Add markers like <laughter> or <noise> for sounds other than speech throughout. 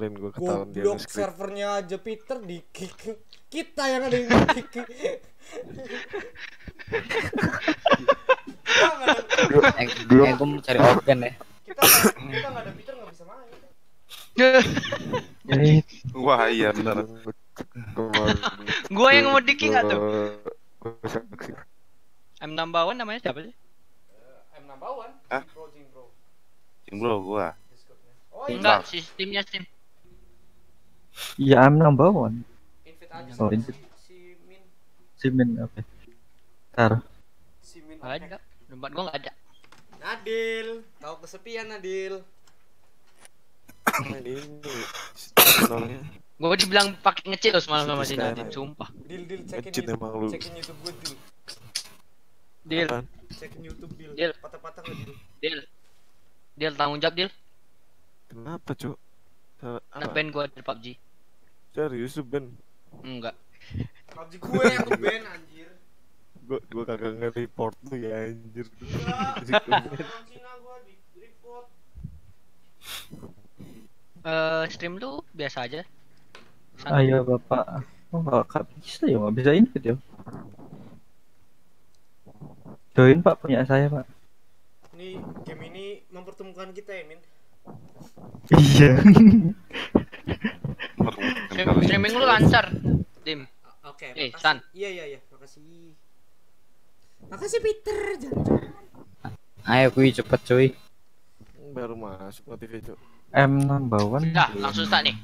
kemarin gue ketahuan dia nge-script. servernya aja Peter di kick. Kita yang ada yang di kick. Eh, eh gue mau cari organ ya. kita nggak- kita nggak ada Peter nggak bisa main. <laughs> Wah iya. Kemarin Gua yang mau di kick nggak tuh? M number one namanya siapa sih? Eh, M number one. Hah? Pro Jing Pro. Cimbro gua. Oh iya. Enggak, sistemnya sim. Ya I'm number one. Invite aja Oh, invite. si, si Min. Simen apa? Tar. Si Min. Ada enggak? Tempat gua enggak ada. Nadil, tahu kesepian Nadil. Channelnya Gua dibilang pakai ngecil loh semalam sama si. Nadine, sumpah. Dil Dil cekin YouTube, emang lu. cekin YouTube gue Dil. Apaan? Cekin YouTube Dil. Dil. Patah-patah nggak Dil? deal. Deal tanggung jawab deal. Kenapa cuk? Salah- apa? band gua dari PUBG. Serius tuh Ben? Enggak. PUBG gue yang nge-ban anjir. Gua gua kagak nge-report tuh ya anjir. Cina <laughs> di report. Eh, stream lu biasa aja. Ayo bapak. Oh nggak bisa ya nggak bisa invite ya. Join pak punya saya pak. Nih, game ini mempertemukan kita ya, Min. Iya. <laughs> <laughs> Stream- Streaming lu lancar, Dim. Oke, Eh, makasih. San. Iya, iya, iya, makasih. Makasih Peter, jangan. Ayo kuy cepet cuy. Baru masuk notif cuk. M number one. Dah, langsung start nih.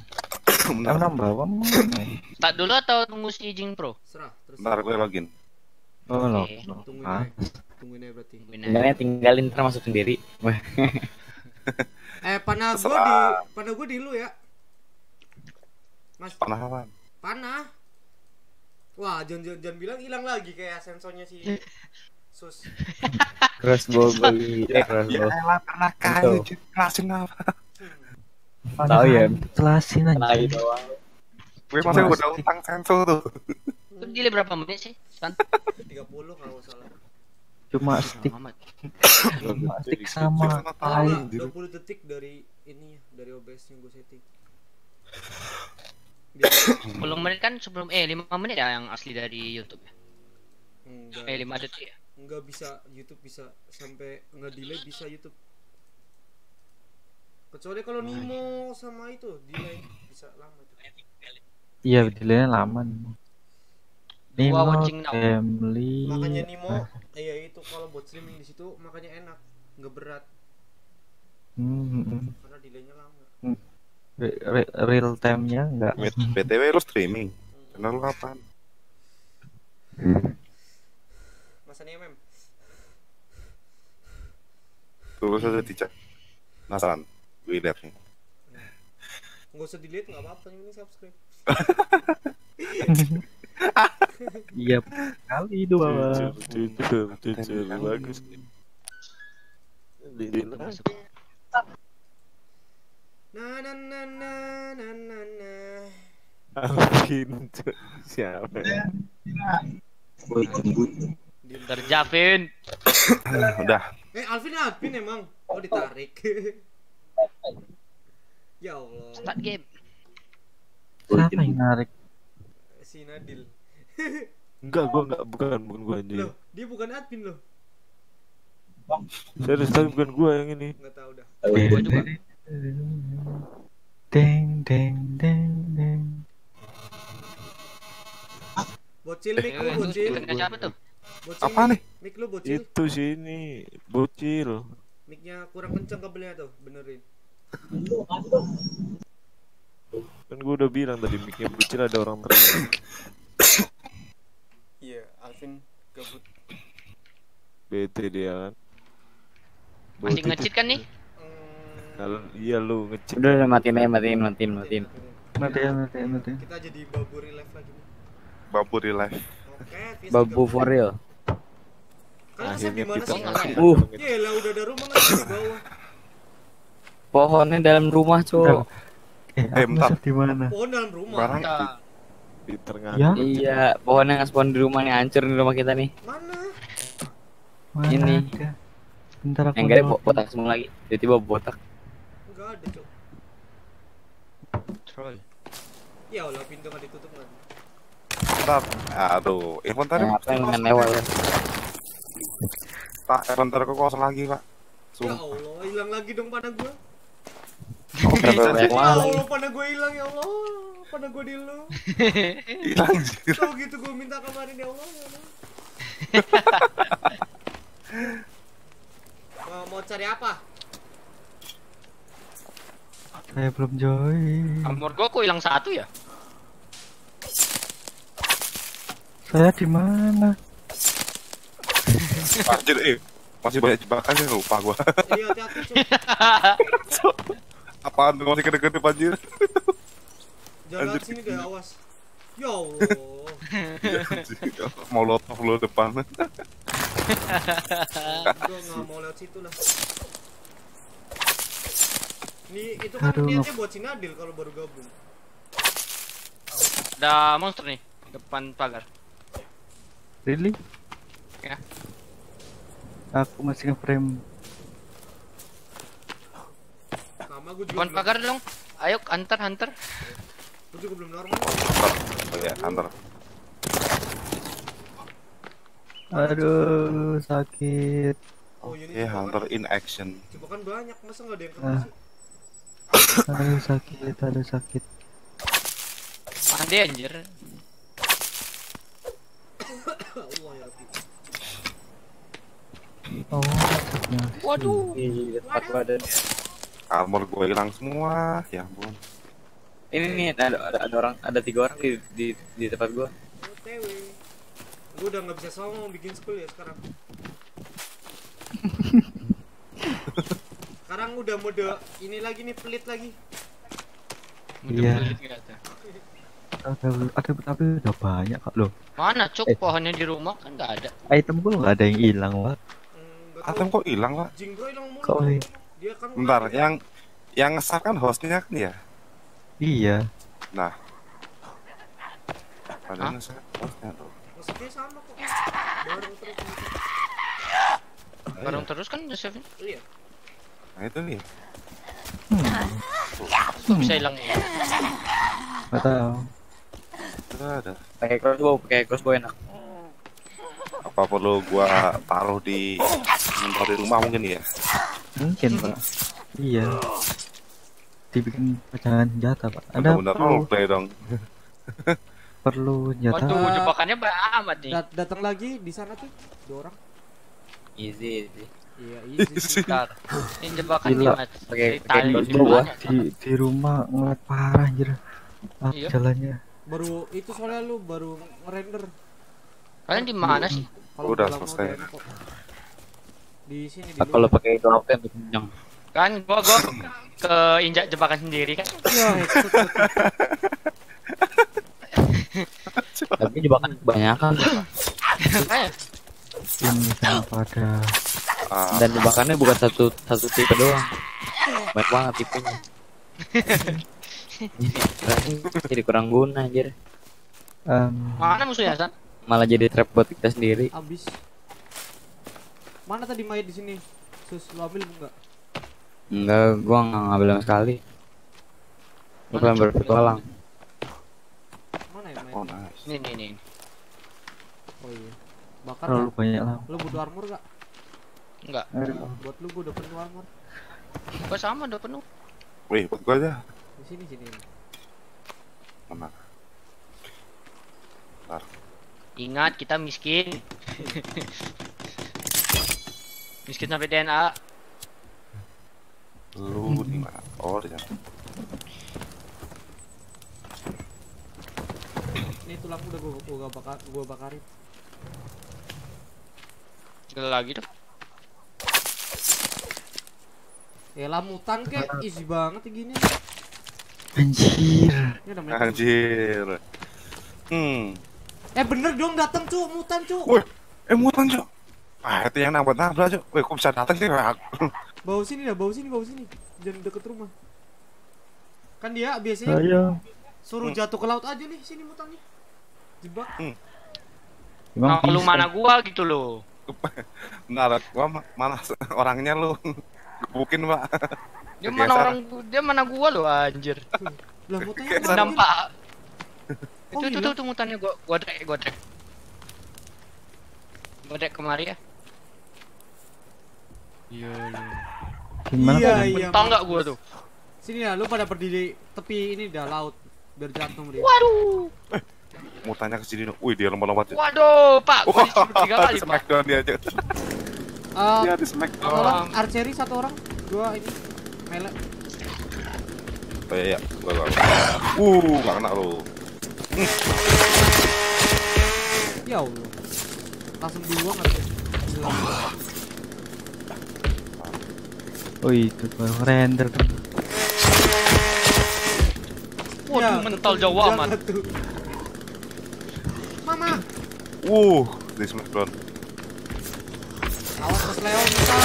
M number one. <laughs> Start dulu atau tunggu si Jing Pro? Serah, terus. Bentar gue login. Oh. Tungguin Ah. aja. Tungguin aja berarti. Tinggalnya tinggalin ntar masuk sendiri. <laughs> Eh, panah gua di panah gua di lu ya. Mas, Panah apa? panah. Wah, jangan jangan, jangan bilang hilang lagi kayak sensornya si Sus. Crossbow beli. Eh crossbow. elah panah kayu, cuy. Kelasin apa? Tahu ya. Jelasin aja. Lagi doang. Gue masih udah utang sensor tuh. Itu delay berapa menit sih? San? 30 kalau salah. Cuma stick, cuma stick sama enggak, 20 detik dari ini ya, dari OBS yang gue setting. Biar 10 menit kan sebelum eh 5 menit ya yang asli dari YouTube ya. enggak, Eh 5 detik ya. enggak bisa YouTube bisa sampai enggak delay bisa YouTube. Kecuali kalau Nemo sama itu delay bisa lama itu. Iya, delaynya lama nih. Nemo Gua watching now. family. Makanya Nemo, iya itu kalau buat streaming di situ makanya enak, enggak berat Hmm, hmm. karena delaynya lama. Re- re- real time-nya enggak. BTW lu streaming. Channel lu kapan? Masa nih MM? Terus aja dicek. Penasaran. Gue liat nih. Enggak usah delete enggak apa-apa, yang penting subscribe. Iya, kali dua. Jujur, jujur, jujur, bagus. Di- di- Alvin, siapa? ya? Terjavin. <coughs> Udah. Eh Alvin Alvin emang Oh ditarik <laughs> Ya Allah Start game. Siapa yang narik? Si Nadil <laughs> Enggak, gua enggak bukan bukan gua anjing. Loh dia bukan admin loh Serius tapi bukan gua yang ini. Nggak tahu dah Gua juga. Deng deng deng deng. Bocil lu Eh, itu bocil speakernya siapa tuh? Bocil Apa nih? Mic lu bocil Itu sini, bocil. Micnya kurang kencang kabelnya tuh Benerin Kan gua udah bilang tadi mic-nya bocil ada orang teriak. Iya Alvin gabut Bete dia kan. Masih ngecit kan nih? Kalau iya lu ngecek. Udah udah matiin aja matiin matiin matiin. Mati ya mati ya mati. Kita jadi babu live lagi nih Babu di live. Oke Fis Babu for real. Akhirnya di mana kita sih? ngasih Uh. orang ngecek. Ya lah udah ada rumah nggak di bawah Pohonnya dalam rumah, Cuk. Eh, Eh, di mana? Pohon dalam rumah Barang Kita di tengah. Ya, Iya, pohonnya nggak spawn di rumah nih, hancur di rumah kita nih. Mana? mana Ini. Bentar aku. Yang download. botak semua lagi. Tiba-tiba botak. Roy. Ya Allah, pintu nggak ditutup lagi. Bentar. Aduh, inventory. Yang apa yang kan? Pak, inventory kok kosong lagi, Pak. Ya Sumpah. Allah, hilang lagi dong panah gua. Banyak Ya? Allah, panah gua hilang ya Allah. Panah gua di lu. <laughs> Hilang anjir. Tahu gitu gua minta kemarin ya Allah. Ya Allah. <laughs> mau, mau cari apa? Saya belum join. Armor gua kok hilang satu ya? Saya di mana? <laughs> Anjir, eh. Masih banyak jebakannya lupa gua. Iya, hati-hati. <laughs> Apaan tuh masih gede-gede anjir. Jangan Anjir. sini deh, awas. Ya Allah. Anjir. <laughs> Molotov lu depan. Gua nggak mau lewat situ lah. Nih, itu kan Aduh, niatnya buat si Nadil kalau baru gabung. Ada monster nih depan pagar. Really? Ya. Aku masih nge-frame. Sama gua juga Depan belum, pagar dong. Ayo antar hunter. gua juga belum normal. Oh ya, antar. Aduh, sakit. Oh, ini Oke, hunter jebakan, in action. jebakan banyak, masa nggak ada yang Ah. kena sih? Aduh, sakit, aduh sakit. Pandai anjir. Allah ya Rabbi. Oh, sakitnya. Waduh. Di tempat gua ada. Armor gue hilang semua. Ya ampun. Ini nih ada, ada, ada orang ada tiga orang di di, di tempat gua. OTW. Gua udah nggak bisa songong bikin school ya sekarang. <laughs> sekarang udah mode ini lagi nih pelit lagi. Iya. Nggak? Ada, ada, tapi udah banyak kak loh. Mana cuk Eh. pohonnya di rumah kan nggak ada. Item gua nggak ada yang hilang, Pak. Hmm, tahu. kok hilang, Pak? Jing bro hilang mulu. Kok? Dia kan Bentar, ngadu. yang yang nge kan hostnya kan ya? Iya. Nah. Ada nge hostnya tuh. Maksudnya sama kok. Bareng terus. Bareng terus kan udah save Iya. Nah itu nih. Kok bisa hilang ya? Itu ada. Pakai crossbow, pakai crossbow enak. Apa perlu gua taruh di inventory rumah mungkin ya? Mungkin, Pak. Iya. Dibikin pecahan senjata, Pak. Ada Benar-benar perlu, roleplay dong. <laughs> perlu senjata. Waduh, jebakannya banyak amat nih. Dat- datang lagi di sana tuh dua orang. Easy, easy. Iya, easy. Bentar. Ini jebakan Gila. dia Mas. Pakai tali. Di di rumah ngeliat parah anjir. Ah, Iya. jalannya. baru itu soalnya lu baru ngerender. Kalian di mana sih? Kalau Udah selesai. Di sini di Ah, Kalau pakai itu apa yang kencang? Kan gua gua ke injak jebakan sendiri kan. Ya. Tapi jebakan kebanyakan Ini sama pada Ah, dan jebakannya bukan satu satu tipe doang. Banyak banget tipenya. <laughs> jadi, kurang guna anjir. em, mana musuhnya San? Malah jadi trap buat kita sendiri. Abis. Mana tadi mayat di sini? Sus, lu ambil enggak? Enggak, gua nggak ngambil sama sekali. Gua pengen berpetualang. Mana ya mayat? oh nice. Nih nih nih. Oh iya. Bakar terlalu kan? banyak lah. Lu butuh armor gak? Enggak. Aduh. Buat lu gua udah penuh armor. Gua sama udah penuh. Wih, buat gua aja. Di sini sini. Mana? Ingat kita miskin. <laughs> miskin sampai DNA. Lu di mana? Oh, di sana. Ini tulang udah gua gua bakar gua bakarin. Gila lagi tuh. Ya lamutan kek, easy banget ya gini. Anjir. Anjir. Hmm. Eh bener dong datang cu, mutan cu. Wih, eh mutan, Cok. Ah, itu yang nabrak-nabrak, Cok. Wih, kok bisa datang sih? Wah, Bau sini dah, bau sini, bau sini. Jangan deket rumah. Kan dia biasanya Saya suruh jatuh ke laut aja nih, sini mutan nih. Jebak. emang Nah, lu bisa. mana gua gitu loh. <laughs> Benar, gua ma- mana <laughs> orangnya lu. Gebukin, Pak. Dia mana orang dia mana gua loh anjir. Lah mutanya? Nampak. <laughs> Oh, itu itu iya? tuh, tuh mutannya gua gua drag gua drag. Gua drag kemari ya. Iya. Gimana Iya, kan? iya. Tahu nggak gua tuh? Sini ya, lu pada berdiri tepi ini dah laut biar jatuh dia. Waduh. Mau tanya ke sini dong. Wih, dia lompat-lompat. Waduh, Pak. Gua disuruh tiga kali, <laughs> Pak. smackdown dia aja. <laughs> Eh, Dia di smackdown. tolong archery satu orang, dua ini melee. Oh iya, iya. Gua, gua. Uh, nggak kena lu. Ya Allah. Langsung dua? Jelas. Oh itu baru render tuh. Waduh, Ya, mental Jawa tuh. Mama, Uh, di smackdown. Awas pas Leo misal.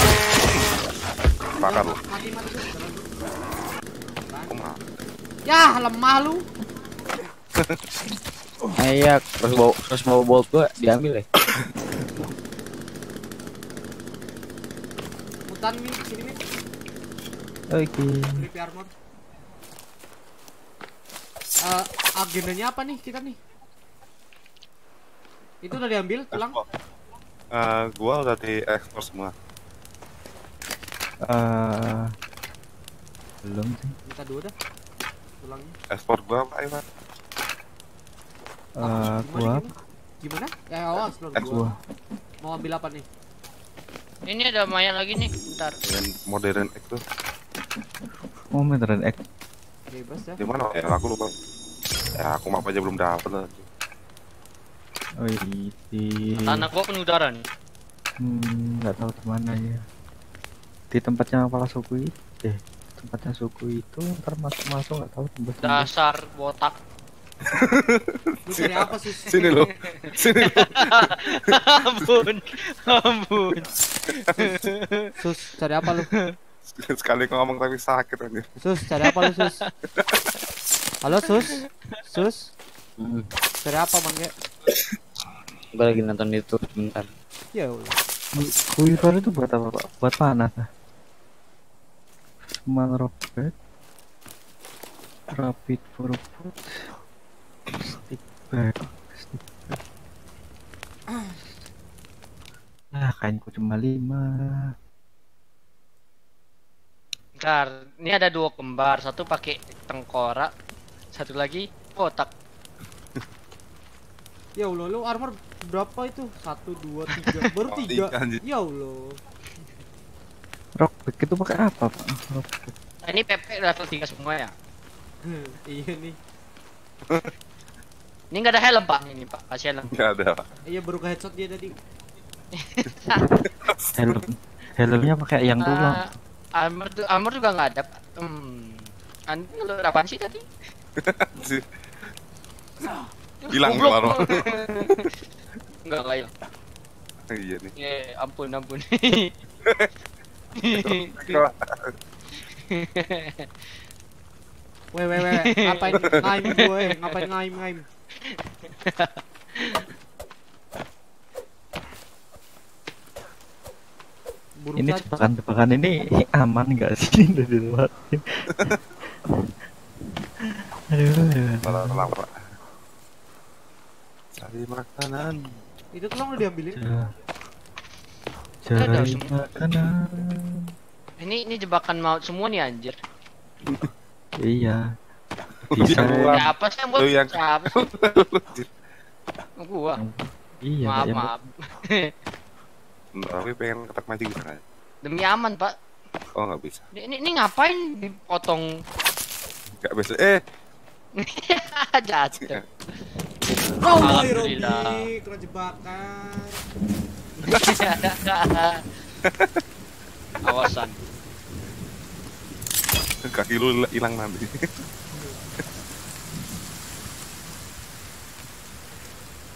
Bakar lu. Mati mati tuh. jalan dulu. Oh, maaf. Ya, lemah lu. Iya, <laughs> terus bawa terus bawa bolt gua diambil ya. Mutan nih, sini nih. Oke. Creepy armor. Eh, agendanya apa nih kita nih? Itu udah diambil, pulang. Eh, gua udah di ekspor semua. Eh belum sih. Minta dua dah. Pulangnya. Ekspor gua apa, Iwan? Eh Gimana, gua gimana? Gimana? Ya awas lu Eh, gua. gua Mau ambil apa nih? Ini ada Maya lagi nih, bentar. Dengan modern X tuh. mau beneran ek. Bebas ya. Di mana? Ya, aku lupa. Ya, aku map aja belum dapet lah. Oh ini Tanah gua penuh darah nih. hmm nggak tahu di mana ya. Di tempatnya kepala suku itu, eh tempatnya suku itu ntar masuk masuk nggak tahu tembus. Dasar botak. <laughs> Lu cari apa sih? Sini lu. Sini lu. <laughs> ampun. Ampun. Sus, cari apa lu? <laughs> Sekali ngomong tapi sakit aja. Sus, cari apa lu, Sus? Halo, Sus? Sus, Hmm. cari apa, Mangge? Gua lagi nonton itu sebentar. Ya Allah. Quiver itu buat apa pak? Buat panah kah? Small rocket Rapid purpose Stick bag Stick bag Ah kainku cuma lima Bentar, ini ada dua kembar, satu pakai tengkorak, satu lagi botak. Ya Allah, lu armor berapa itu? Satu, dua, tiga, <laughs> baru Oh, tiga. tiga. Ya Allah. Rockback itu pakai apa pak? Rockback Nah, ini PP level 3 semua ya. Hmm, iya nih. Ini nggak ada helm pak, ini pak, kasih helm. Enggak ada. Iya baru ke headshot dia tadi. <laughs> Helm Helmnya pakai yang tulang Eh, armor tuh, armor juga nggak ada pak. Hmm. Anda lu apaan sih tadi? <laughs> Hilang kelar. Enggak ya. Iya nih. Ya, ampun ampun. <laughs> Weh, weh, weh, ngapain ngaim gue? Ngapain ngaim ngaim? Burung Ini jebakan-jebakan ini aman nggak sih udah <laughs> dilewatin Aduh, aduh. Malah lama. Cari makanan. Itu udah diambilin. Cari semua. makanan ini ini jebakan maut semua nih anjir. <laughs> Iya Bisa. Siapa sih yang buat? Lu yang- Siapa sih? <laughs> Gua. Iya maaf maaf. <laughs> Tapi pengen ketak bisa nggak? Demi aman pak. Oh nggak bisa. Ini, ini, ini ngapain dipotong? Nggak bisa. Eh, Jatuh. Oh, Alhamdulillah. Kena jebakan. Awasan. kaki lu hilang nanti.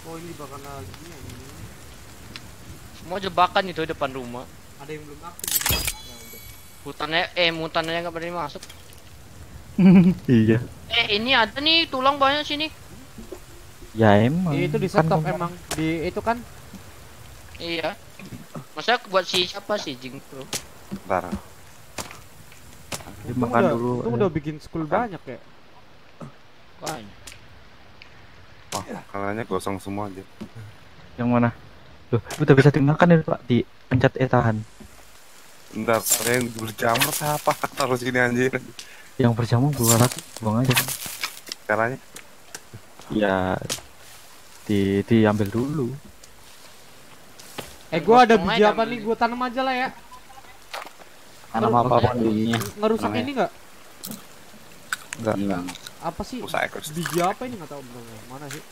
Oh, ini jebakan lagi ya ini. Semua jebakan itu depan rumah. Ada yang belum aktif. Ya udah. Hutannya eh mutannya nggak berani masuk. <laughs> Iya Eh ini ada nih tulang banyak sini. Ya emang Itu di Kan emang di itu kan. Iya. Masa buat si siapa sih Jing Pro? Bentar. Makan udah, dulu ya. udah bikin school banyak ya. makanannya gosong semua aja. Yang mana? Loh, udah bisa dimakan ya Pak di pencet E tahan. Bentar, yang berjamur apa? <laughs> Taruh sini anjir. Yang berjamur buang lagi, buang aja. Pak. Caranya? Ya di diambil dulu. Eh gua ada biji apa nih? Gua tanam aja lah ya. Tanam apa pun bijinya. Ngerusak ini enggak? Enggak. Enggak. Apa sih? Biji apa ini enggak tahu mana sih?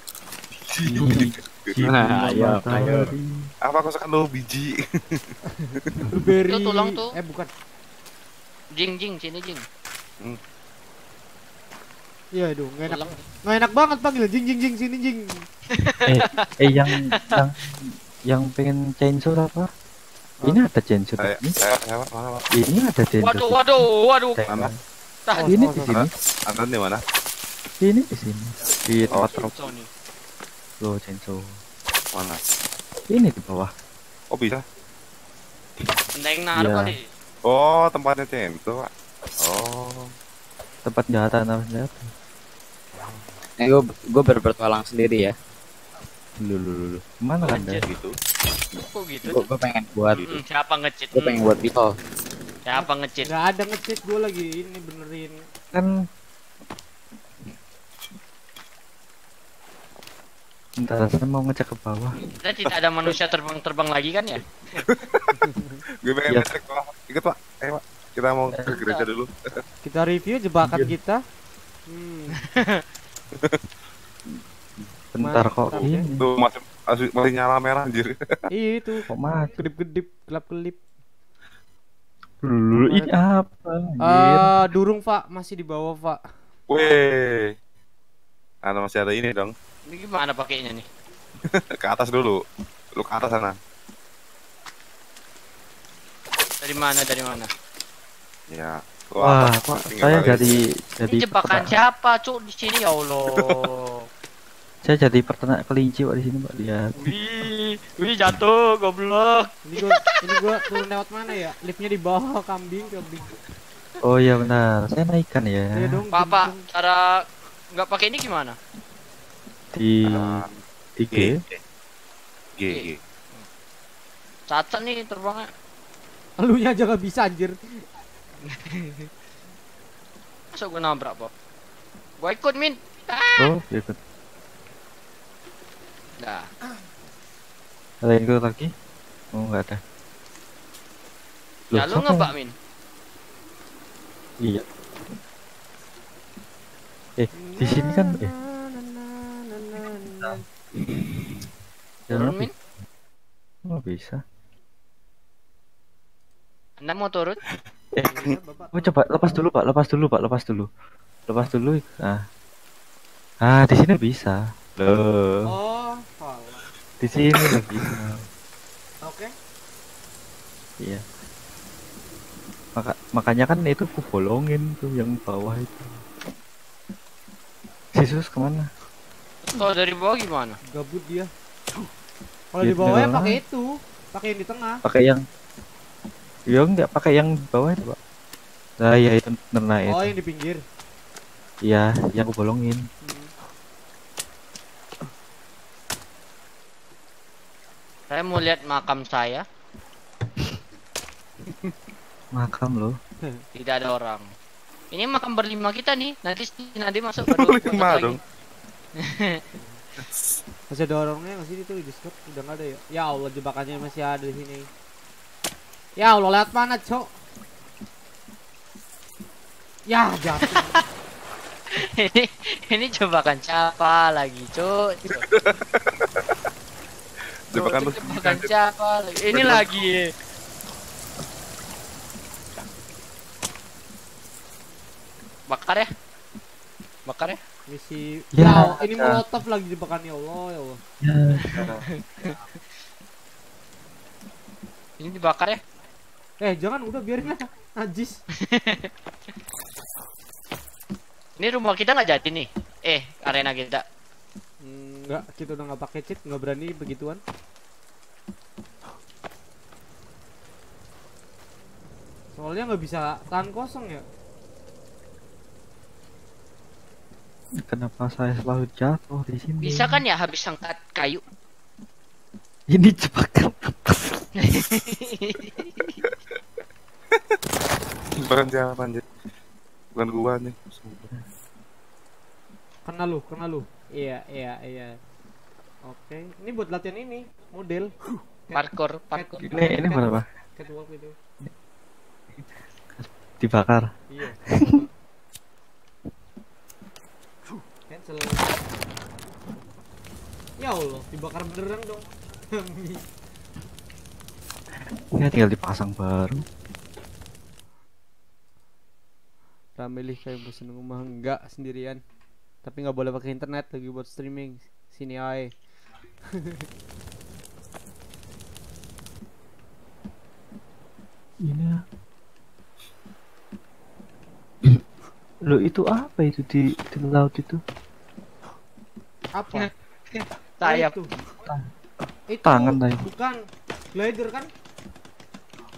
Nah, ayo, ayo. Apa kau suka lo biji? Blueberry. Itu tulang tuh. Eh bukan. Jing jing sini jing. Iya dong, enggak enak. Nggak enak banget panggil jing jing jing sini jing. Eh, eh yang yang yang pengen chainsaw apa? Ini ada chainsaw Saya, ini. Ini ada chainsaw. Waduh waduh waduh. Mana? Tah, Oh, Ini oh, di oh. sini. Anda di mana? Ini di sini. Di Oh, tempat Sony. lo chainsaw. Mana? Ini di bawah. Oh bisa? Neng naruh Iya. kali. Oh tempatnya itu pak. Oh. Tempat jahatan apa senjata. Eh, gue gue berpetualang sendiri ya. Lu lu lu. lu. Mana kan. Gitu. Kok gitu? Gue gue pengen buat Hmm, siapa ngecheat? gue pengen buat pistol. siapa ngecheat? Enggak ada ngecek gua lagi ini benerin. kan Bentar, saya mau ngecek ke bawah. Kita tidak ada manusia terbang-terbang lagi kan ya? Gue pengen Iya. ngecek pak. Ikut pak. Ayo pak. Kita mau ke gereja dulu. Kita review jebakan kita. Hmm. <laughs> Bentar kok ya. ini. Tuh masih masih, masih nyala merah anjir. <laughs> Iya itu. Kok mati? Kedip-kedip, kelap-kelip. Dulu ini apa? Ah, durung, Pak. Masih di bawah, Pak. Weh. Anda masih ada ini dong. Ini gimana pakainya nih? <laughs> Ke atas dulu. Lu ke atas sana. Dari mana dari mana? Ya. Wah, kok saya jadi jadi Ini jebakan peternak- siapa, Cuk, di sini ya Allah. <laughs> saya jadi peternak kelinci pak di sini pak lihat. Wih, wih jatuh goblok. <laughs> Ini gua ini gua turun lewat mana ya? Liftnya di bawah kambing, kambing. Oh iya benar, saya naikkan Iya ya dong. Pak, Pak, cara nggak pakai ini gimana? di Ah, di G. G. G. G. Cacat nih terbangnya. Elunya aja gak bisa anjir. Masa gue nabrak, Pak? Gua ikut, Min. Oh ikut. Dah. Ada yang ikut lagi? Oh nggak ada. Loh, Ya lu ngebak, Min. Iya. Eh di sini kan eh Turun, jangan Min. Oh bisa. Anda mau turun? Oh coba lepas dulu pak, lepas dulu pak, lepas dulu, lepas dulu. Ah, ah di sini bisa. Loh, Oh, salah. di sini udah bisa. Oke. Iya. Maka, makanya kan itu ku bolongin tuh yang bawah itu. Sisus ke mana? Kalau dari bawah gimana? Gabut dia. Kalau di Gitu bawahnya pakai itu, pakai yang di tengah. Pakai yang Ya enggak pakai yang bawah itu, Pak. Nah, ya itu benar itu. Oh, yang di pinggir. Iya, yang ku bolongin. Hmm. Saya mau lihat makam saya, Makam loh. tidak ada orang. Ini makam berlima kita nih. Nanti si Nadi masuk baru <laughs> Berlima dong. <laughs> Masih ada orangnya nggak sih itu di Discord? Udah nggak ada ya? Ya Allah jebakannya masih ada di sini. Ya Allah lewat mana cok? Ya jatuh. <laughs> ini ini jebakan siapa lagi. <laughs> Jebakan lu jebakan siapa lagi? Ini lagi. Bakar ya? Bakar ya? Misi. Ya, Ya, ini molotov lagi jebakannya ya Allah ya Allah. Ya, Ini dibakar ya? Eh jangan udah biarin lah. Najis. <laughs> Ini rumah kita nggak jadi nih. Eh, arena kita. Enggak, kita udah nggak pakai cheat, nggak berani begituan. Soalnya nggak bisa tahan kosong ya. Kenapa saya selalu jatuh di sini? Bisa kan ya habis angkat kayu? Ini jebakan apa? Bukan jalan anjir. Bukan gua nih. Kena lu, kena lu. Iya, iya, iya. Oke, ini buat latihan ini, model. Parkour, parkour. Ini ini berapa? Catwalk itu. Dibakar. Iya. Cancel. Ya Allah, dibakar beneran dong. <laughs> Ya tinggal dipasang baru. Ramelih kayak bosan rumah enggak sendirian. Tapi nggak boleh pakai internet lagi buat streaming. Sini ae. Ini ya. Lo itu apa itu di, di laut itu? Apa? Sayap. Itu. Itu Tangan tadi. bukan glider kan?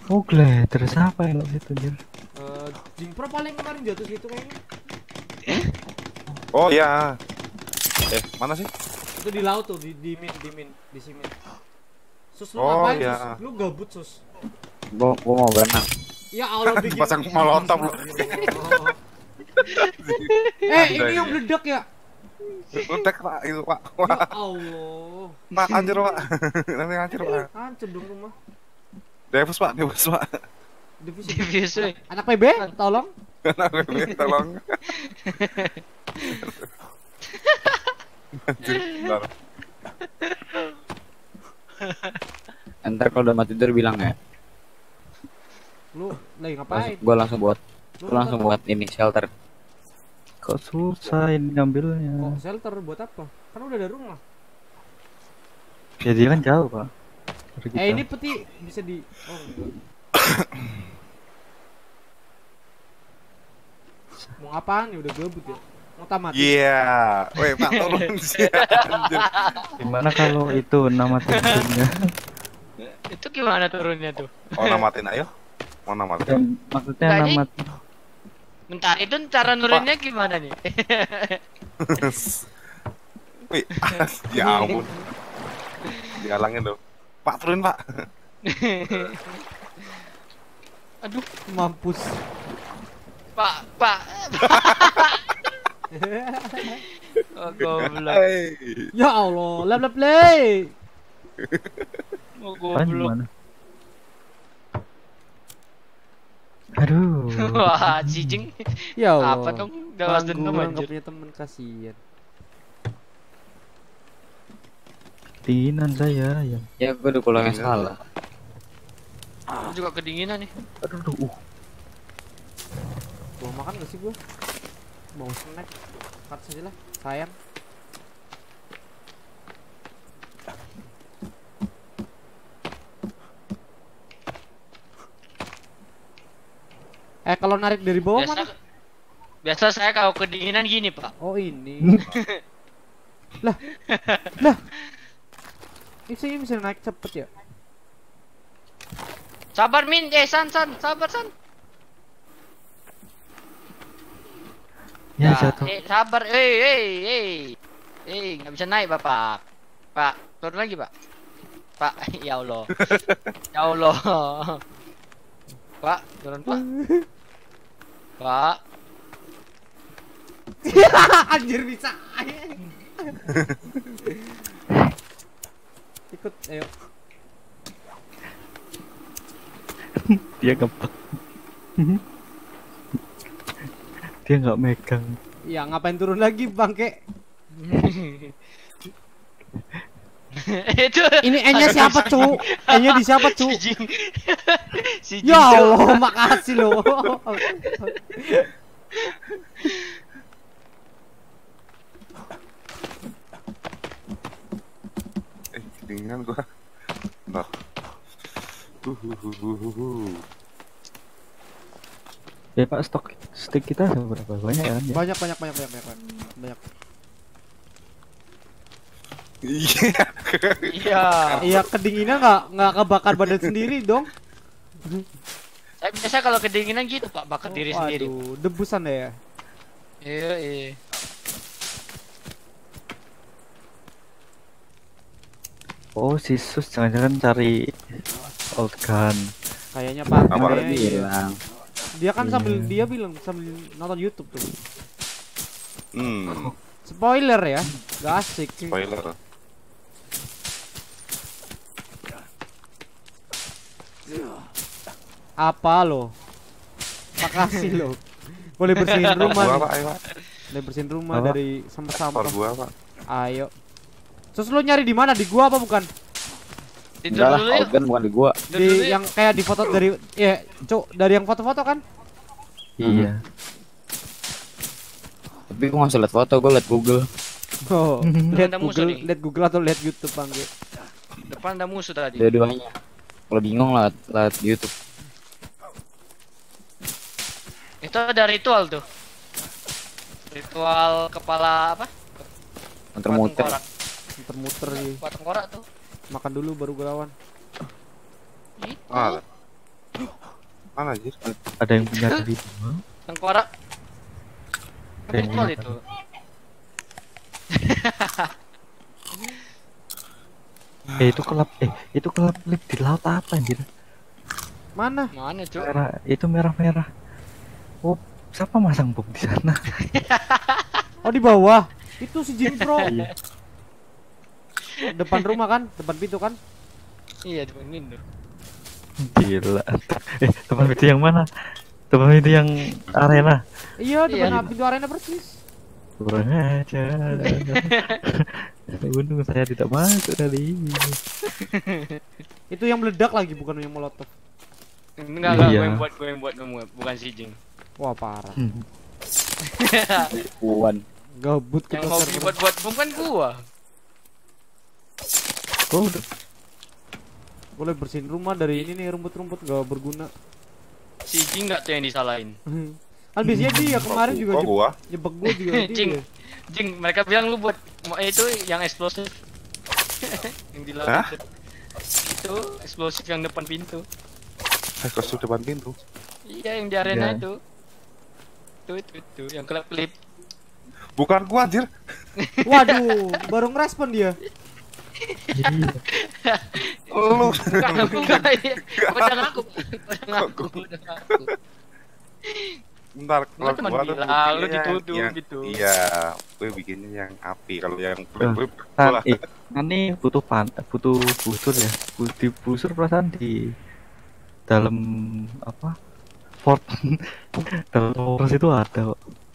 Oh glider siapa yang lewat situ anjir? Eh, Jingpro paling kemarin jatuh situ kayaknya. Oh iya. Eh, mana sih? Itu di laut tuh, di di min, di min, di simin. Sus lu Oh, ngapain iya. sus? Lu gabut sus. Gua, gua mau berenang. Ya Allah <laughs> bikin Dipasang molotov lu. <laughs> eh ini yang meledak ya? Letek pak, itu pak. Ya Pak, Allah. pak anjir pak. <laughs> Nanti anjir pak. Hancur dong rumah. Devus pak, Devus pak. Divisi. Diffuse. weh. Anak PB, tolong. Tolong. Anjir, bentar. Ntar kalau udah mati tidur bilang ya. Lu lagi Langsung, ngapain? gua langsung buat, Lu gua langsung buat ini shelter. Kok susah ini ngambilnya? Kok shelter buat apa? Kan udah ada rumah. Ya dia kan jauh pak. Eh ini peti bisa di Oh. <coughs> Mau apaan ya udah gabut ya? Mau tamat? Iya. Weh, Pak, tolong <laughs> sih. Gimana kalau itu nama timnya? <laughs> Itu gimana turunnya tuh? Oh, namatin ayo. Mau namatin. Dan maksudnya Tadi- nama Bentar, itu cara nuruninnya gimana nih? <laughs> Wih, ya ampun. Dihalangin dong. Pak, turunin, Pak. <laughs> Aduh, Mampus. Pak, Pak. <laughs> oh, goblok. Ya Allah, lap lap play. Oh, goblok. Aduh. <laughs> Wah, cicing. Ya Allah. Apa dong? Dawas dendam anjir. punya temen kasihan. Tinginan saya ya. Ya gua udah pulang yang salah. Aku juga kedinginan nih. Aduh, aduh, uh. Mau makan gak sih gua? Mau snack? Cut saja lah, sayang. Eh kalau narik dari bawah Biasa mana? Biasa saya kalau kedinginan gini, Pak. Oh ini. <laughs> lah, lah. Ini sih bisa naik cepet ya? Sabar Min, eh San San, sabar San. Ya, Ya, jatuh. Eh, sabar, eh, eh, eh. Eh, nggak bisa naik Bapak. Pak, turun lagi, Pak. Pak, <laughs> ya Allah. ya Allah. <laughs> Pak, turun, Pak. Pak, <laughs> Anjir bisa. Ikut, ayo. <laughs> Dia ngepak. <laughs> Dia nggak megang. Ya ngapain turun lagi bangke? <laughs> itu Ini N-nya siapa, Cu? N-nya di siapa, Cu? si si. Ya. Allah, makasih loh. Kedinginan gua. Bentar. Uhuhuhuhu. Ya Pak, stok stick kita ada berapa banyak ya? ya? banyak, banyak, banyak, banyak, banyak, banyak. Iya. Iya. Iya kedinginan nggak nggak kebakar badan sendiri dong. Saya biasa kalau kedinginan gitu, Pak, bakar diri sendiri. Waduh, debusan deh ya. Iya, iya. Oh, si Sus jangan-jangan cari old gun. Kayaknya Pak. Kayaknya iya. bilang Dia kan sambil Iya. dia bilang sambil nonton YouTube tuh. Hmm, Spoiler ya. Gak asik. spoiler. Apa lo? Makasih lo. Boleh bersihin rumah. Gua nih. pak, ayo pak. Boleh bersihin rumah Apa? dari Skor sampah-sampah. gua pak. Ayo. Terus lo nyari di mana? Di gua apa bukan? Enggak lah outgun bukan di gua Di yang kayak di foto dari ya, cuk, dari yang foto-foto kan? Iya. tapi gua nggak usah liat foto gua liat Google Oh, <laughs> lihat Google, nih. lihat Google atau lihat YouTube Bang. Depan ada musuh tadi. dua-duanya kalau bingung lah liat YouTube Itu ada ritual tuh. Ritual kepala apa? muter-muter. Muter-muter sih. Kepala tengkorak tuh. Makan dulu baru gelawan. Itu. Mana? Mana anjir? Ada yang punya dari dua. Tengkorak. Kan Ritual ada. itu. <laughs> Eh itu kelap eh itu kelap lip di laut apa anjir? Mana? Mana, Cuk? Merah, itu merah-merah. Oh, siapa masang bom di sana? Oh, di bawah. Itu si Jin Pro. Depan rumah kan? Depan pintu kan? Iya, depan Indo. Gila. Eh, teman itu yang mana? Teman itu yang arena. Iya, depan Iya. pintu arena persis. Kurang aja. <laughs> Untung saya tidak masuk kali ini. <laughs> Itu yang meledak lagi bukan yang molotov. Enggak, enggak, Iya. gue yang buat, gue yang buat, gue buat. bukan si Jing. Wah, parah. <laughs> Puan Gabut Yang kita hobi server. buat-buat bom kan gua. Oh, udah. Boleh bersihin rumah dari ini nih rumput-rumput gak berguna. Si Jing enggak tuh yang disalahin. <laughs> kan biasanya dia kemarin juga jeb- gua? jebak gua juga <laughs> Cing. dia. Jing, mereka bilang lu buat mau- itu yang eksplosif. <laughs> yang di laut Hah? itu. Eksplosif yang depan pintu. Eh, kostum depan pintu. Iya, yang di arena Iya. itu. Itu itu itu yang klip-klip. Bukan gua anjir. Waduh, baru ngerespon dia. Lu. Enggak. Bentar, kalau gua tuh bilang, bikinnya lu dituduh yang- gitu. Iya, gue bikinnya yang api. Kalau yang gua eh, nanti butuh pan, butuh busur ya. Bu- Di busur perasaan di dalam apa? Fort <laughs> dalam Forest itu ada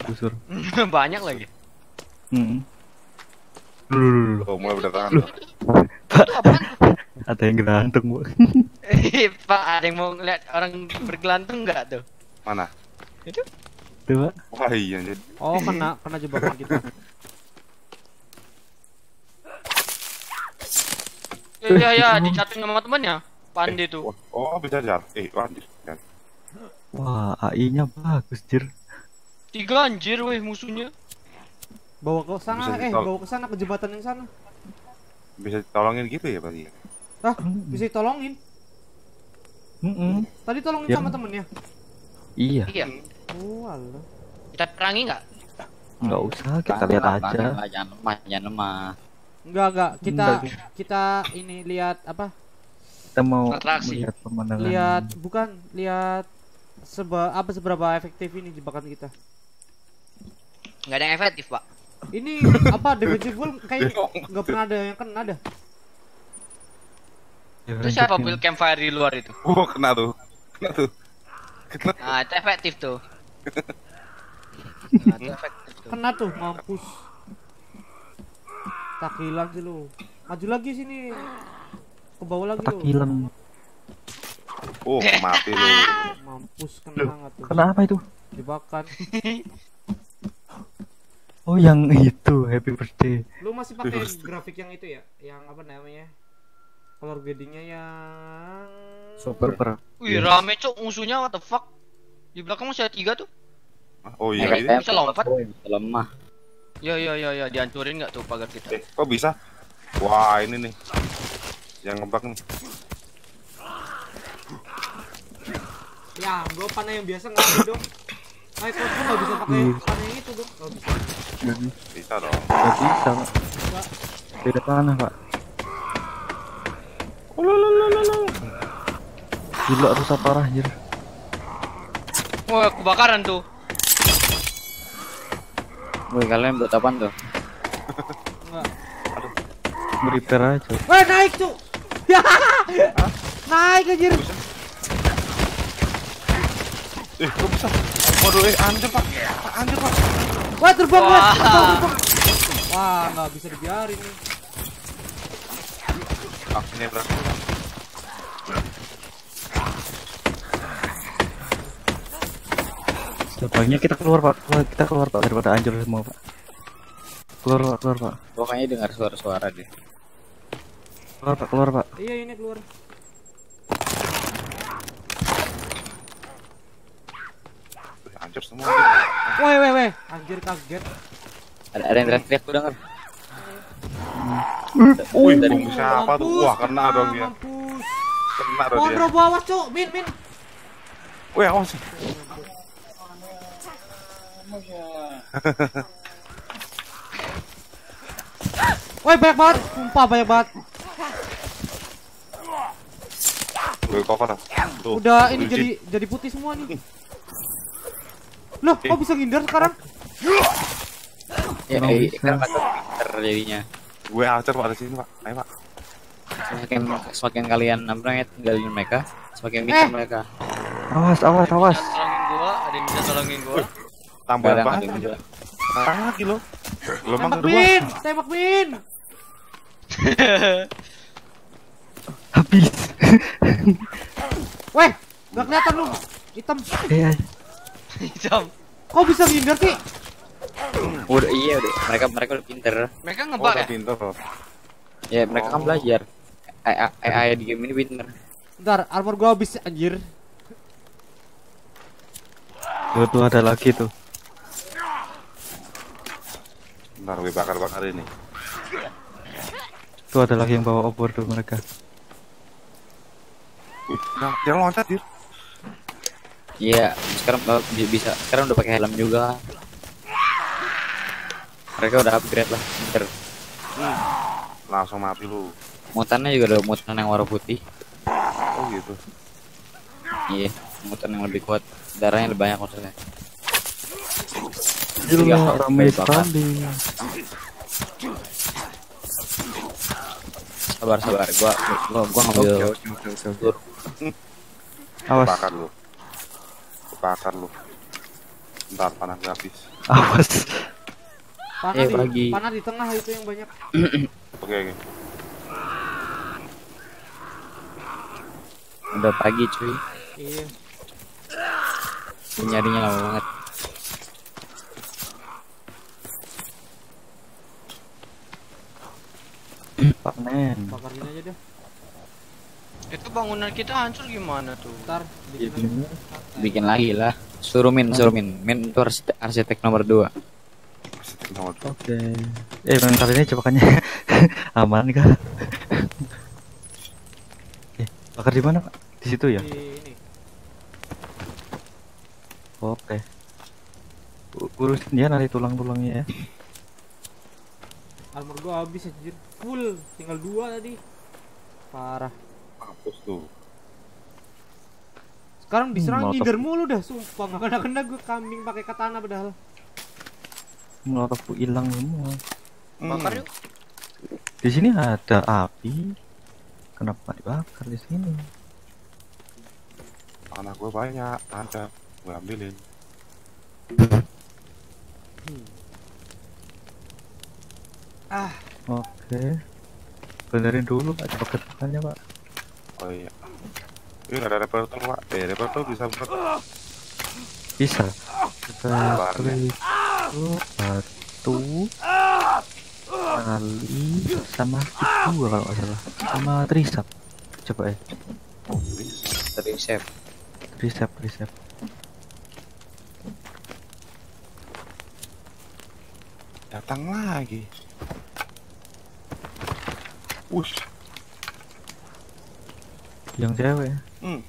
busur. <laughs> Banyak lagi. Hmm. Dulu. Oh, mulai. Itu apaan? Ada yang gantung, Bu. Eh, Pak, ada yang mau ngeliat orang bergelantung enggak tuh? Mana? Itu? Tuh, Pak. Wah iya anjir. Oh, kena kena jebakan kita. Iya, iya, dicatuin sama temannya. Pandi tuh. Wah, Oh, bisa jalan. Eh. Jangan. Wah, AI-nya bagus, Jir. Tiga anjir weh musuhnya. Bawa ke sana, Bisa eh bawa ke sana ke jembatan yang sana. Bisa ditolongin gitu ya berarti. Hah, bisa ditolongin. Mm-mm. Tadi tolongin Ya. sama temennya. Iya, Iya. Oh, alah. Kita perangi enggak? nggak usah, kita lihat aja. jangan lemah jangan lemah Enggak, enggak. Kita Enggak. kita ini lihat apa? Kita mau Atraksi. melihat pemandangan. Lihat bukan, lihat seba apa seberapa efektif ini jebakan kita. Enggak ada yang efektif, Pak. Ini apa defensive wall kayak nggak pernah ada yang kena ada. Ya, Itu siapa build campfire di luar itu? Oh, kena tuh. Kena tuh. Kena. Nah, itu efektif tuh. Nah, <laughs> itu efektif tuh. Kena tuh, mampus. Takilan sih lu. Maju lagi sini. Ke bawah lagi lu. Takilan. Oh, mati lu. Mampus kena banget tuh. Kenapa itu? Jebakan. <laughs> Oh, yang itu Happy Birthday. Lu masih pakai grafik yang itu ya? Yang apa namanya? Color gradingnya yang super Super. Wih, rame cok musuhnya what the fuck. Di belakang masih ada tiga tuh. Oh iya, ini. bisa lompat. Bisa lemah Ya ya ya ya dihancurin nggak tuh pagar kita? Eh, kok bisa? Wah, ini nih. Yang ngebak nih. Ya, gua panah yang biasa nggak dong iPhone bisa pakai hmm. itu bisa. Bisa dong. Bisa pak. Beda tanah pak. Rusak parah anjir. Wah kebakaran tuh. Woi kalian buat apa tuh? Enggak. Aduh. Aja. Eh, naik tuh. <laughs> Naik anjir. Bisa. Eh, kok bisa? Waduh, eh, anjir pak. Pak, Anjir pak. Wah, terbang. Wah. Terbang, terbang. Wah, nggak bisa dibiarin nih. Akhirnya berhasil. Sebaiknya kita keluar pak, kita keluar pak daripada anjir semua pak. Keluar pak, keluar pak, kayaknya dengar suara-suara deh. keluar pak, keluar pak. Iya, ini keluar. Anjir semua. Weh, weh, weh. Anjir kaget. Ada ada yang teriak-teriak gua denger. Wih, dari siapa tuh? Wah, kena dong dia. Kena dong dia. roboh awas, Cuk. Min, min. Wih, awas. <laughs> Woi, banyak banget. Sumpah banyak banget. Cover. Tuh. Udah ini jadi jadi putih semua nih. <laughs> Loh, kok bisa ngindar sekarang? Ya, Emang eh, bisa. kan jadinya. Gue acer pak di sini pak. Ayo pak. Semakin semakin kalian apa namanya tinggalin mereka, semakin pintar Eh. mereka. Awas, awas, awas. Tolongin gua, ada yang bisa tolongin gua. Banget. anjir. bilang. Sekarang lagi lo. Tembak kedua. Min, tembak Min. Habis. Weh, nggak kelihatan lu. Hitam. Eh, Hitam. Kok bisa ngindar sih? Udah iya udah mereka mereka udah pinter. Mereka Oh, ngebug udah ya? pinter. Ya mereka kan Oh. belajar. AI AI di game ini pinter. Ntar, armor gua habis anjir. Tuh, tuh ada lagi tuh. Bentar, gue bakar-bakar ini. Tuh ada lagi yang bawa obor tuh mereka. Wih, jangan, jangan loncat, Dir. Iya, sekarang bi- bisa sekarang udah pakai helm juga. Mereka udah upgrade lah, pinter. Langsung mati lu. Mutannya juga ada mutan yang warna putih. Oh gitu. Iya, mutan yang lebih kuat. Darahnya lebih banyak maksudnya. Gila, ramai sekali. Sabar sabar, gua gua gua ngambil. Awas, Bakar lu. Bakar lu. Bentar, panah gue habis. awas. Panah Eh, di bagi. panah di tengah itu yang banyak. Oke, oke. Udah pagi cuy. Iya. Nyarinya lama banget. Panen. Bakarin aja deh. Itu bangunan kita hancur gimana tuh? Ntar bikin aja. Bikin lagi lah. Suruh min, suruh min. Min itu arsitek, arsitek nomor 2 Masih tinggal nomor dua. Oke. Eh, bentar ini jebakannya <laughs> aman kah? <laughs> eh, bakar di mana, Pak? Di situ ya? Di ini. Oke. U- Urusin dia nanti tulang-tulangnya ya. Armor gua habis anjir. Full, tinggal dua tadi. Parah. Hapus tuh. Sekarang diserang molotov. nyindir mulu dah, sumpah nggak kena kena gue kambing pakai katana padahal. Molotofku hilang semua. Bakar yuk. Di sini ada api. Kenapa dibakar di sini? Panah gue banyak. Ada. Gue ambilin. Ah, Oke. Benerin dulu Pak jebakan-jebakannya, Pak. Oh iya. Ini ada repertor pak. Eh repertor bisa buat. Bisa. Itu batu kali sama itu kalau nggak salah sama trisap coba ya save. trisap trisap Datang lagi. Wush. Yang cewek. Hmm.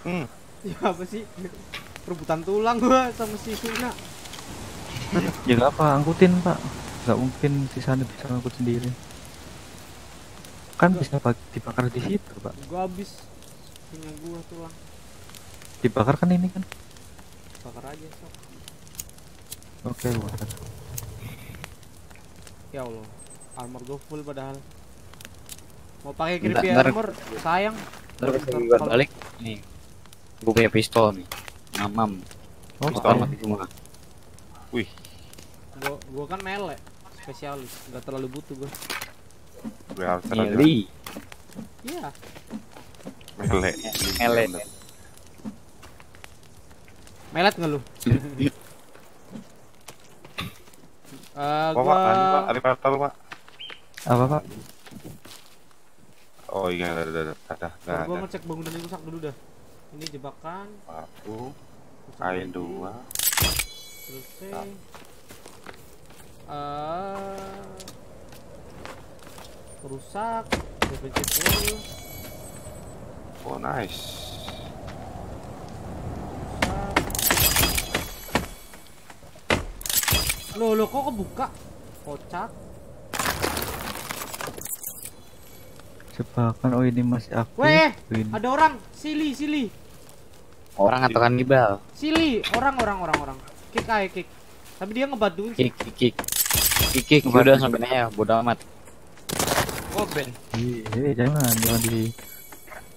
Hmm. ya apa sih? Rebutan tulang gua sama si Suna. ya nggak apa angkutin pak nggak mungkin si sana bisa ngangkut sendiri kan bisa bak- dibakar di situ pak Gua habis punya gua tulang. dibakar kan ini kan Bakar aja sok. Oke water. Ya Allah. Armor gua full padahal. Mau pakai creepy bentar. armor sayang. Terus Ntar kalau- balik nih. Gua punya pistol nih. Mamam. oh Pistol mati semua. Gua gua kan mele spesialis, nggak terlalu butuh gua. Gue harus. Meli. Iya. Mele. Mele. Melet nggak lu? <laughs> Eh Pak, Pak, Pak, gua ada portal, Pak. apa pak Oh iya, ada, ada, ada, ada, gua, ada, gua ada. ngecek bangunan ini rusak dulu dah. Ini jebakan. Rusak kain dua. Selesai. Eh rusak. Defensive full. Oh nice. Loh, loh kok kebuka? Kocak. jebakan oh ini masih aktif Weh, ini ada orang. Sili, sili. Orang atau kanibal. Sili, orang orang orang orang. Kick aja kick. Tapi dia ngebantuin. Kick kick kick. Kick kick udah sampai ya bodo amat. Oh Ben. Ih, eh, jangan jangan di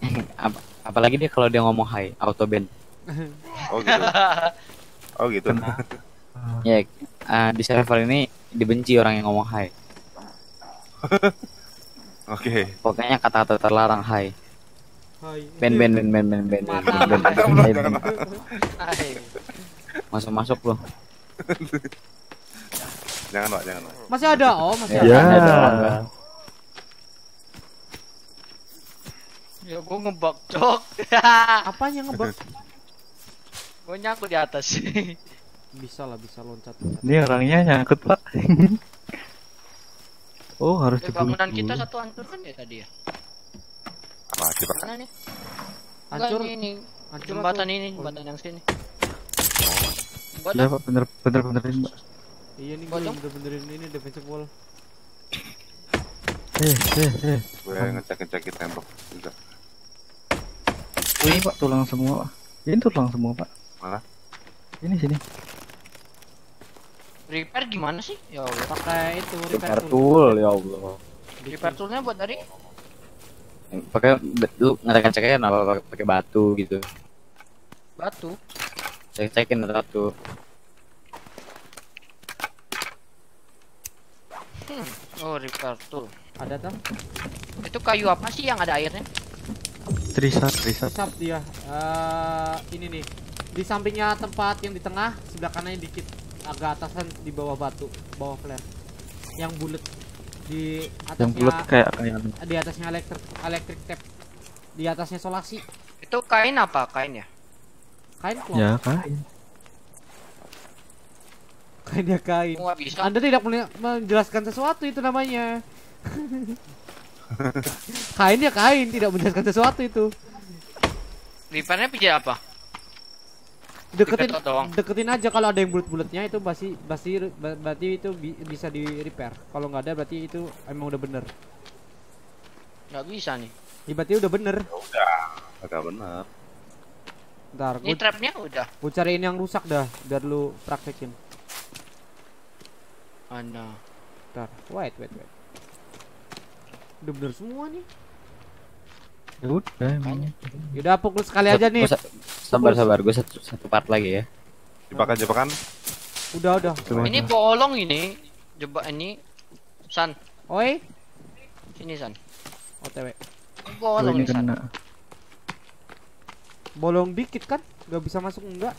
<laughs> Ap apalagi dia kalau dia ngomong hai auto ban. Oh gitu. <laughs> Oh gitu. Ya, eh, di server ini dibenci orang yang ngomong hai. Oke. Pokoknya kata-kata terlarang hai. Hai. Ben ben ben ben ben ben ben ben ben ben ben ben. Hai. Masuk masuk loh. Jangan, Pak, jangan, Pak. Masih ada, oh masih Ya. ada. ya Ya gua ngebug cok. Apanya ngebug? gua nyangkut di atas. Bisa lah, bisa loncat. loncat. ini orangnya nyangkut pak <laughs> oh harus Eh, dibunuh bangunan kita dulu. satu hancur kan ya tadi ya? Apa coba? Mana nih? Hancur, ini, ini. hancur jembatan atau- ini, Oh, jembatan yang sini. Gua ya pak bener bener benerin pak Iya nih gue Pocong. bener-benerin ini defensive wall. eh eh eh Gue ngecek-ngecekin tembok juga. ini pak tulang semua pak ini tulang semua pak Mana? ini sini repair gimana sih? Ya Allah. Pakai itu repair Repair tool. tool ya Allah. Repair toolnya buat dari Pakai lu ngecek aja apa pakai- batu gitu. batu. Cek cekin satu. Oh, repair tool. Ada tuh. Itu kayu apa sih yang ada airnya? trisat trisat Sap dia. Eh ini nih. Di sampingnya tempat yang di tengah, sebelah kanannya dikit agak atasan di bawah batu, bawah flare. Yang bulat di yang bulat atasnya kayak kayak anu. di atasnya elektrik elektrik tape. Di atasnya solasi. Itu kain apa? Kain ya? Kain klon. ya kain Kain dia kain. Bisa. Anda tidak boleh menjelaskan sesuatu itu namanya. <laughs> kain ya kain, tidak menjelaskan sesuatu itu. Repairnya pijat apa? Deketin doang. deketin aja kalau ada yang bulat-bulatnya itu pasti pasti berarti itu bi- bisa di repair. Kalau nggak ada berarti itu emang udah bener. Nggak bisa nih. Ya, berarti udah bener. Agak bener. Ntar Ini trapnya udah. cariin yang rusak dah biar lu praktekin. Mana? Ntar, wait wait wait. Udah bener semua nih. Udah Yaudah pukul sekali aja nih. Sabar sabar, gue satu satu part lagi ya. Jebakan-jebakan Udah udah. Coba Ini bolong ini. Coba ini. San, Oi, sini San. OTW. Bolong ini nih San. kena Bolong dikit kan? Gak bisa masuk enggak?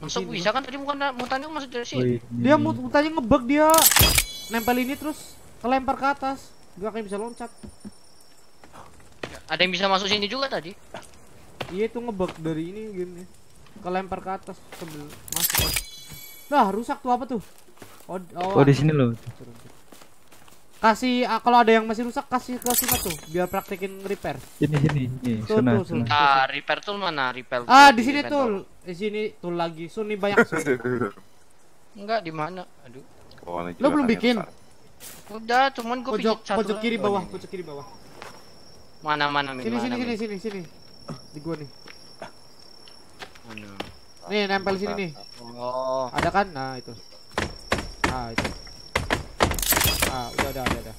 Masuk bisa kan tadi bukan mutanya masuk dari sini. ini. Dia mut mutanya ngebug dia. Nempel ini terus kelempar ke atas. Gak kayak bisa loncat. Ada yang bisa masuk sini juga tadi. Iya itu ngebug dari ini gamenya. Kelempar ke atas sebelum masuk. Lah rusak tuh apa tuh? Oh, oh, oh di sini loh kasih ah, kalau ada yang masih rusak kasih ke Suna tuh biar praktekin repair. ini sini ini Tuh, sana tuh. Ah, repair tool mana? Repair Ah tool di sini tuh, di sini tuh lagi. Sun nih banyak Sun. Enggak di mana? Aduh. Bawahnya Lo belum bikin? Udah, cuman gue Pojok pojok kiri bawah, pojok kiri bawah. Mana mana Min? Sini mana, sini Min? sini sini sini. Di gua nih. Mana? Nih nempel sini nih. Oh, Ada kan? Nah, itu. Ah, itu. Ah, udah udah udah. udah.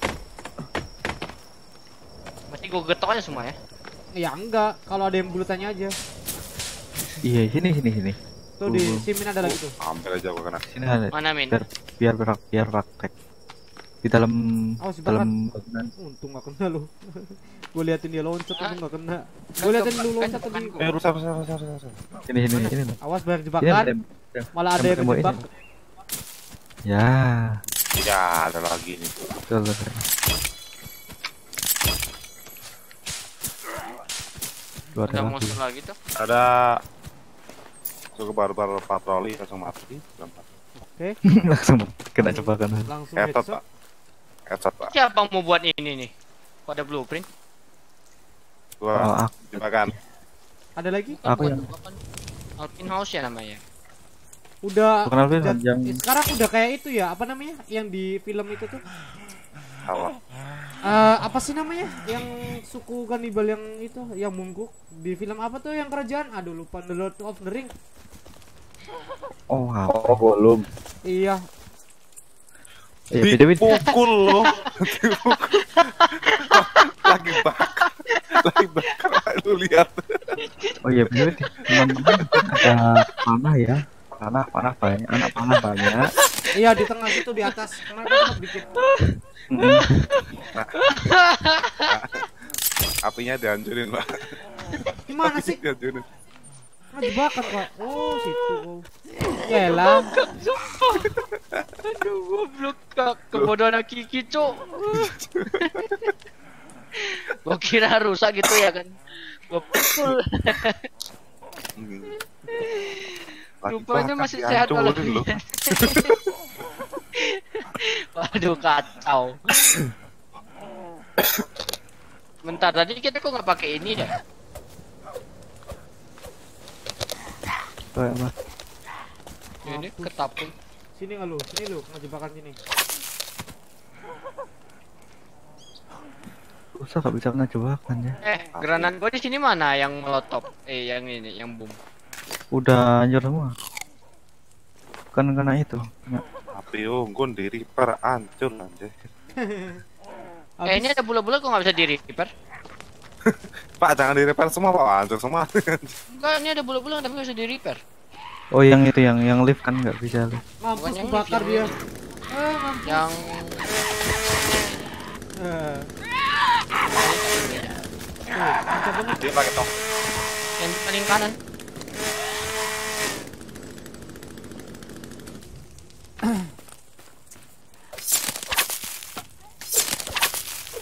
mesti gue getok aja semua ya. Ya enggak, kalau ada yang bulutannya aja. Iya, sini sini sini. Tuh di simin ada lagi tuh. Hampir aja gua kena. Sini ada. Mana Min? Biar biar berak, biar praktek. Di dalam Awas dalam Untung gak kena lu. <laughs> Gue liatin dia loncat Hah? untung gak kena. Gue liatin lu loncat tadi. Eh rusak rusak rusak rusak. sini sini sini. Awas bayar jebakan. ada. Malah ada yang tembok ini. ngejebak. Ya, Iya, ada lagi nih. betul betul. Luar Ada monster lagi tuh. Ada suka baru-baru patroli langsung mati. Oke, <laughs> Langsung kena jebakan. langsung Headshot headshot. pak. Headshot pak. Siapa yang mau buat ini nih? Kok ada blueprint? Oh, Gua aku, jebakan. Ada lagi? aku yang Alpin House ya namanya. Udah Bukan Alvin, udah- yang- sekarang udah kayak itu ya, apa namanya? Yang di film itu tuh. Apa? Eh, apa sih namanya? Yang suku kanibal yang itu, yang mungguk di film apa tuh yang kerajaan? Aduh lupa The Lord of the Ring. oh, aku. Oh, Gollum. Iya, Eh, beda beda. Dipukul loh. <laughs> Dipukul. <laughs> lagi bakar. Lagi bakar. Lu lihat. Oh iya bener deh. Teman-teman ada panah ya. Panah, panah banyak. Anak panah banyak. iya di tengah situ di atas. Kemarin kan sempat bikin. Apinya dihancurin pak. Gimana sih? Dihancurin. Ngejebakan kok. Oh situ. Oh. Yaelah. Aduh, goblok kak. Kebodohan Kiki, cuk. <laughs> Gua kira rusak gitu ya kan. Gua pukul. Rupanya masih sehat kalau. Waduh, kacau. Bentar, tadi kita kok nggak pakai ini dah? Tuh, ya, Mas. Ini ketapung. Sini nggak lu? Sini lu ngejebakan sini. Susah gak bisa kena jebakan ya. Eh, granat gua di sini mana yang melotop? Eh, yang ini, yang boom. Udah hancur semua. Kan kena itu. Kena. Api unggun di Reaper hancur anjir. Eh, ini ada bola-bola kok nggak bisa di repair? <laughs> Pak jangan di repair semua pak hancur semua. Enggak, ini ada bola-bola tapi nggak bisa di repair. Oh yang itu yang yang lift kan nggak bisa lift. Mampus Bukan kebakar ini, dia. yang- Eh, mampus. Yang Eh. Kencang banget. Dia pakai tong. yang paling kanan.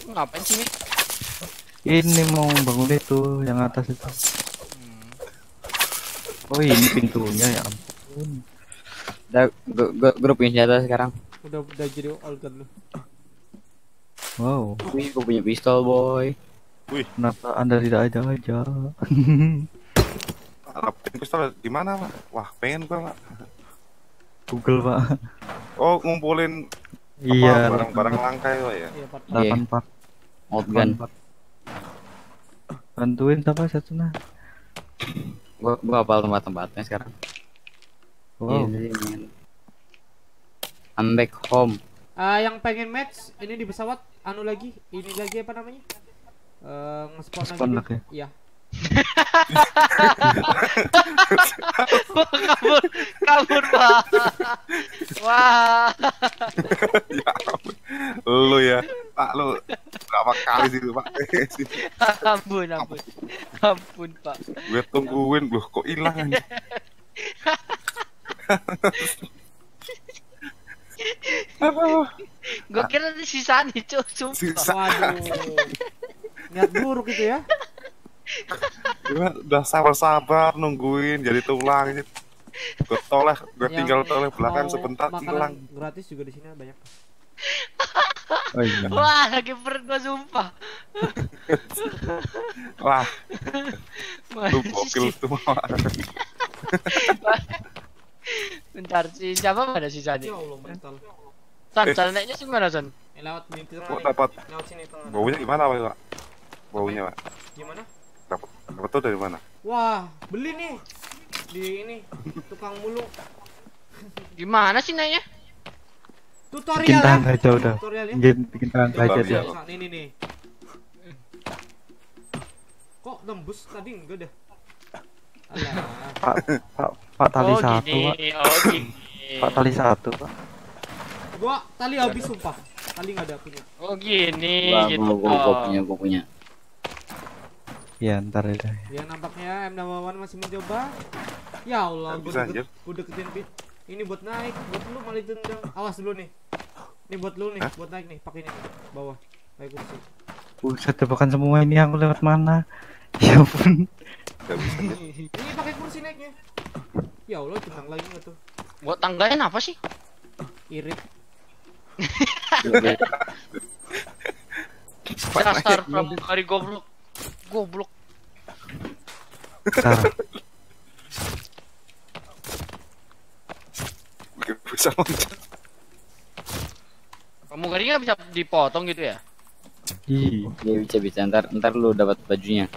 Ngapain sih? Ini mau bangun itu yang atas itu. Oh ini pintunya ya ampun. Udah gua- grup punya senjata sekarang. Udah udah jadi all gun lu. Wow, Wih, gua punya pistol, boy. kenapa anda tidak ada aja? <laughs> Dapetin pistol di mana pak? Wah pengen gua pak. Google pak. Oh ngumpulin apa, Iya, barang-barang langka ya Pak, ya. Iya, part. Iya. 84 Outgun. 84. Bantuin siapa satu nah? Gua gua hafal tempat-tempatnya sekarang. Wow. Iya, man. I'm back home. Ah, yang pengen match ini di pesawat anu lagi, ini lagi apa namanya? Eh, nge-spawn Nge-spawn lagi. dia. Iya. kabur, kabur, Pak. Wah. ya. Lu ya, Pak lu berapa kali sih lu, Pak? ampun, ampun. Ampun, Pak. Gue tungguin loh, kok hilang? <laughs> Gue kira ada sisa nih, cuk. Sumpah. Sisa. Waduh. Niat buruk itu ya. Gue udah sabar-sabar nungguin jadi tulang gitu. Gue toleh, gue Yang tinggal toleh belakang sebentar hilang. Gratis juga di sini banyak. Oh iya. Wah, lagi perut gua sumpah. Wah, lu sih. tuh. Bentar, si siapa mana sisanya? Ya Allah, mental. San, cara naiknya sih gimana San? Eh, lewat tengah Kok nih. dapat Lewat sini tengah. baunya gimana pak? Baunya pak? Gimana? Dapat dapat tuh dari mana? Wah, beli nih. Di ini tukang mulung. Gimana sih naiknya? bikin Tutorial ya. tangga aja udah Tutorial ya. bikin bikin tangga Coba aja dia Bisa, ini nih. Kok tembus tadi enggak dah. Pak pak pak tali oh satu gini, pak oh gini. <laughs> pak tali satu pak Gua tali habis sumpah. Tali enggak ada punya. Oh gini, Gua, gitu. gua, gua, punya, gua punya. ya ntar ya Ya nampaknya M Namawan masih mencoba. Ya Allah, Nggak gua bisa, deket, gua deketin pit. Ini buat naik, buat lu malah ditendang. Awas dulu nih. Ini buat lu nih, Hah? buat naik nih, pakai ini bawah. Pakai kursi. Buset tebakan semua ini aku lewat mana ya ampun Gak bisa. Jir. Ini pakai kursi naiknya. Ya Allah, tendang lagi enggak tuh? Buat tangganya apa sih? Irit. <laughs> Dasar pramugari goblok. Goblok. ntar Gak bisa loncat. Pramugarinya bisa dipotong gitu ya? ih Ya bisa bisa ntar ntar lu dapat bajunya.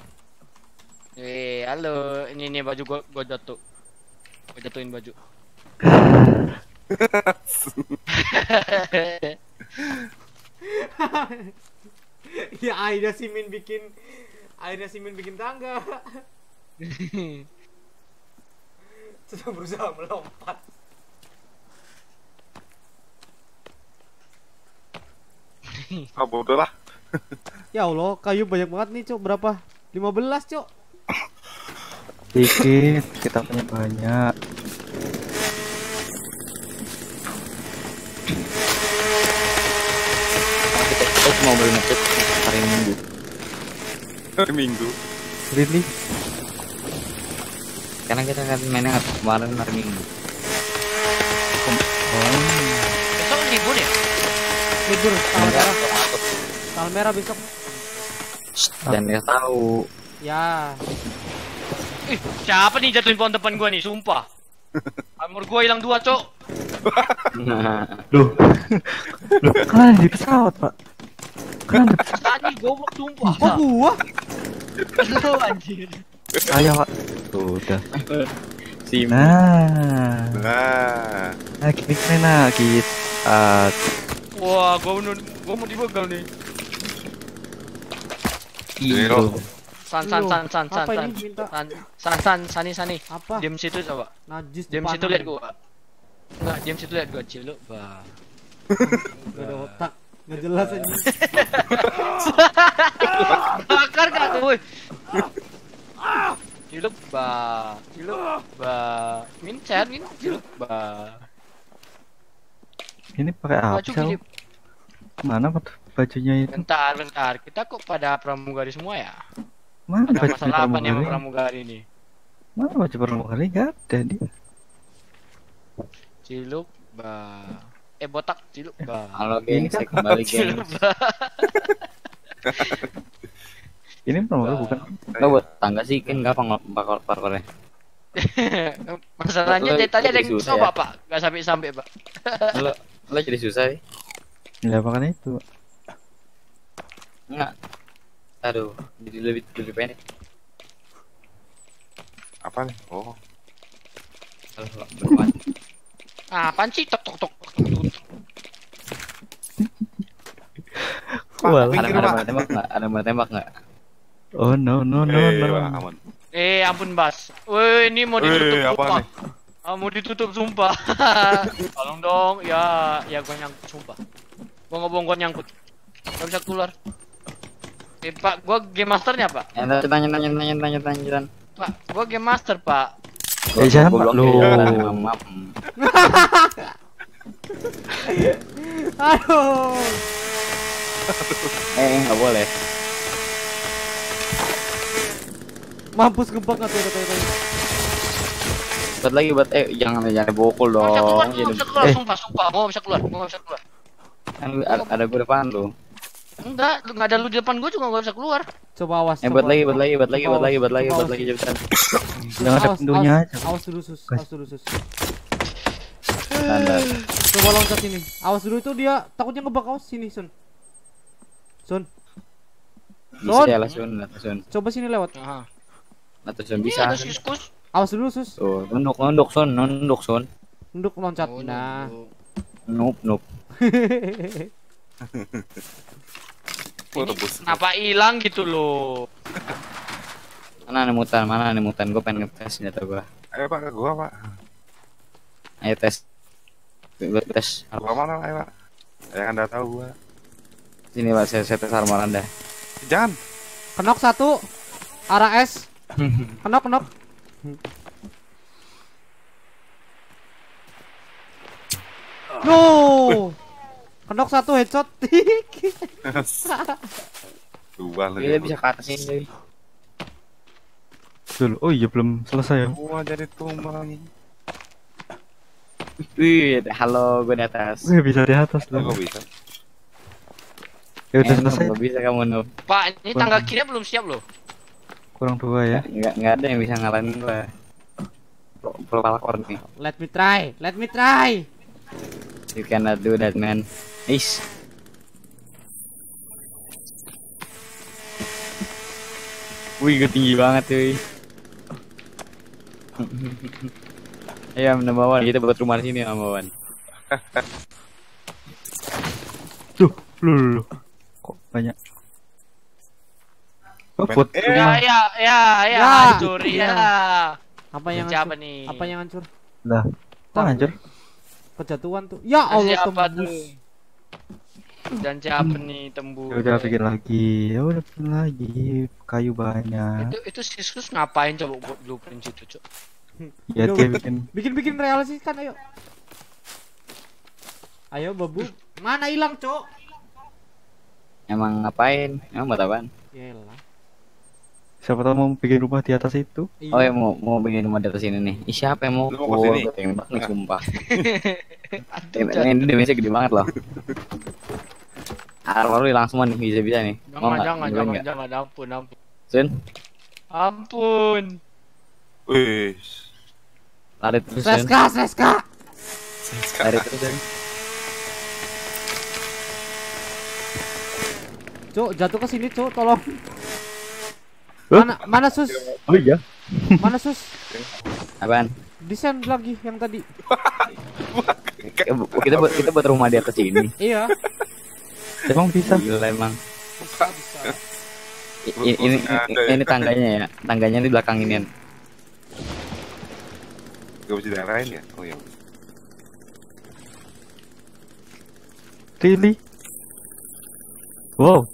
Eh, halo. Ini nih baju gua gua jatuh. Gua jatuhin baju. <laughs> ya Aida Simin bikin Aida Simin bikin tangga. <laughs> Sedang berusaha melompat. Ah bodoh lah. Ya Allah, kayu banyak banget nih, Cok. Berapa? 15, Cok. Dikit kita punya banyak Kita, kita cuma boleh ngecat hari minggu. Hari Minggu. really Karena kita kan mainnya kemarin hari minggu. oh Besok libur ya? Libur tanggal merah. Tanggal merah besok. Dan dia tahu. Ya. Ih, siapa nih jatuhin pohon depan gua nih, sumpah. <laughs> Armor gua hilang dua, Cok. loh loh kan di pesawat pak kan ada Tadi goblok sumpah. Oh, gua. Lu anjir. saya pak tuh udah si nah Nah, nah gini keren nah kita Wah, gua mau gua mau dibegal nih. Zero. San san san san san san. San san san sani sani. Apa? Diam situ coba. Najis Diam situ lihat gua. Enggak, diam situ lihat gua ciluk, bah. <laughs> Gak ada otak. Gak jelas aja. Bakar gak tuh, woi. Ciluk, bah. Ciluk, bah. Min chat, min ciluk, bah. ini pakai apa Baju mana bajunya itu Bentar, bentar. Kita kok pada pramugari semua ya? Mana Ada baju masalah apa nih pramugari nih? mana baju pramugari nggak ada dia Ciluk, bah. Eh botak, ciluk, bah. Halo geng, saya kembali geng. <laughs> Ini pramugari bukan Enggak buat tangga sih kan gampang bakal parkornya. <laughs> Masalahnya dari tadi ada yang coba ya? pak, nggak sampai sampai pak. <laughs> Lo lo jadi susah ya? ya makanya itu Enggak. Aduh, jadi lebih lebih pendek. apa nih? Oh, Kalau berdepan. Ah, apaan sih tok tok tok Wah, Ada mau tembak enggak? Ada mau tembak enggak? oh no no no Eh, no Pak, aman. Eh ampun bas, Woi ini mau ditutup Eh, apa sumpah. nih? Ah, mau ditutup sumpah. <laughs> Tolong dong, ya ya gua nyangkut sumpah. Gua nggak bohong gua nyangkut. Gak bisa keluar. Eh pak, gua game masternya pak. Ya, ntar tanya tanya tanya tanya tanya tanya. Pak, gua game master pak. Eh, jangan, Gua Pak. ya, <laughs> maaf. Aduh. Eh, enggak boleh. Mampus gempak nggak tuh tadi. Buat lagi buat eh jangan jangan bokol Gua bisa keluar, dong. gua bisa keluar, eh. sumpah, sumpah, gua bisa keluar, gua bisa keluar. kan lu- ada, ada gue depan lu. Enggak, lu nggak ada lu di depan gua juga nggak bisa keluar. Coba awas. Eh buat lagi buat lagi buat lagi Coba buat lagi buat lagi coba buat lagi Jangan ada awas, pintunya awas. aja. Awas dulu sus, awas dulu sus. Standar. Coba loncat sini. Awas dulu itu dia takutnya ngebak awas sini, Sun. Sun, Bisa Son. ya lah Sun, lah Sun. coba sini lewat. Aha. Lah Sun Bisa. bisa. Awas dulu, Sus. Tuh, nunduk nunduk Sun, nunduk Sun. Nunduk loncat. Oh, Nah. Nup nup. <laughs> Oh, rebus. Kenapa hilang gitu loh? Mana nih mutan? Mana nih mutan? Gue pengen ngetes senjata gua. Ayo pak ke gua pak. Ayo tes. Gue tes. Gua mana ayo pak. Yang anda tahu gua. Sini pak, saya, saya tes armor anda. Jangan. Kenok satu. Arah S. Kenok, kenok. <laughs> No. Kenok satu headshot. Dua lagi. Iya bisa ke atas ini. Dulu. Oh iya belum selesai ya. Gua jadi tumbang. Wih, halo, gue di atas. Gue bisa di atas Oh, loh. gua bisa. Ya udah Eh, selesai. Nggak bisa kamu nup. Pak, ini tangga kiri belum siap loh. Kurang dua ya. Nggak nggak ada yang bisa ngalahin gue. Pelakor nih. Let me try. Let me try. You cannot do that man. Is. Wih, gue tinggi banget cuy. Ayo, number one. Kita buat rumah di sini, number <laughs> one. Duh, lu lu. lu. Kok banyak? Oh, buat Eh, Ya, rumah. ya, ya, ya, Ya. hancur ya. Apa yang Siapa hancur? nih? Apa yang hancur? Lah, tak hancur. Kejatuhan tuh. Ya Allah Siapa tembus. tuh? <laughs> Dan siapa nih tembus? Ya udah bikin lagi. Ya udah bikin lagi. Kayu banyak. Itu itu siskus ngapain coba buat blueprint situ, Cuk? <laughs> Ya dia bikin Bikin-bikin realistis kan ayo. Ayo babu. Mana hilang, Cok? Emang ngapain? Emang buat apaan? Yelah. siapa tahu mau bikin rumah di atas itu. Iya. Oh ya mau mau bikin rumah di atas ini nih. Ih, siapa yang mau? Lu mau Oh, ke sini? gue tembak nih sumpah. <laughs> Aduh, Ini, damage gede banget loh. Armor hilang semua nih, bisa-bisa nih. Mau Jangan, jangan, Bantuin jangan, nggak? jangan, ampun, ampun. Sun, Ampun. Wih. lari terus Sun. Seska, Seska. Lari terus Sun. Cok, jatuh ke sini, Cok, tolong. Mana mana sus? Oh iya. Mana sus? Apaan? Desain lagi yang tadi. <laughs> Kita buat kita buat rumah di atas ini. Iya. Emang bisa. Gila emang. Bisa, bisa. I- i- Ini, ini, ini tangganya ya. Tangganya di belakang ini. Gak bisa diarahin ya? Oh iya. Really? Wow.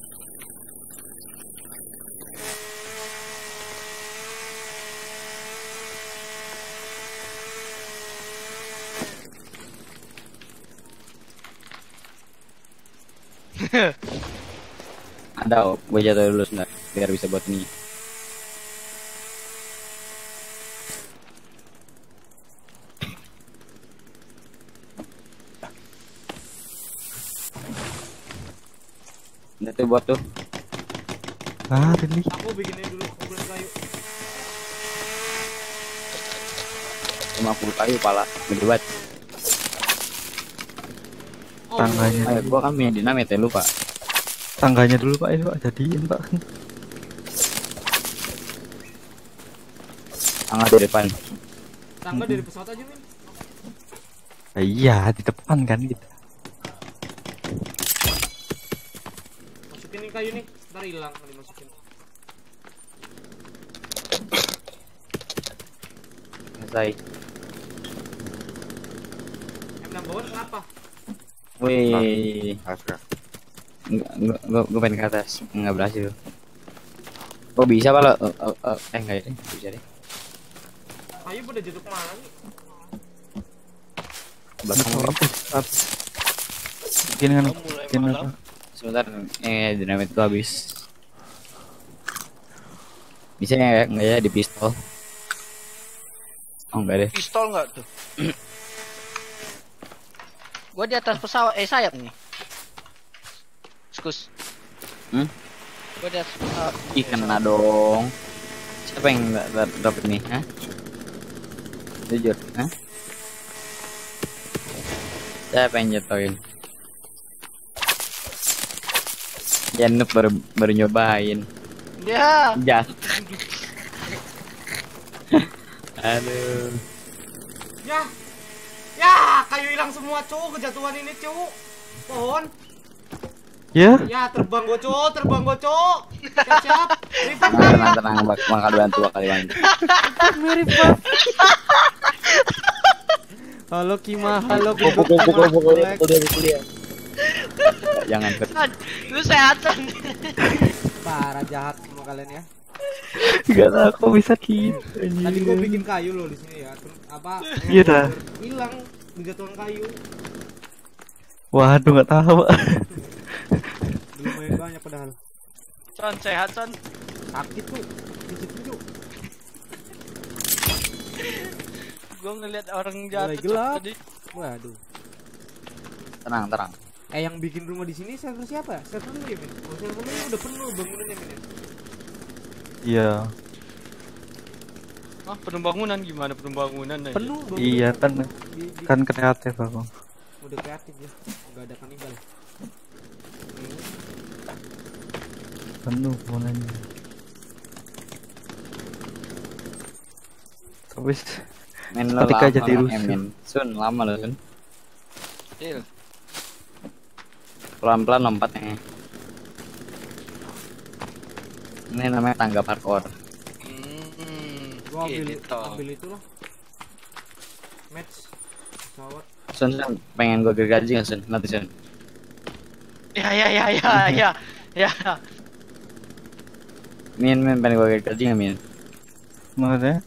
<laughs> Ada, oh, gue jatuh dulu sebentar biar bisa buat ini. Udah tuh buat tuh. Ah, really? Aku bikinnya dulu kumpulin kayu. 50 kayu pala. Gede banget. Oh, Tangganya. Ayo, gua kan punya dinamit ya lupa. Tangganya dulu Pak, ini Pak jadiin Pak. Tangga di depan. Tangga dari pesawat aja, Min. Ah, iya, di depan kan gitu. Masukin nih kayu nih. Ntar hilang kalau dimasukin. Selesai. M6 bawah kenapa? Wih, enggak, enggak, gua, gua pengen ke atas, enggak berhasil. Oh bisa pak lo? Eh, eh, eh, eh enggak ya, bisa deh. Kayu pada jatuh ke mana nih? Belakang? Bikin kan? Bikin apa? sebentar, eh dinamit gua habis. Bisa ya, enggak ya di pistol? Oh enggak deh. Pistol nggak tuh? <clears throat> Gua di atas pesawat, eh sayap nih. Skus. Hmm? Gua di atas pesawat. Ih kena dong. Siapa yang da- da- dapet nih? Hah? Jujur, hah? Saya pengen jatuhin. Ya noob baru baru nyobain. Ya. Jat. <laughs> <laughs> Aduh. Ya. Ya, kayu hilang semua, Cuk. Kejatuhan ini, Cuk. Pohon. Ya, Ya, terbang gua, Cuk. Terbang gua, Cuk. Siap-siap. Tenang tenang bak bakal bantu bakal bantu. revive. <laughs> Halo Kima, halo Pukul gendut pukul Kima. pukul Black. pukul dia pukul dia. Jangan ke San, lu sehat San. Parah jahat semua kalian ya. Gak tahu kok bisa gitu. Tadi gua bikin kayu loh di sini ya. Apa? Iya dah. Hilang menjatuhkan kayu. Waduh nggak tahu. Belum main banyak padahal. San sehat San. Sakit tuh. Pijit Cuk. Gua ngeliat orang jatuh gelap. tadi. Waduh. tenang tenang. Eh yang bikin rumah di sini server siapa? Server lu ya, Min? Oh, server lu udah penuh bangunannya, Min. ya? Iya. Ah, penuh bangunan gimana penuh bangunan aja? Penuh bangunan. Iya kan Di, di, kan kreatif aku. udah kreatif ya. Enggak ada kanibal. Penuh bangunannya. Terus Main lo Ketika lama jadi lah, rusuh. Sun lama lo Sun. Deal. Pelan pelan lompatnya. Ini namanya tangga parkour. Gua ambil gitu. ambil itu lah. Match pesawat. Sun Sun pengen gue gergaji nggak Sun? Nanti Sun. Ya ya ya ya <laughs> ya. Ya. Min Min pengen gue gergaji nggak Min? maksudnya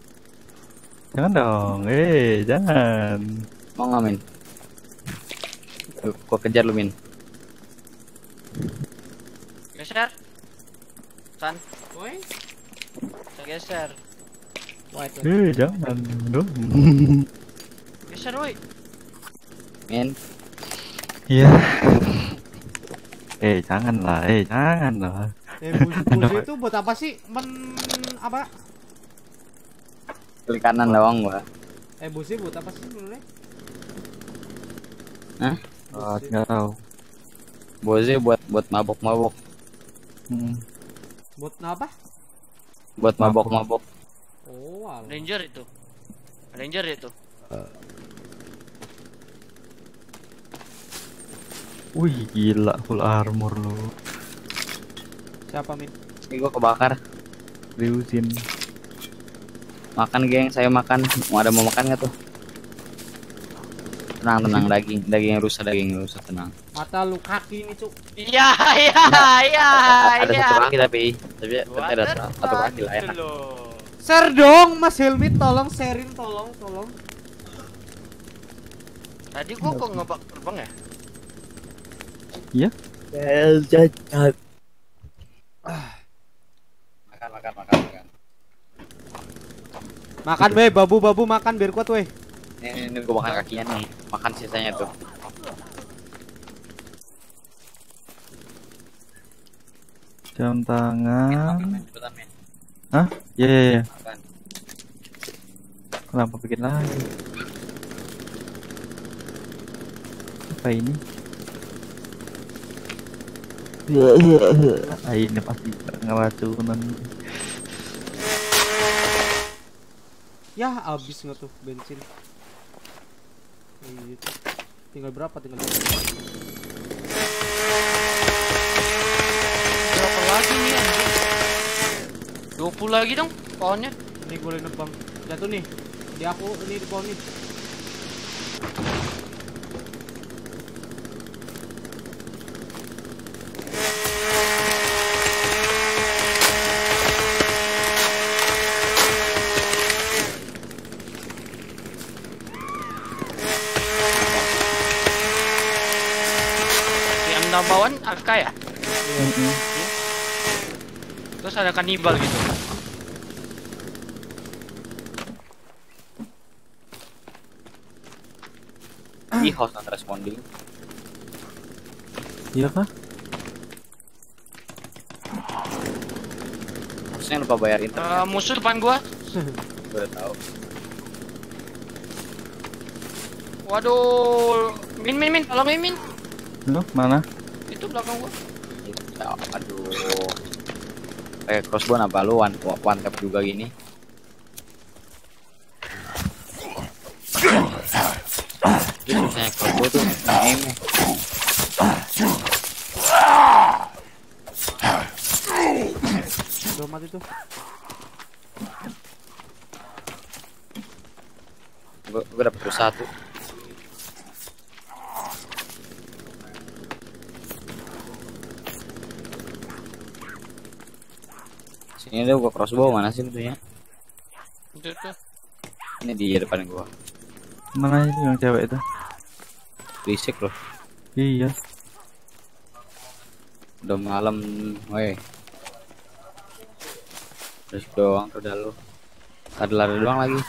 jangan dong, eh jangan. Mau nggak Min? Tuh, Gua kejar lu Min. Geser. San, Woi. saya geser. Wah itu. Eh jangan dong. Geser woi. Min. Iya. Eh jangan lah, eh jangan lah. Eh, busi <laughs> itu buat apa sih? Men apa? Klik kanan doang gua. Eh, busi buat apa sih sebenarnya? Hah? Oh, nggak tahu. Boze buat buat mabok-mabok. Hmm. Buat apa? Buat mabok-mabok. Alah. Ranger itu. Ranger itu. Wih gila full armor lo. Siapa, Min? Ini gua kebakar. Riusin. Makan geng, saya makan. Mau ada mau makan nggak tuh? Tenang tenang <laughs> daging, daging yang rusak, daging yang rusak tenang. Mata lu kaki ini, Cuk. Iya iya iya ada iya. satu kaki tapi, tapi tapi ada satu satu kaki lah ya. Share dong, Mas Helmi, tolong sharein, tolong, tolong. Tadi gua kok ngebak terbang ya? Makan makan makan makan. Makan, weh, babu-babu makan biar kuat, weh. Ini, ini, ini gua makan kakinya nih, makan sisanya tuh. Jam tangan. Hah? Iya iya iya. Makan. Kenapa bikin lagi? Apa ini? Ah, ini pasti ngeracunan. Ya, habis nggak tuh bensin. Gitu. Tinggal berapa? Tinggal berapa? Berapa lagi nih? 20 lagi dong pohonnya. Ini gue boleh nebang. Jatuh nih. Di aku ini di pohon nih. Yang AFK ya? Terus ada kanibal gitu. Ih, host not responding. Iya kah? Harusnya lupa bayar Eh, internet. musuh depan gua. Gua udah tahu. Waduh, min min min, tolong min. Lu mana? Itu belakang gua. Ya, aduh. Pakai crossbow apa lu one, one tap juga gini? Itu susahnya crossbow tuh aim Udah mati tuh. Gua, gua dapet terus satu. Sini deh gua crossbow mana sih musuhnya? Itu tuh. Ini di depan gua. Mana itu yang cewek itu? Berisik loh. Iya. Udah malam, weh. Terus doang tuh udah lu. Lari-lari doang lagi.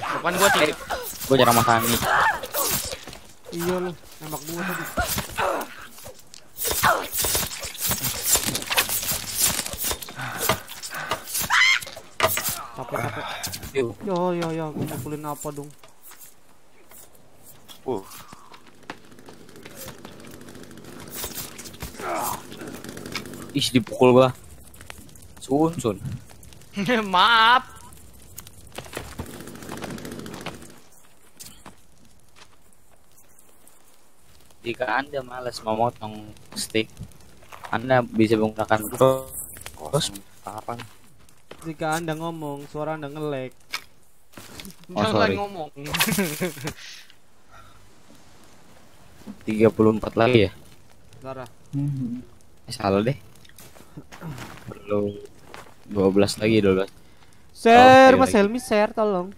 Depan gua tiga. Gua jarang makan nih. Iya lu, nembak gua tadi. Yo yo yo, gua mukulin apa dong? Uh, Ih, dipukul gua. Sun, sun. <laughs> Maaf. Jika Anda malas memotong stick, Anda bisa menggunakan cross. apa? Jika anda ngomong, suara anda ngelek. <laughs> Oh, Jangan sorry. ngomong. <laughs> 34 lagi ya? Darah. Hmm. Eh, salah deh. Perlu 12 lagi 12. Share, Oke, Mas lagi. Helmi share tolong.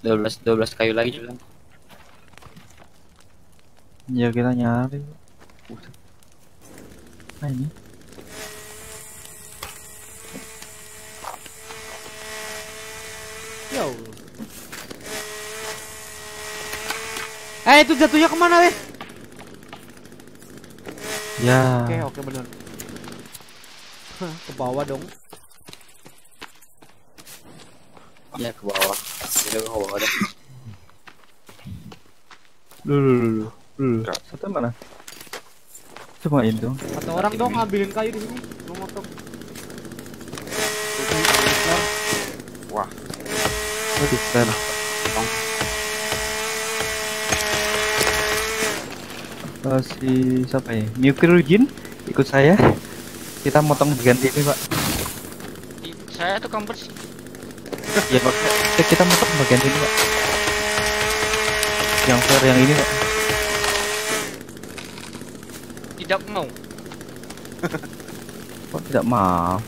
dua belas dua belas kayu lagi juga. Ya kita nyari. Buset. Nah ini. Yo. Eh itu jatuhnya ke mana weh? Ya. Oke oke bener. Hah, Ke bawah dong. Ya ke bawah. Jadi ke bawah deh. Lu lu lu lu. lu. Enggak. Satu mana? Cuma itu. Kata orang dong ngambilin kayu di sini. Mau motong. Wah, Waduh, keren. Eh, si siapa ya? Mukirujin ikut saya. Kita motong bagian ini, Pak. Saya tuh kampus Iya, Pak. Kita, kita motong bagian ini, Pak. Yang fair yang ini, Pak. Tidak mau. Kok tidak mau?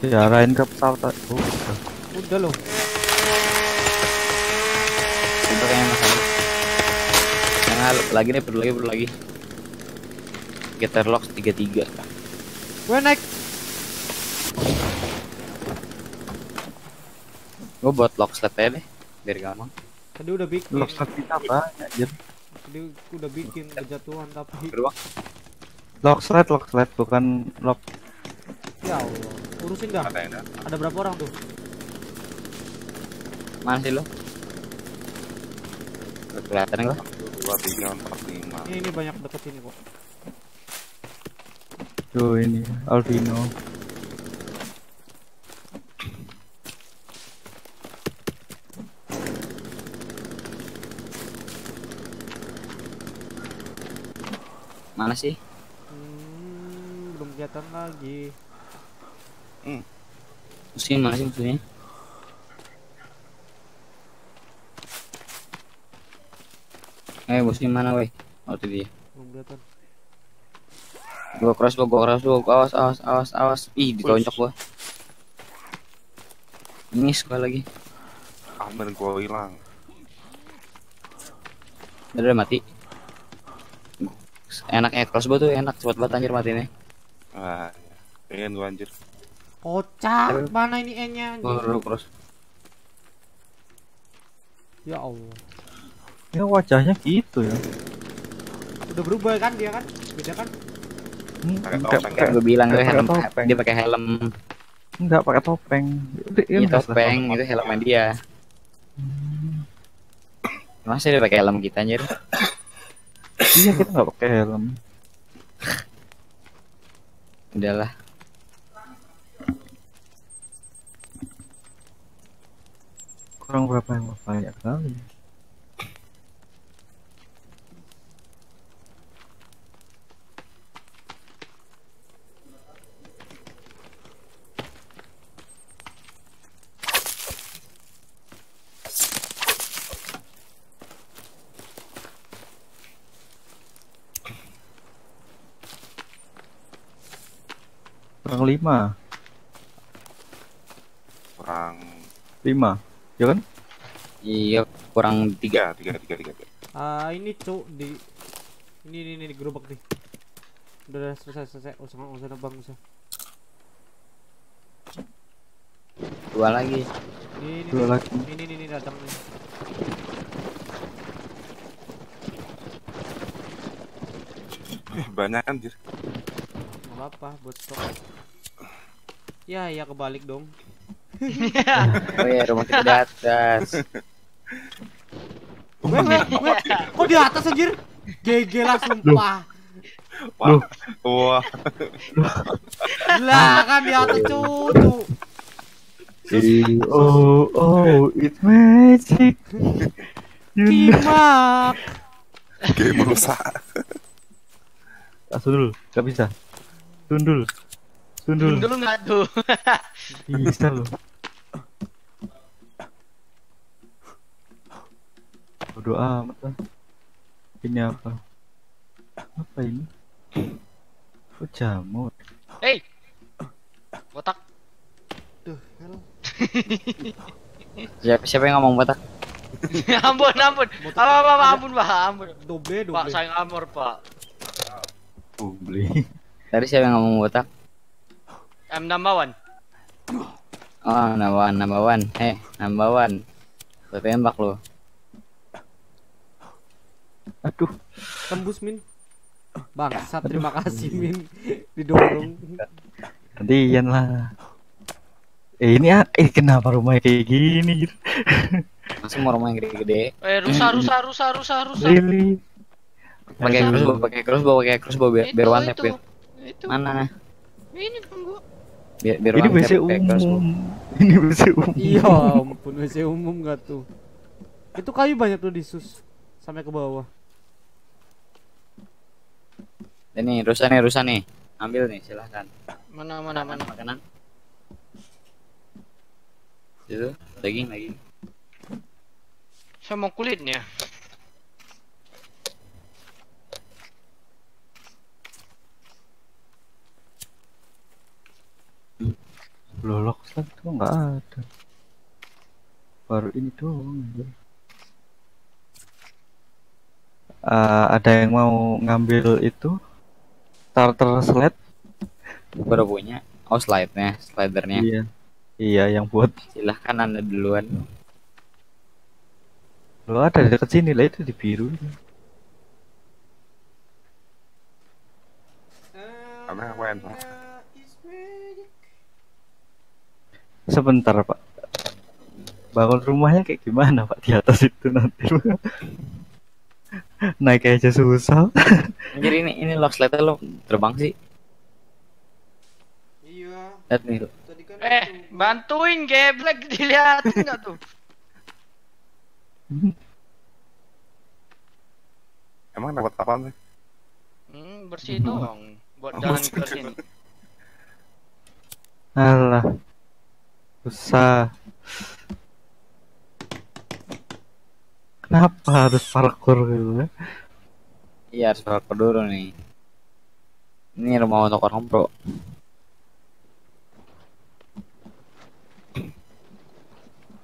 Diarahin ke pesawat. Oh, udah. Udah loh. Itu kayaknya masalah. Nah, lagi nih perlu lagi perlu lagi. Getter lock 33. Gue naik. Gua buat lock slot aja deh. Biar gampang. Tadi udah bikin. Lock slot kita banyak, anjir. Tadi udah bikin kejatuhan tapi Beruang. Lock slide, lock slide bukan lock. ya Allah. Urusin dah. ada ada. Berapa orang tuh? Mana sih lo? Kelihatan gua. Dua, tiga, empat, lima. Ini ini banyak deket sini kok. Tuh ini, Alvino. Mana sih? Hmm, belum kelihatan lagi. Musuhnya mana sih musuhnya? Eh, musuhnya mana, weh? Oh, itu dia. Belum kelihatan. Gua cross gua, gua cross gua, awas, awas, awas, awas. Ih, ditonjok gua. Miss gua lagi. Amin gua hilang. Udah mati. Enaknya crossbow tuh enak cepet banget anjir matinya. Ah, pengen gua anjir. Kocak, mana ini N-nya? Gua udah cross. Ya Allah. Ya wajahnya gitu ya. Udah berubah kan dia kan? Beda kan? Hmm, Pakai topeng, Kan gue bilang gue Pakai helm topeng. dia pakai helm enggak pakai topeng. Iya udah, topeng itu helmnya dia. Masa dia pakai helm kita anjir? Iya kita nggak pakai helm. Udahlah. Kurang berapa yang banyak kali. Lima, kurang lima, ya kan? Iya kurang tiga. tiga tiga tiga. Ah ini cuk di ini ini ini di gerobak nih. Udah, udah selesai selesai. Usah usah nebang usah. Dua lagi. Ini ini Dua lagi. Ini ini ini datang nih. Eh, banyak kan jir Nggak apa-apa buat stok. Ya ya kebalik dong. <laughs> Oh iya rumah kita di atas. Weh, weh, weh. Kok di atas anjir? GG lah sumpah. wah wah Lah kan di atas cucu. Oh oh it's magic. <laughs> Kimak. game rusak Ah, sundul, gak bisa. Sundul, sundul, Dulu nggak tuh. <laughs> bisa loh. Bodo amat lah. Ini apa? Apa ini? Oh jamur. Hei. Botak. Duh, hell. <laughs> Siapa siapa yang ngomong batak? <laughs> ampun, ampun. Botak. Apa, apa, apa, ampun, Pak. Ampun. Doble, Pak, doble. sayang amor, Pak. Publi. Tadi siapa yang ngomong botak? I'm number one. Oh number one, number one. Eh number one. Gue tembak lo. Aduh, Tembus min. Bangsat, terima kasih min. Didorong. gantian lah. Eh ini ah, eh kenapa rumahnya kayak gini? gitu? Langsung mau rumah yang gede-gede. Eh, rusa, rusa, rusa, rusa, rusa. Really? Pakai crossbow, pakai crossbow, pakai crossbow biar biar one tap. Mana? Ini kan gua. Biar biar Ini WC umum. Ini WC umum. Iya ampun, WC umum gak tuh? Itu kayu banyak tuh di sus sampai ke bawah. Ini rusa nih, rusa nih. Ambil nih, silahkan. Mana, mana, mana. Makanan. Itu daging, daging. Saya mau kulitnya. Lolok slot tuh nggak ada. Baru ini doang. Eh, ada yang mau ngambil itu starter sled? Baru punya. Oh slide-nya, slidernya. Iya. Iya, yang buat Silahkan anda duluan. lo ada di dekat sini lah itu di biru. karena aku enak Sebentar, Pak. Bangun rumahnya kayak gimana, Pak? Di atas itu nanti. Naik aja susah. Anjir ini ini lock slide lo terbang sih. Iya, Lihat nih. kan Eh, bantuin geblek dilihatin nggak tuh? <laughs> emang dapat apa sih Hmm, bersih dong. Buat jalan ke sini. Alah. Susah. Kenapa harus parkour gitu ya? Iya harus parkour dulu nih. Ini rumah untuk orang pro.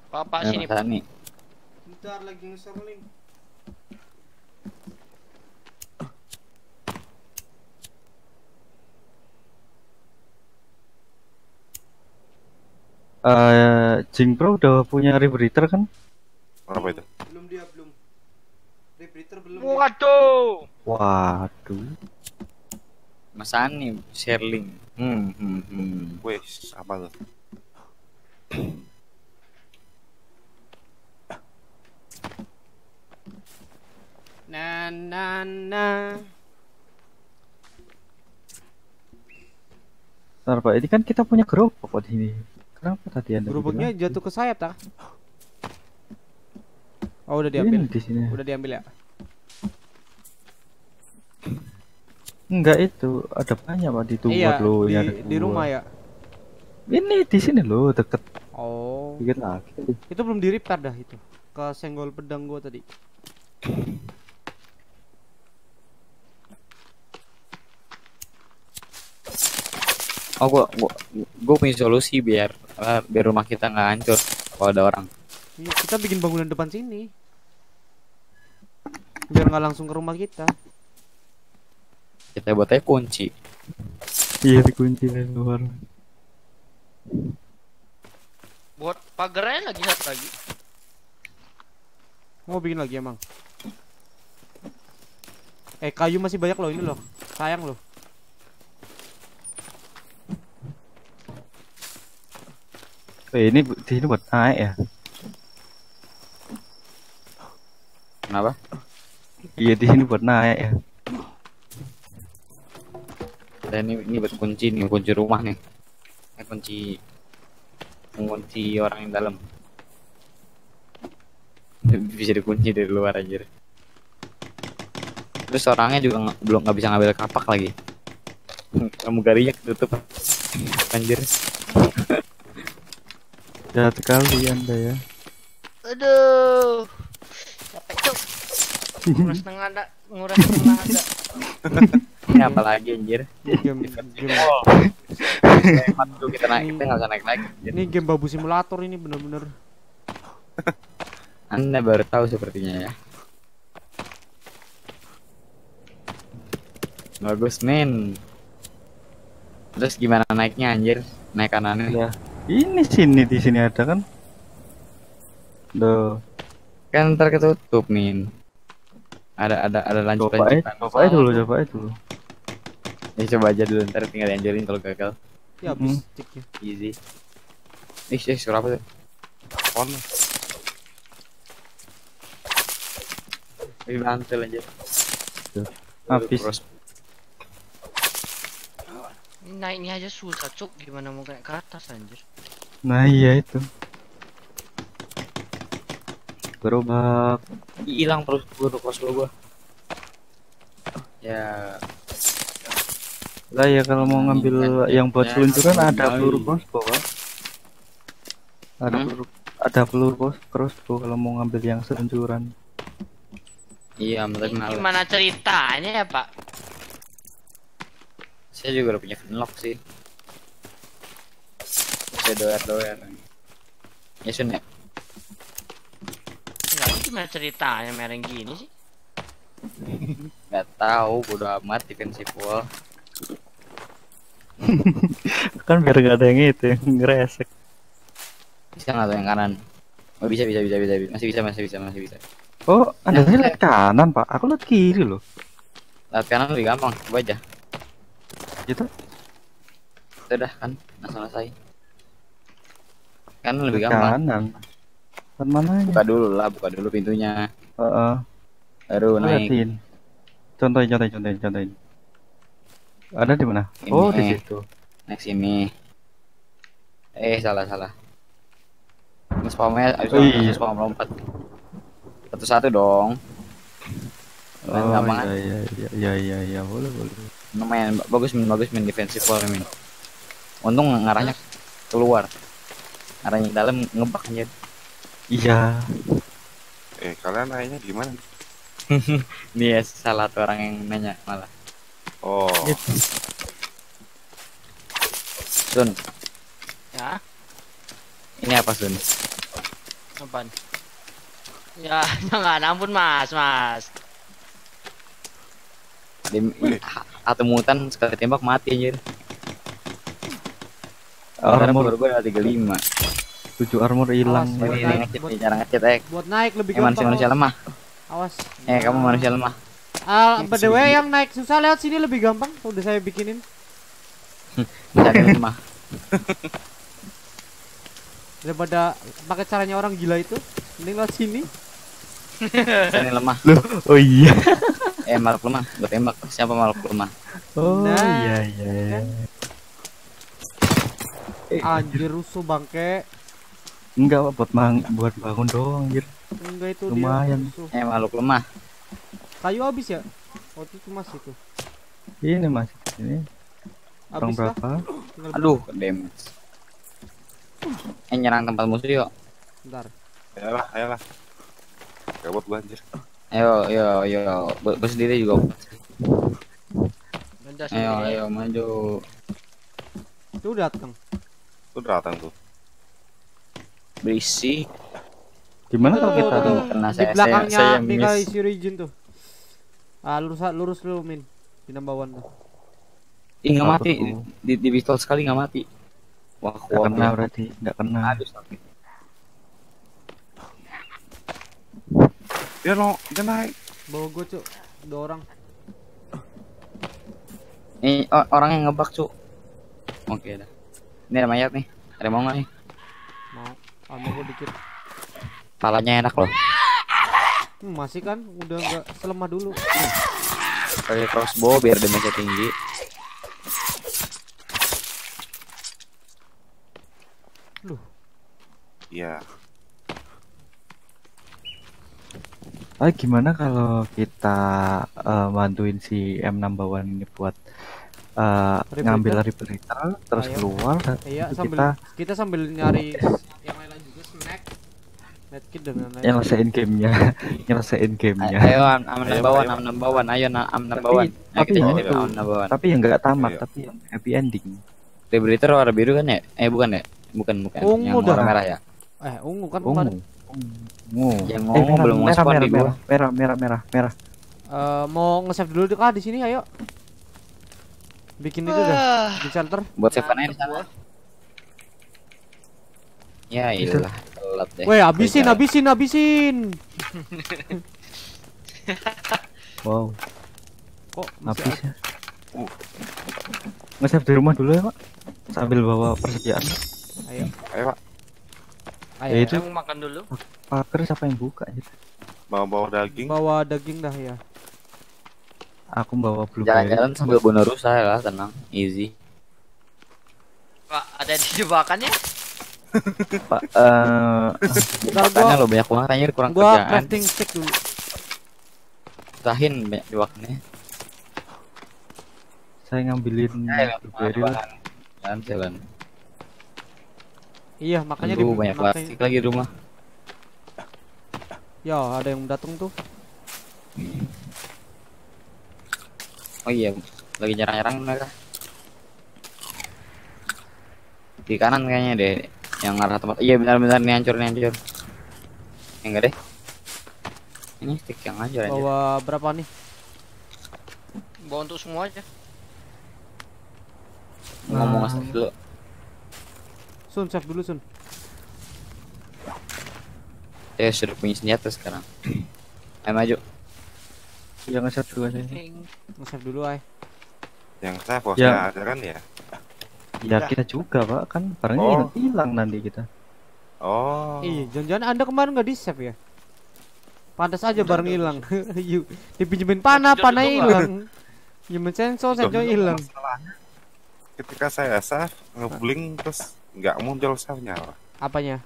Bapak sini. Bentar lagi nge-serling. Eh, Jing Pro udah punya rebreather kan? apa itu Belum Peter belum. Waduh. Waduh. Mas Ani, Sherling. Hmm, hmm, hmm. Wes, apa tuh? Na na na. Ntar Pak, ini kan kita punya gerobak Pak di sini. Kenapa tadi Anda Gerobaknya jatuh ke sayap tak? Oh udah Ini diambil. di sini. Udah diambil ya. Enggak itu, ada banyak Pak di tubuh iya lo di, ada di rumah ya. Ini di sini loh, deket Oh. dikit lagi. Itu belum di repair dah itu. Ke senggol pedang gua tadi. Oh, gua, gua, gua punya solusi biar eh, biar rumah kita nggak hancur kalau ada orang. Iya, kita bikin bangunan depan sini. Biar nggak langsung ke rumah kita. Kita buat aja kunci. Iya dikunci dari luar. Buat pagarnya lagi satu lagi. Mau bikin lagi emang. Eh kayu masih banyak loh ini loh. Sayang loh. Eh, ini sini buat naik ya? Kenapa? Iya di sini buat naik ya. Dan ini ini buat kunci nih, kunci rumah nih. Eh, kunci mengunci orang yang dalam. <laughs> Bisa dikunci dari luar anjir. Terus orangnya juga belum nggak bisa ngambil kapak lagi. <laughs> Kamu garinya ketutup. Anjir. <laughs> Jahat sekali Anda ya. Aduh. Capek cuk. Nguras tenaga, nguras tenaga. Ini apa lagi anjir? Game game Hemat tuh kita naik, kita nggak bisa naik lagi. anjir. ini game babu simulator ini bener-bener. Anda baru tahu sepertinya ya. Bagus men. Terus gimana naiknya anjir? Naik kanannya. Ya. Ini sini di sini ada kan? Loh, Kan ntar ketutup min. Ada ada ada lanjut coba aja, lanjutan. coba aja dulu, coba aja dulu. Ya, coba aja dulu ntar tinggal dianjurin kalau gagal. Ya habis sticknya. Easy. Ih, ih, suara apa tuh? On. Wih, mantul anjir. Habis. Naiknya aja susah cuk. Gimana mau naik ke atas anjir. Nah iya itu. Gerobak. Hilang terus gua tuh cross gua. Ya, Lah ya kalau mau ngambil yang buat Ya, seluncuran ada kembali. peluru crossbow kan? Ada Hmm? peluru ada peluru cross- crossbow kalau mau ngambil yang seluncuran. iya, males. gimana ceritanya ya pak? Saya juga udah punya finlock sih. Saya doer-doer. Ya Sun ya. Enggak ini gimana ceritanya mereng gini sih? <laughs> Gak tahu, bodo amat defensive wall. <laughs> Kan biar gak ada yang itu yang ngeresek. Bisa nggak tuh yang kanan? Oh bisa bisa bisa bisa masih bisa masih bisa masih bisa. Oh, Anda tadi lihat kanan, Pak. Aku lihat kiri loh. Lihat kanan lebih gampang, coba aja. Gitu. Sudah kan, langsung selesai. Kanan lebih gampang. Kanan. Kan mananya? Buka dulu lah, buka dulu pintunya. Heeh. Baru naik. Liatin. Contohin, contohin, contohin, contohin. Ada di mana? Ini. Oh, di situ. Naik sini. Eh salah salah. Ini spamnya abis Oh, itu iya. spam lompat. Satu satu dong. Oh, gampang kan? iya, iya, iya, iya, iya, iya, boleh, boleh. Lumayan ba- bagus min bagus min defensive wall min untung ngarahnya keluar. Arahnya ke dalam ngebak anjir. Iya. Eh, kalian naiknya gimana? <laughs> dia salah tuh orang yang nanya malah. Oh, Sun. Ya, ini apa Sun? Apaan? Ya, <laughs> jangan ampun mas, mas. ha- atau mutan sekali tembak mati anjir Sekarang Armor baru gue ada 35 tujuh armor hilang. Ini Buat naik, buat- cara ngecit eh Buat naik lebih eh, manusia gampang. manusia Awas, lemah Awas. Eh, kamu manusia lemah. Ah, by the way, yang naik susah lewat sini lebih gampang. Udah saya bikinin. <laughs> Cari lemah. Daripada pakai caranya orang gila itu. Mending lewat sini. Ini lemah. Loh, oh iya. <laughs> Eh, makhluk lemah. Gue tembak. Siapa makhluk lemah? Oh Nah, iya iya. iya. Anjir rusuh bangke. Enggak Pak, buat mang buat bangun doang anjir. Enggak itu Lumayan. dia. Eh, makhluk lemah. Kayu habis ya? Oh itu mas itu. Ini Mas. Ini lah. berapa? Aduh, damage. Eh, nyerang tempat musuh yuk. Bentar. Ayolah, ayolah. Gabut banjir. Ayo, ayo, ayo. Gue gue sendiri juga. Benda Ayo, sendiri. ayo, maju. Itu datang. Tuh datang tuh. Berisi. Gimana kalau Tuh, kita tuh, tuh. Kena Di saya, saya, belakangnya saya Mika miss. isi region tuh. Ah lurus lurus dulu min. Di number one tuh. Ih, nggak Apa mati. tuh? Di, di pistol sekali nggak mati. Wah, kena ya. berarti, nggak kena. Aduh, sakit. Dia no, dia naik. Bawa gue cuk. Dua orang. Ini orang yang ngebak, Cuk. Oke dah. Ini ada mayat nih. Ada mau nggak nih? Mau. Sama gue dikit. Palanya enak loh. Hmm, masih kan udah nggak selemah dulu. Pakai crossbow biar damage tinggi. Loh, Iya. Ah gimana kalau kita eh, bantuin si M number one ini buat eh, Rebreather? ngambil rebreather terus Ayo. keluar iya sambil kita kita sambil nyari yang lain juga snack. Medkit dan lain-lain. nyelesain gamenya <laughs> nyelesain gamenya Ayo, am am Ayo, number one, ayo. am number one. Ayo, na- am number Tapi- one. Ayo tapi kita ya jadi itu. am number one. tapi yang nggak tamat Iya. tapi yang happy ending Liberator warna biru kan ya? Eh bukan ya? Bukan bukan. Ungu yang warna merah ya. Eh, ungu kan ungu kemarin. Ungu Yang Eh, ungu merah, belum merah, merah, di gua. merah, merah merah merah merah Eh, mau nge-save dulu deh, Kak, di sini ayo. Bikin itu dah, Ah, di shelter. Buat save aja di sana. Ya iyalah, telat deh. Weh, habisin, habisin, habisin. <laughs> wow Kok habis ya nge-save di rumah dulu ya pak sambil bawa persediaan? Ayo, Ayo, Pak. Ayo. Ya, itu- Saya mau makan dulu. paker siapa yang buka gitu Bawa-bawa daging. Bawa daging dah ya. aku bawa blueberry Jalan-jalan sambil bunuh rusa ya lah, tenang, easy. Pak, ada di jebakannya? pak eh Ntar Tanya gua lo banyak banget anjir kurang gua kerjaan. crafting stick dulu. Usahin banyak jebakannya. saya ngambilin Ya, blueberry lah. Jalan jalan. Iya, makanya Aduh, banyak makanya- plastik lagi di rumah. Ya, ada yang datang tuh. Oh iya, lagi nyerang-nyerang mereka. Di kanan kayaknya deh, yang arah tempat. Iya benar-benar nih hancur nih hancur. Enggak deh. Ini stick yang hancur aja. Bawa berapa nih? Bawa untuk semua aja. Ngomong ngasih dulu. Sun, save dulu, Sun. Saya sudah punya senjata sekarang. <clears throat> Ayo maju. yang nge-save dulu aja Nge-save dulu, ay. Yang saya bosnya Ya. ada kan ya? ya kita juga pak kan barangnya Oh. hilang nanti kita Oh. Iya, jangan-jangan Anda kemarin nggak di-save ya? Pantas aja bareng hilang. <laughs> Yuk, dipinjemin panah, panah hilang. Pinjemin sensor, sensor hilang. Ketika saya save, ngebling terus nggak muncul save-nya. Pak. Apanya?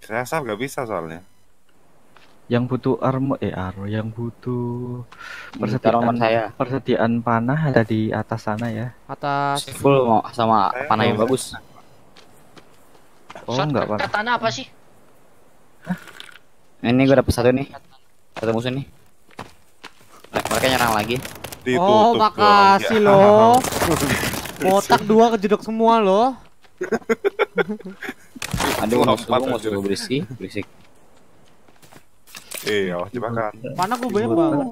Saya nggak bisa soalnya. yang butuh armor eh armor yang butuh persediaan saya. persediaan panah ada di atas sana ya Atas Full mau sama Saya panah yang bagus. oh Shot enggak pak katana apa sih? Ini gue dapet satu nih. Satu musuh nih. Mereka nyerang lagi. Ditutup Oh, makasih loh. <laughs> Kotak dua kejedok semua loh. <laughs> Aduh, gua, musuh aja. gua berisik, berisik. Eh, awas jebakan. Panah gue banyak banget.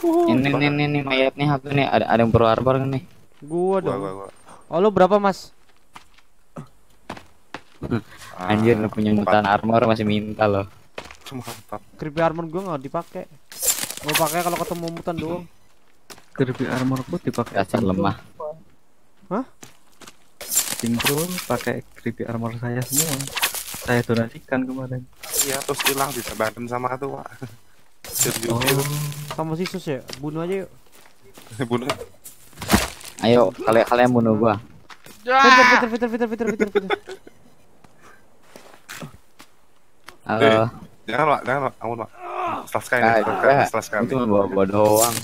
Ini nih nih nih mayat nih satu nih ada ada yang perlu arbor kan nih. Gua Gua, dong. gua, gua. Oh, lo berapa, Mas? Anjir lu punya mutan armor masih minta loh. Mantap. Creepy armor gua nggak dipakai. Gua pakai kalau ketemu mutan doang. Creepy armorku dipakai Dasar Synchro. Lemah. Synchro pakai creepy armor saya semua. Saya donasikan kemarin. Iya, terus hilang ditembakin sama tuh, Pak. Oh, Sama si Sus ya. Bunuh aja yuk. <laughs> bunuh. Ayo kalian kalian bunuh gua. Fitur, fitur, fitur, fitur, fitur, fitur, fitur. Halo. Jangan, Pak, jangan, Pak. Ampun, Pak. Setelah sekali, Ah, sekali. Itu bawa bawa doang.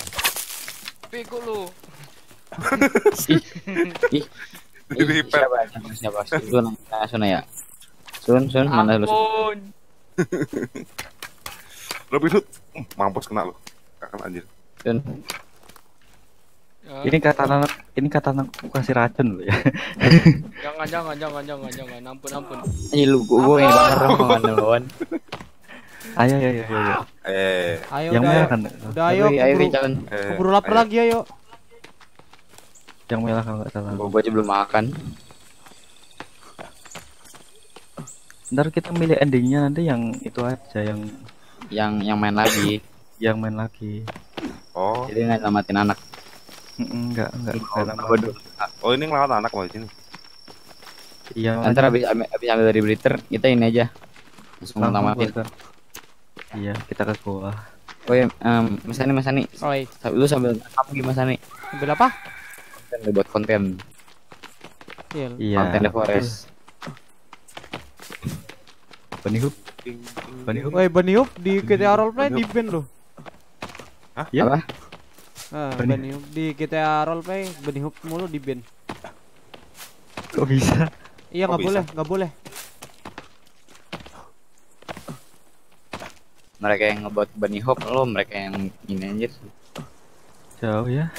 Piku lu. Ih, Jadi ih, siapa? Siapa? Sun, nah, Sun ya. Sun, Sun, mana lu? Sun? Ampun. <laughs> Robin Hood. Mampus kena lu. Kakak anjir. Sun. Ya, ini katana ini katana aku kasih racun loh ya. Jangan jangan jangan jangan jangan ampun ampun. Ayo lu gua, gua yang kawan kawan. Ayo ayo ayo. ayo. Eh, Ayo yang udah, merah ayo. kan? Udah ayo, Ayo, ayo, keburu, jalan. eh. keburu lapar ayo. lagi ayo. Yang merah kalau nggak salah. Gua, gua aja belum makan. Ntar kita milih endingnya nanti yang itu aja yang Yang yang main lagi. <coughs> yang main lagi. Oh, Jadi nggak nyelamatin anak. Enggak enggak oh ini ngelawan anak mau di sini. Iya. Ntar habis habis ambil dari breeder kita ini aja. Langsung keluar. Iya kita ke gua. Oh ya, em, Mas Ani, Mas Ani, Oi, lu sambil kamu gimana Mas Ani? ambil apa? Kan lu buat konten, Iya. Iya. konten The Forest. Bunny hoop. Bunny hoop. Woi, Bunny Hoop di GTA Roleplay di band loh. Ya. Apa? Ah, Hoop di GTA Roleplay Bunny Hoop mulu di band. Kok bisa? Iya nggak boleh, nggak boleh. Mereka yang ngebuat Bunny Hop, lo mereka yang ini anjir. Jauh ya.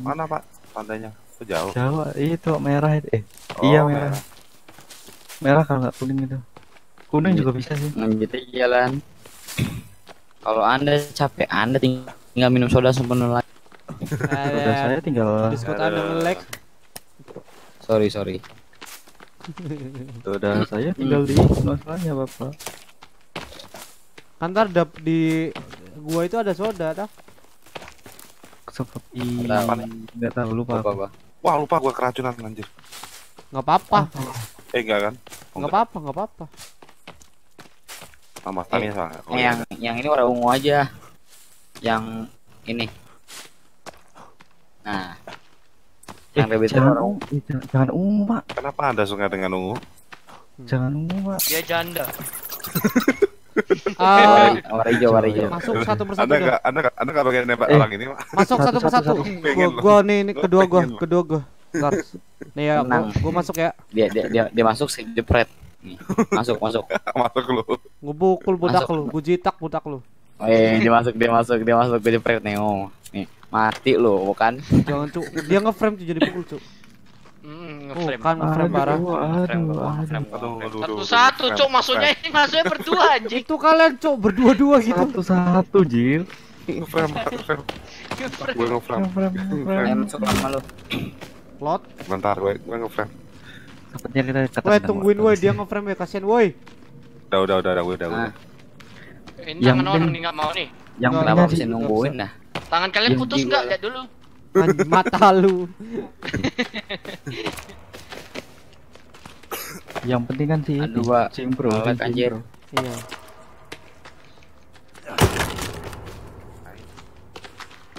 Mana, Pak? Pantainya. Itu jauh. Jauh itu merah itu. Eh, Oh, iya merah. Merah kalau nggak kuning itu. Kuning Iya. juga bisa sih. Lanjut aja jalan. Kalau anda capek, anda ting- tinggal minum soda sepenuh lagi. <laughs> Udah saya tinggal Discord Anda nge-lag. Sorry, sorry. udah saya tinggal di Australia bapak. Kan ntar dap di gua itu ada soda dah. Seperti Tahu. nggak tahu lupa. Apa aku. apa? Wah, lupa gua keracunan anjir. Nggak apa-apa. Eh, enggak kan? Oh, Nggak apa-apa, nggak apa-apa. Tambah stamina soalnya. Eh, yang yang ini warna ungu aja. Yang ini. Nah. Yang Eh, rabbit jangan warna ungu. eh, jangan, jangan ungu pak, Kenapa Anda suka dengan ungu? jangan ungu pak. Dia janda. <laughs> Ah, Warna- hijau, warna hijau. masuk satu persatu Anda enggak Anda enggak Anda enggak bagian nembak Eh. orang ini, Pak. Masuk Satu, satu satu, persatu. satu. Gua, Pengen gua nih, nih Gua kedua gua, pengen kedua gua. Ntar. Nih ya, gua, gua masuk ya. Dia dia dia, dia masuk si jepret. Nih. Masuk, masuk. <laughs> Masuk lu. Gua pukul budak lu, gua jitak budak lu. Oh, iya, dia masuk, dia masuk, dia masuk gue jepret nih. Oh. Nih, mati lu, bukan? Jangan cuk, dia nge-frame tuh jadi pukul cuk. Hmm, Oh, ngeframe. kan nge-frame parah. Aduh, Ngeframe aduh, gua, aduh. ngeframe gua, Aduh, ngeframe. aduh, aduh. Satu-satu, cok, masuknya ini masuknya berdua anjing. Itu kalian cuk berdua-dua gitu. Satu-satu Jil. Ngeframe, ngeframe. Ngeframe. Gue ngeframe. Ngeframe, lu. Bentar, gue gue ngeframe. Sepertinya kita ketemu Woi, tungguin woi, dia nge-frame ya, kasihan woi. Udah, udah, udah, udah, udah, udah. Ah. Ini Yang tangan orang nih nggak mau nih. Yang Kenapa di- nungguin dah? Tangan kalian putus lah. Lihat dulu. <laughs> Mata lu. yang penting kan sih Aduh, Cimpro, nge-lag, Cimpro. anjir. Iya.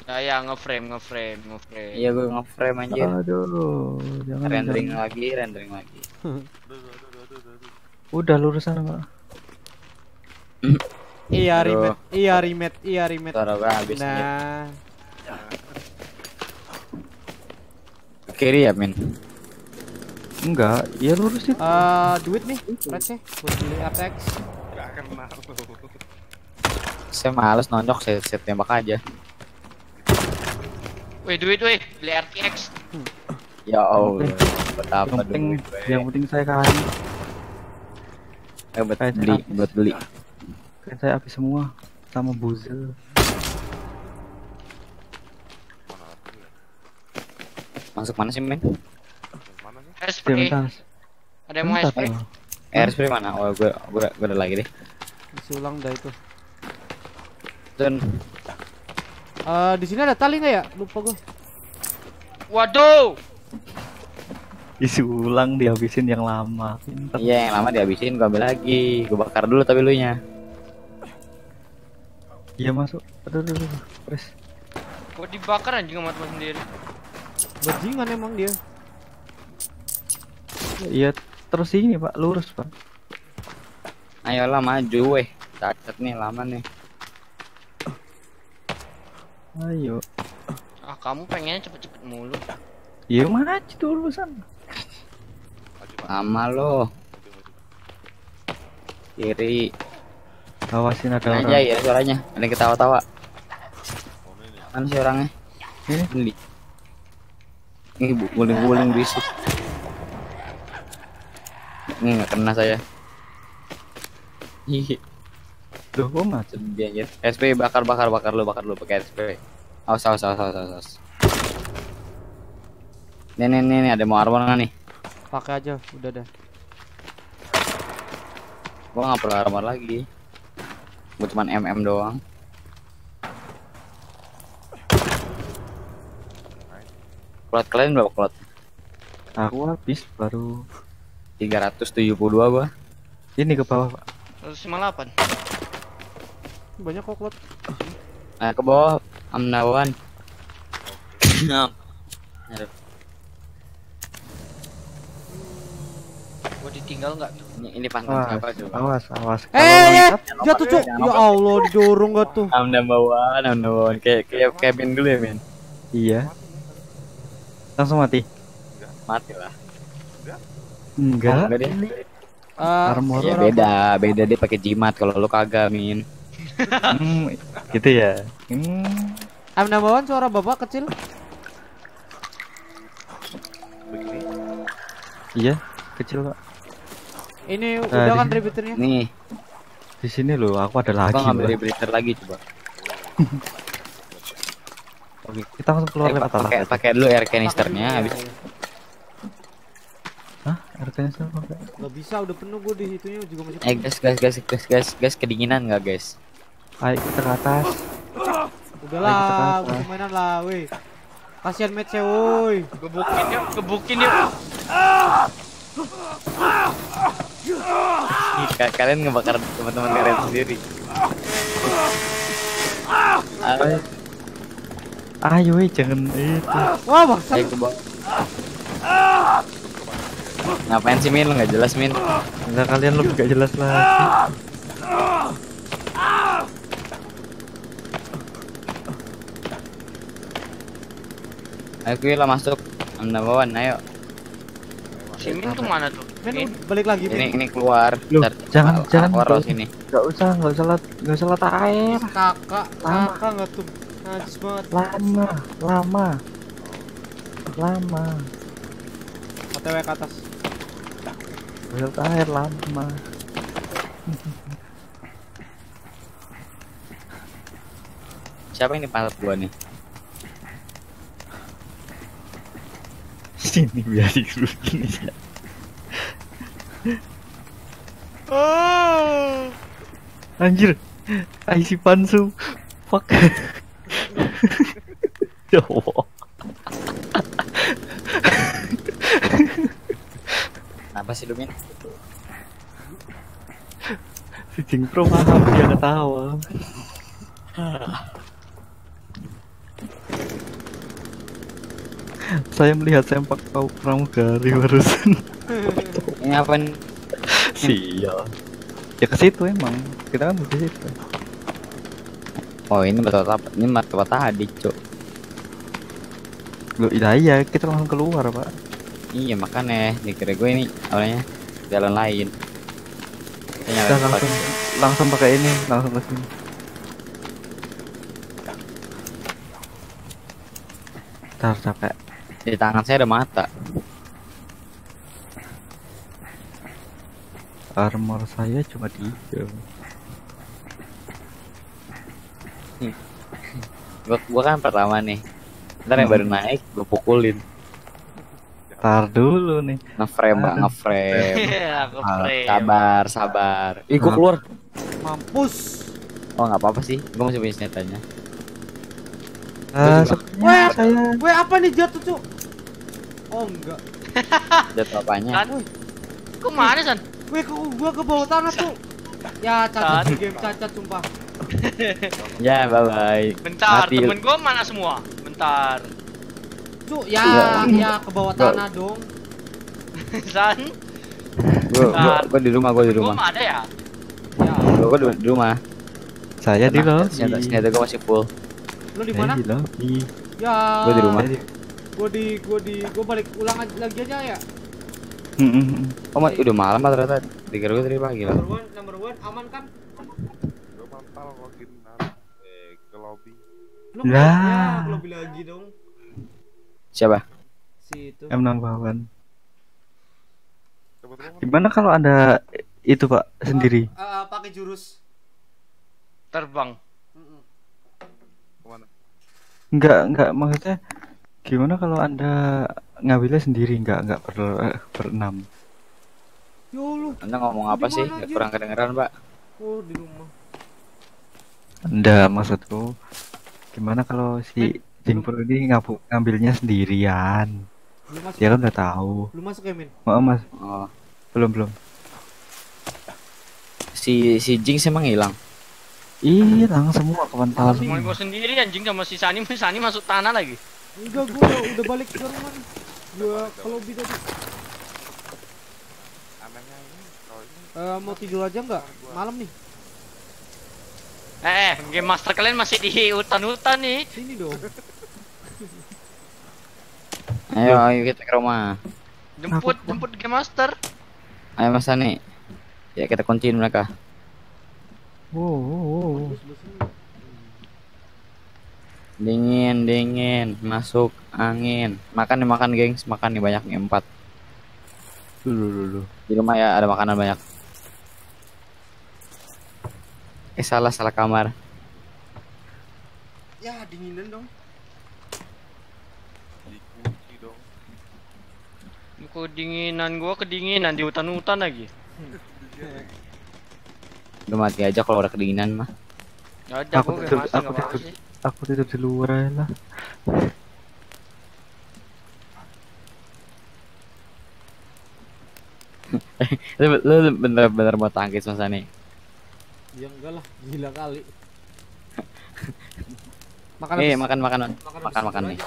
Ya ya ngeframe ngeframe ngeframe. Iya, gue nge-frame anjir. Aduh, jangan Rendering jangan. lagi, rendering lagi. <laughs> Udah lurusan pak. Iya, remet. Iya, remet. Iya, remet. Suara gue habis. Nah, Kiri ya, Min? Enggak, ya lurus itu. eh duit nih, receh buat beli Apex. Gak kena lu. Saya males nonjok, saya, saya tembak aja. Wih duit wih beli RTX. Ya Allah, betapa yang penting, duit yang penting saya kali. Eh, buat beli, buat beli. Kan saya habis semua sama buzel. Masuk mana sih, Min? Mana sih? SP. Sebentar. Ada yang mau? Bang. Airspeed mana? Oh, gue gue gue udah lagi deh. Isi ulang dah itu. Tun, Eh di sini ada tali nggak ya? Lupa gue. Waduh. isi ulang dihabisin yang lama. Iya yang lama dihabisin gue ambil lagi. Gue bakar dulu tapi lu nya. Iya masuk. Aduh, aduh, aduh. Pres. Kok dibakar anjing sama teman sendiri? Bajingan emang dia. Iya terus ini pak lurus pak. Ayolah maju weh. Cacat nih lama nih. Ayo. Ah, kamu pengennya cepet-cepet mulu. Iya dulu sana. Maju, Pak. Lama lo. Kiri. Awasin ada Aja orang. ya suaranya. Ada yang ketawa-tawa. Ini nih. Mana sih orangnya? Ini. Ini. Ini bu- guling-guling berisik. Ini nggak kena saya. Hihi. Duh, mati? Sedih anjir. SP bakar bakar bakar lu bakar lu pakai SP. Awas awas awas awas awas. Nih nih nih, nih, ada mau armor nggak nih? Pakai aja, udah dah. Gua nggak perlu armor lagi. Gua cuman MM doang. Klot kalian berapa klot? Aku habis baru 372 gua. ini ke bawah pak. 158. Banyak kok klot. Nah, ke bawah amnawan. Gua ditinggal nggak tuh? ini ini pantang Awas, siapa coba? awas, awas. Eh, eh, jatuh cuk. Ya Allah, didorong gak tuh? Amnawan, amnawan. Kayak kayak Kevin dulu ya, men. Iya. Langsung mati. Mati lah. Enggak. Enggak deh. Eh, Armor. Ya beda, beda dia pakai jimat kalau lu kagak, Min. <laughs> Hmm, gitu ya. Hmm. I'm number one, suara bapak kecil. Begini. Iya, kecil pak. Ini Nah, udah di- kan repeaternya. Nih, Di sini loh, aku ada lagi. gua ngambil rebreather lagi coba. <laughs> Oke, kita langsung keluar Eh, lewat atas. pakai pakai dulu air canisternya habis Hah? Harganya sama pak? Gak bisa, udah penuh gue di situnya juga masih Eh guys, guys, guys, guys, guys, guys, kedinginan nggak guys? Ayo kita ke atas. Udahlah, atas. mainan lah, weh. Kasihan match woi. Gebukin yuk, gebukin yuk. Ih, ka- kalian ngebakar teman-teman kalian sendiri. Ayo, Ayo, eh, jangan itu. Wah, bangsa. ayo ke bawah. Ngapain sih Min? Lu nggak jelas Min. Enggak kalian lebih gak jelas lagi. Ayo lah masuk. Number one, ayo. Si Min tuh? Men, Min? udah balik lagi, Ini men. ini keluar. Loh, Ntar- jangan- ah, jangan keluar gitu. sini. Gak usah, gak usah lat, gak usah lat air. Kakak, kakak nggak tuh. Najis banget. Lama, lama, lama. OTW ke atas. Lat air lama. Siapa ini pantat gua nih? Sini biar dulu gini ya. Anjir, IC Pansu. Fuck. Ya Allah. Kenapa sih lu Min? Si Jingpro paham dia ketawa. Saya melihat sempak kau pramugari barusan. Ini apa nih? Sial. Ya ke situ emang. Kita kan di situ. Oh ini batu apa? Ini batu tadi cuk. Loh, iya, iya, kita langsung keluar, Pak. Iya makanya dikira gue ini awalnya jalan lain. Kita langsung pakai- langsung pakai ini, langsung ke sini. Ntar capek. di tangan saya ada mata. Armor saya cuma tiga. Gua, gua kan pertama nih. Ntar yang Hmm. baru naik gue pukulin. Tar dulu nih. Ngeframe, Mbak, ngeframe. <laughs> Aku Ah, frame. Sabar, sabar. Ih, gua Ah. keluar. Mampus. Oh, nggak apa-apa sih. Gua masih punya senjatanya. Ah, Weh, saya gue apa nih jatuh cuk? Oh enggak. <laughs> Jatuh apanya? Kok mana San? Gue ke gua ke bawah tanah tuh. Ya cacat di game cacat sumpah. Ya, bye-bye. Bentar, Mati. temen gua mana semua? Bentar. Cuk, ya Enggak. ya ke bawah tanah dong. <laughs> San, Gua, gua, gua di rumah, gua di gua rumah. mana ada ya? Ya, Gua, gua di, di rumah. saya di lobby. Senjata, senjata gua masih full. lu di mana? di lobby. Ya. Gua di rumah. Gua di gua di gua balik ulang lagi aja ya. Hmm, hmm, hmm. Oh, ma- udah malam Pak, ternyata. Dikira gua tadi pagi lah. Number one, number one aman kan? Eh. Lu Lah. ya, lagi dong. Siapa? Si itu. M. Kebetulan Gimana kalau anda itu pak sendiri? Ah, ah, pakai jurus. Terbang. Ke mana? Enggak, enggak maksudnya gimana kalau anda ngambilnya sendiri enggak enggak ber berenam. Ya Allah. Anda ngomong apa sih? kurang kedengeran, Pak. Oh, di rumah. Enggak maksudku gimana kalau si Jingpur ini ngabu ngambilnya sendirian? Lu masuk. Dia kan udah tahu. Lu masuk ya, Min? Oh, mas Oh, belum belum. si si Jinx emang hilang. Hilang semua kemental Cuma semua. gua sendiri anjing sama si Sani, si Sani masuk tanah lagi. Enggak, gua udah, balik ke rumah. Gua ke lobby tadi. Kalau ini Eh, mau tidur aja enggak? Malam nih. Eh, game master kalian masih di hutan-hutan nih. Sini dong. Ayo, ayo kita ke rumah. Jemput, jemput game master. Ayo Mas Sani. Ya kita kunciin mereka. Wow, wow, wow. Dingin, dingin, masuk angin. Makan nih makan, gengs. Makan nih banyak nih empat. Dulu dulu. Di rumah ya ada makanan banyak. Eh salah salah kamar. Ya, dinginan dong. dikunci dong. Kedinginan gua kedinginan di hutan-hutan lagi. Udah mati aja kalau udah kedinginan mah. Ya ada Aku tidur- aku tidur. Aku tidur di luar aja lah. <laughs> Lu, bener-bener mau tangkis Mas Sani. Ya enggak lah, gila kali. <laughs> Makan Eh makan makanan. makan makan makan nih.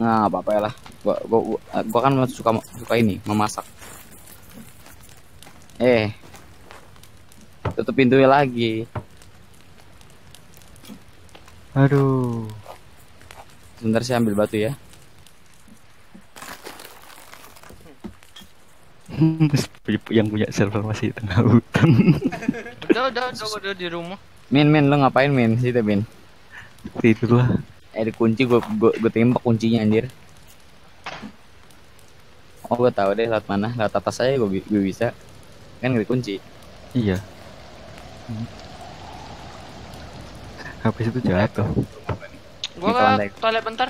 Nah, apa apa ya lah. Gua, gua, gua, gua kan suka suka ini memasak. Eh, tutup pintunya lagi. Aduh. Sebentar saya ambil batu ya. <laughs> yang punya server masih tengah hutan. <laughs> Udah, udah, udah, udah di rumah. Min, Min, lu ngapain Min? Situ Min. Tidur lah. Eh dikunci gua gua, gua tembak kuncinya anjir. Oh gua tahu deh lewat mana, lewat atas saya gua, gua bisa. Kan nggak dikunci. Iya. Hmm. Habis itu jatuh. Gua ke toilet bentar.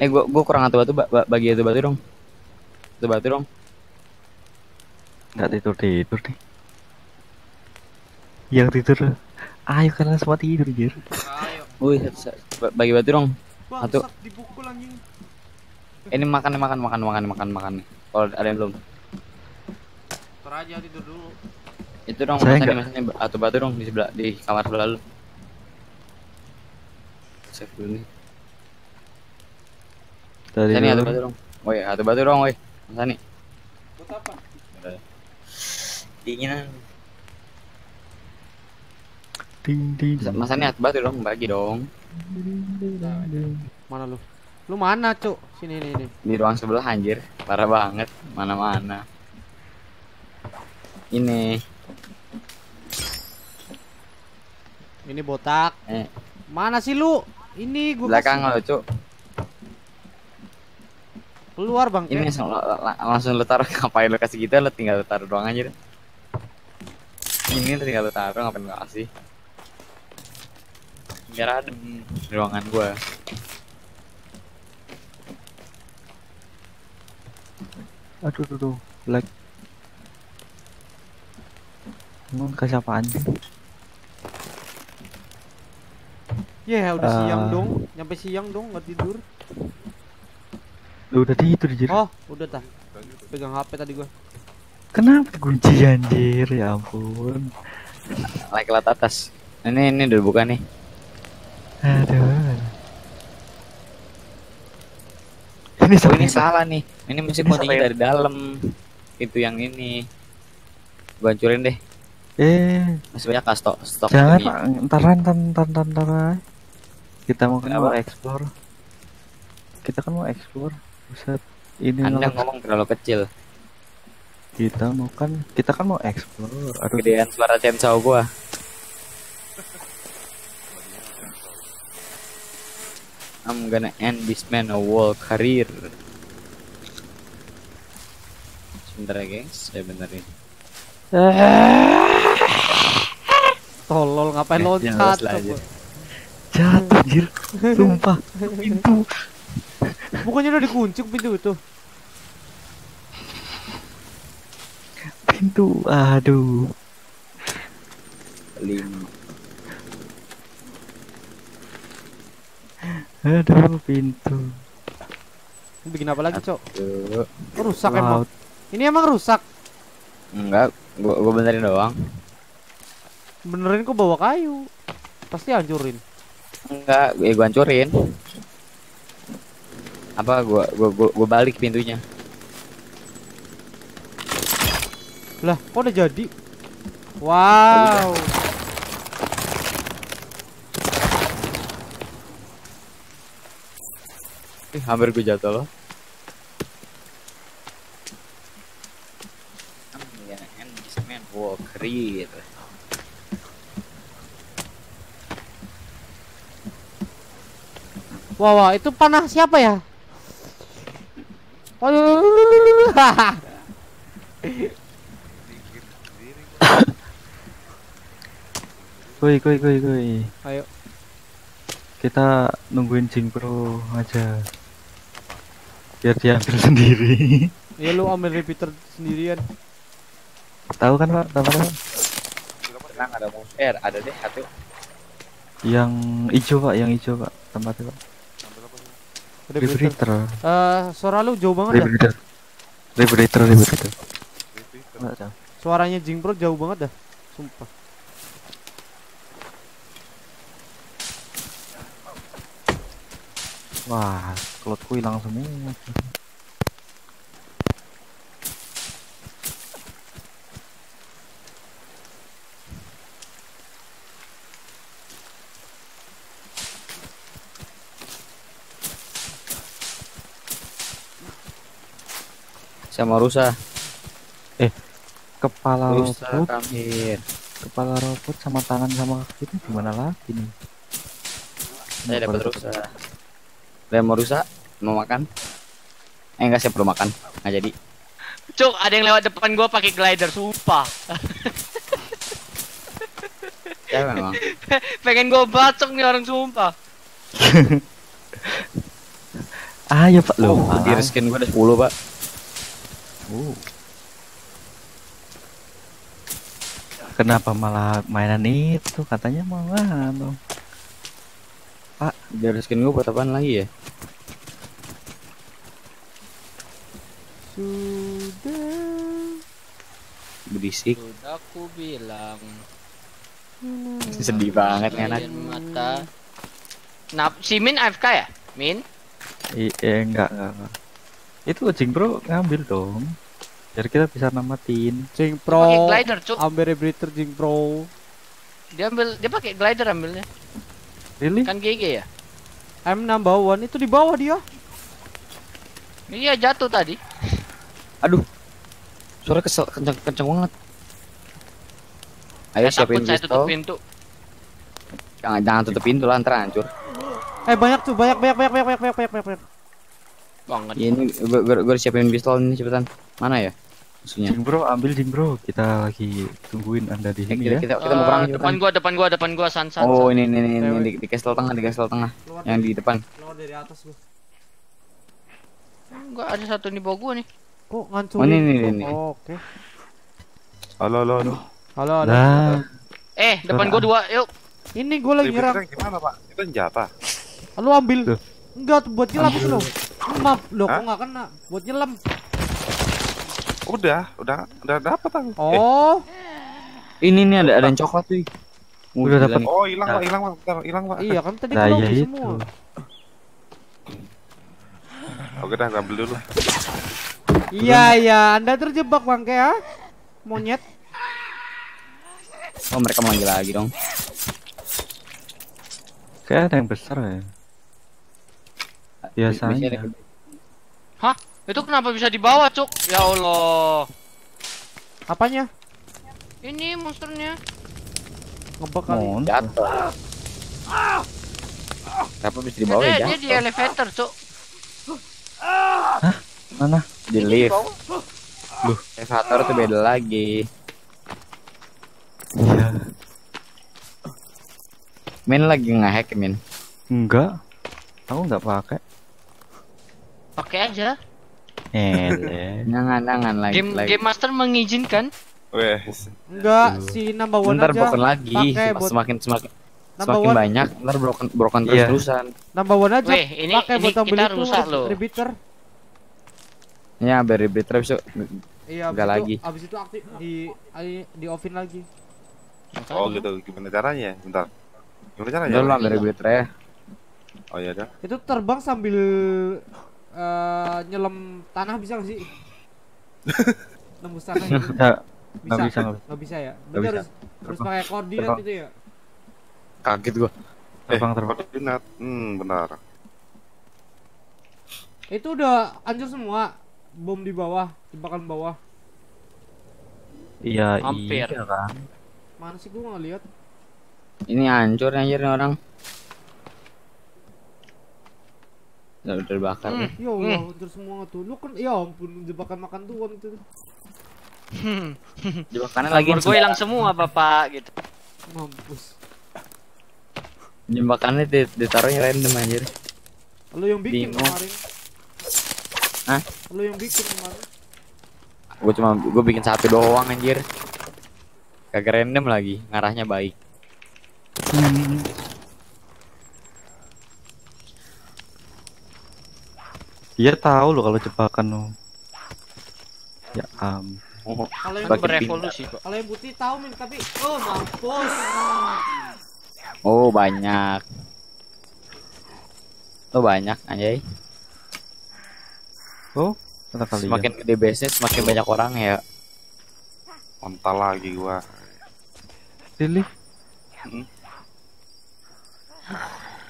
Eh gua gua kurang satu batu, ba, ba- bagi satu batu dong. Satu batu dong. Nggak tidur tidur nih. Yang tidur. Ayo kalian semua tidur jir. Ayo. Wih, bagi batu dong. Satu. Bangsat dipukul anjing. Ini makan makan makan makan makan makan nih. Kalau ada yang belum. Aja tidur dulu. Itu dong, Saya masanya nggak- masanya batu batu dong di sebelah di kamar sebelah lu. Save dulu nih. Tadi Sani satu dulu. batu dong. Woi, satu batu dong, woi. Mas Sani. Buat apa? Dinginan. Ding ding. Mas Sani satu batu dong, bagi dong. Mana lu? Lu mana, Cuk? Sini nih nih. Di ruang sebelah anjir. Parah banget. Mana-mana. Ini. Ini botak. Eh, Mana sih lu? Ini gua belakang lo, Cuk. keluar, Bang. Ini langsung, la- la- langsung lu taruh <laughs> ngapain lu kasih kita lu tinggal lu taruh doang aja. deh. Ini tinggal lu taruh ngapain lu kasih. Biar adem di ruangan gua. Aduh, tuh, tuh, lag. Emang kasih apaan sih? Ya udah Ah. siang dong, nyampe siang dong nggak tidur. Lu udah tidur anjir. Oh, udah tah. Pegang HP tadi gua. Kenapa kunci anjir? Ya ampun. Like lat atas. Ini ini udah buka nih. Aduh. Ini Oh ini salah nih. Ini mesti kuncinya sampai- dari dalam. Itu yang ini. Gua hancurin deh. Eh, Masih banyak stok stok jangan ininya. Pak. Ntaran, ntar, ntar, ntar, ntar. aja. Kita mau kan Kenapa? mau explore. Kita kan mau explore. Buset. Ini Anda ngomong terlalu kecil. Kita mau kan kita kan mau explore. Aduh, Gedean suara chainsaw gua. I'm gonna end this man a wall career. Sebentar ya guys, saya benerin. Tolol ngapain Eh, loncat? coba. jatuh anjir. Sumpah. Pintu. <laughs> Bukannya udah dikunci pintu itu. Pintu. Aduh. Lima. Aduh, pintu. Ini bikin apa lagi, Cok? Oh, rusak emang. Laut. Ini emang rusak. Enggak, gua, gua benerin doang. Benerin kok bawa kayu. Pasti hancurin. Enggak, ya gua hancurin. Apa gua gua gua, gua balik pintunya. Lah, kok udah jadi? Wow. Ih, hampir gua jatuh loh. Wall career. Wah, wah, itu panah siapa ya? Waduh. Koi, koi, koi, koi. Ayo. Kita nungguin Jing Pro aja. Biar dia ambil sendiri. Ya lu ambil repeater sendirian. Tahu kan, Pak? Tahu kan? Tenang ada mouse air, ada deh satu. Yang hijau, Pak, yang hijau, Pak. Tempatnya, Pak. Repeater. Eh, suara lu jauh banget. Rebreather, rebreather. Enggak tahu. Suaranya Jing Pro jauh banget dah. Sumpah. Wah, slotku hilang semua. Sama rusa. Kepala Rusa robot, kamir. kepala robot sama tangan sama kaki itu gimana lagi nih? Saya dapat rusa. Saya mau rusa, mau makan. Eh enggak saya perlu makan. Nggak jadi. Cuk, ada yang lewat depan gua pakai glider, sumpah. Ya memang. <laughs> Pengen gua bacok nih orang sumpah. <laughs> Ayo Pak lo. Oh, di reskin gua ada 10, Pak. Oh. Kenapa malah mainan itu? Katanya mau anu. Di reskin gua buat apaan lagi ya? Sudah. Berisik. Sudah aku bilang. <laughs> Sedih banget nih anak. Mata. Nah, si Min AFK ya? Min? I eh, enggak, enggak, enggak. Itu Jing Bro ngambil dong. Biar kita bisa namatin. Jing Dia Pro. pakai glider, Cuk. Ambil repeater Jing Pro. Dia ambil dia pakai glider ambilnya. Really? Kan GG ya? M number one itu di bawah dia. Iya jatuh tadi. Aduh. Suara kesel kenceng kenceng banget. Ayo Saya takut siapin saya tutup pistol. pintu. Jangan jangan tutup pintu lah ntar hancur. Eh banyak tuh, banyak banyak banyak banyak banyak banyak banyak banyak. Banget. Ya, ini gua, gua siapin pistol ini cepetan. Mana ya? Musuhnya. Jing Bro, ambil Jing Bro. Kita lagi tungguin Anda di sini kita, ya. kita, kita mau perang depan gua, depan gua, depan gua, san san. Oh san. ini ini ini, ini di, di castle tengah di castle tengah Keluar, yang di depan. keluar dari atas gua. Gua ada satu di bawah gua nih. Kok ngancurin? Oh, ini, ini, ini. Oh, Oke. Halo, halo, halo. Halo, halo. Lah, Eh, depan gua dua, yuk. Ini gue lagi nyerang. Repeaternya gimana, Pak? Itu senjata. Lu ambil. Loh. Enggak buat nyelam loh. Maaf, loh kok nggak kena buat nyelam. Udah, udah, udah dapat aku. Eh, Oh, Ini nih ada ada yang coklat. Uh, Udah dapet. nih. oh, hilang, Pak, hilang, Pak. Bentar, hilang, Pak. iya kan tadi kalau ya itu. semua. Oke dah, ambil dulu. Iya, iya, Anda terjebak bangke ya. Monyet. Oh mereka manggil lagi dong. kayak ada yang besar ya. Biasanya Hah? Itu kenapa bisa dibawa, Cuk? Ya Allah. Apanya? Ini monsternya. Ngebak kali. Mon. Jatuh. Kenapa bisa di bawah dia, ya? dia di elevator, Cuk. Mana? Di lift. Loh, elevator tuh beda lagi. Iya. Min lagi ngehack Min. Enggak. Aku enggak pakai. Pakai aja. Ele. Jangan jangan lagi. Game lagi. Game Master mengizinkan. Weh, Enggak, si number one Ntar aja. broken lagi. Buat Semakin semakin number semakin one, banyak, ntar broken broken terus Iya. terusan. number one aja. Weh, ini Pakai ini kita itu rusak loh. repeater. Ya, beri terus yuk. Iya, Enggak lagi. Itu, abis itu aktif di di, di offin lagi. oh gitu. Gimana caranya? Bentar. Gimana caranya? Ambil beri ya. Oh iya dah. Itu terbang sambil eh, nyelam tanah bisa gak sih? <laughs> Nembus tanah gitu. Bisa. enggak bisa enggak bisa. Nggak bisa ya? Nggak Berarti bisa. harus harus pakai koordinat Terbang. itu ya. Kaget gua. Terbang terbang. Koordinat. Hmm, benar. Itu udah hancur semua. Bom di bawah, jebakan bawah. Iya, Hampir. iya kan. Mana sih gua nggak lihat. Ini hancur anjir nih orang. Udah udah bakar. Hmm. Ya Allah, hancur semua tuh. Lu kan ya ampun jebakan makan tuan itu. Hmm. Jebakannya lagi Nomor gue hilang semua, Bapak gitu. Mampus. Jebakannya di- ditaruhnya random anjir. Lu yang bikin Bingung. kemarin. Hah? Lu yang bikin kemarin. Gue cuma gue bikin satu doang anjir. Kagak random lagi, ngarahnya baik. Hmm. Dia tahu loh kalau jebakan lo. Ya am. Oh, Kalau yang Berevolusi, kalau yang putih tahu min tapi oh mampus. oh banyak. Oh banyak anjay. Oh, kata kali Semakin gede base semakin banyak orang ya. Mental lagi gua. Pilih.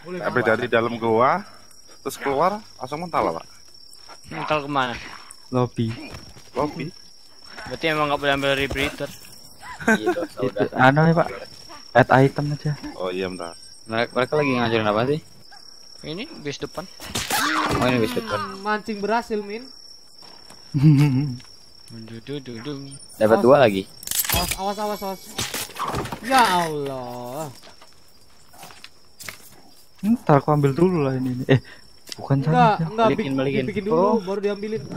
Boleh Tapi dari dalam gua terus keluar langsung mental, Pak. Mental ke mana? Lobby. Lobby. Berarti emang nggak boleh ambil rebreather. Gitu, <laughs> Itu, anu ya pak. Add item aja. Oh iya, bentar. Mereka, mereka lagi ngancurin apa sih? Ini base depan. Oh ini bisa depan. Hmm, mancing berhasil min. <laughs> Dapat dua lagi. Awas awas awas awas. Ya Allah. Ntar aku ambil dulu lah ini. ini. Eh, bukan Enggak, sana. enggak Balikin, bikin, balikin. bikin dulu Oh. baru diambilin. <coughs>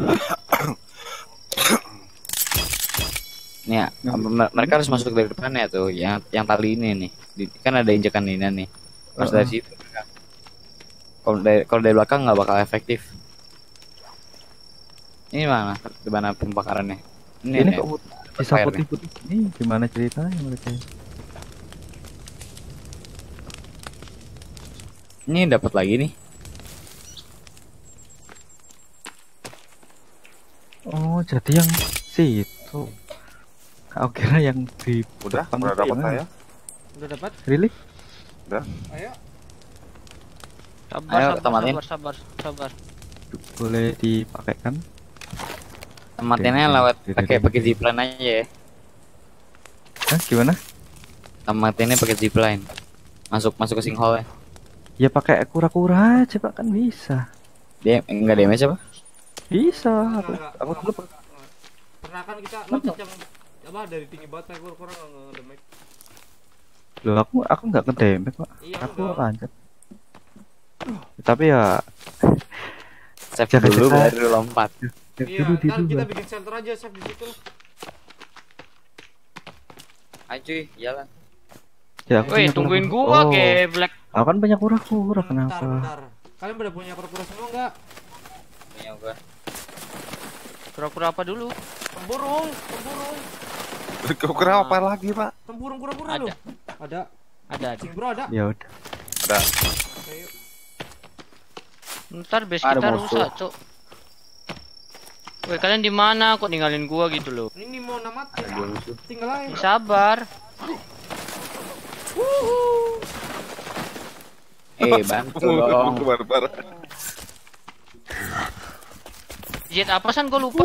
Nih ya, mer- mereka harus masuk dari depannya tuh, yang yang tali ini nih. Di- kan ada injekan ini nih. Harus dari situ. Kalau dari kalau dari belakang nggak bakal efektif. Ini mana? Di mana pembakarannya? Ini, Ini nih. kok bisa putih-putih ini gimana ceritanya mereka? Ini dapat lagi nih. Oh, jadi yang situ. Kau kira yang di Udah, udah itu dapat yang saya. Udah dapat? Really? Ayo. Sabar, Ayo, sabar, sabar, sabar, sabar. Boleh dipakai kan? Tamatinnya lewat pakai pakai zipline aja ya. Hah, gimana? Tamatinnya pakai zipline. Masuk masuk ke sinkhole. Ya pakai kura-kura aja pak kan bisa. Dia enggak damage apa? Bisa. Aku, aku dulu Pernah kan kita loncat yang apa dari tinggi banget aku kurang enggak ngedemek. Loh, aku aku nggak ngedamage pak. Iya, Aku enggak. lanjut. Tapi ya Save Jaga dulu baru lompat. Iya, ntar kita bikin shelter aja, save di situ. Ayo cuy, jalan. Ya, aku Woi, punya tungguin gua Oh, geblek. Aku kan banyak kura-kura Hmm, Bentar, kenapa? bentar. Kalian pada punya kura-kura semua enggak? Punya gua. Kura-kura apa dulu? Tempurung, tempurung. <laughs> Kira apa lagi, Pak? Tempurung kura-kura Ada. lu. Ada. Ada, ada. Cing bro ada. Ya udah. Ada. Ayo. Ntar base Ada kita musuh. rusak, cuk. Woi, kalian di mana kok ninggalin gua gitu loh? Ini mau musuh. Tinggal aja. Sabar. Eh, bantu <laughs> dong. Barbar. Jet apa san gua lupa.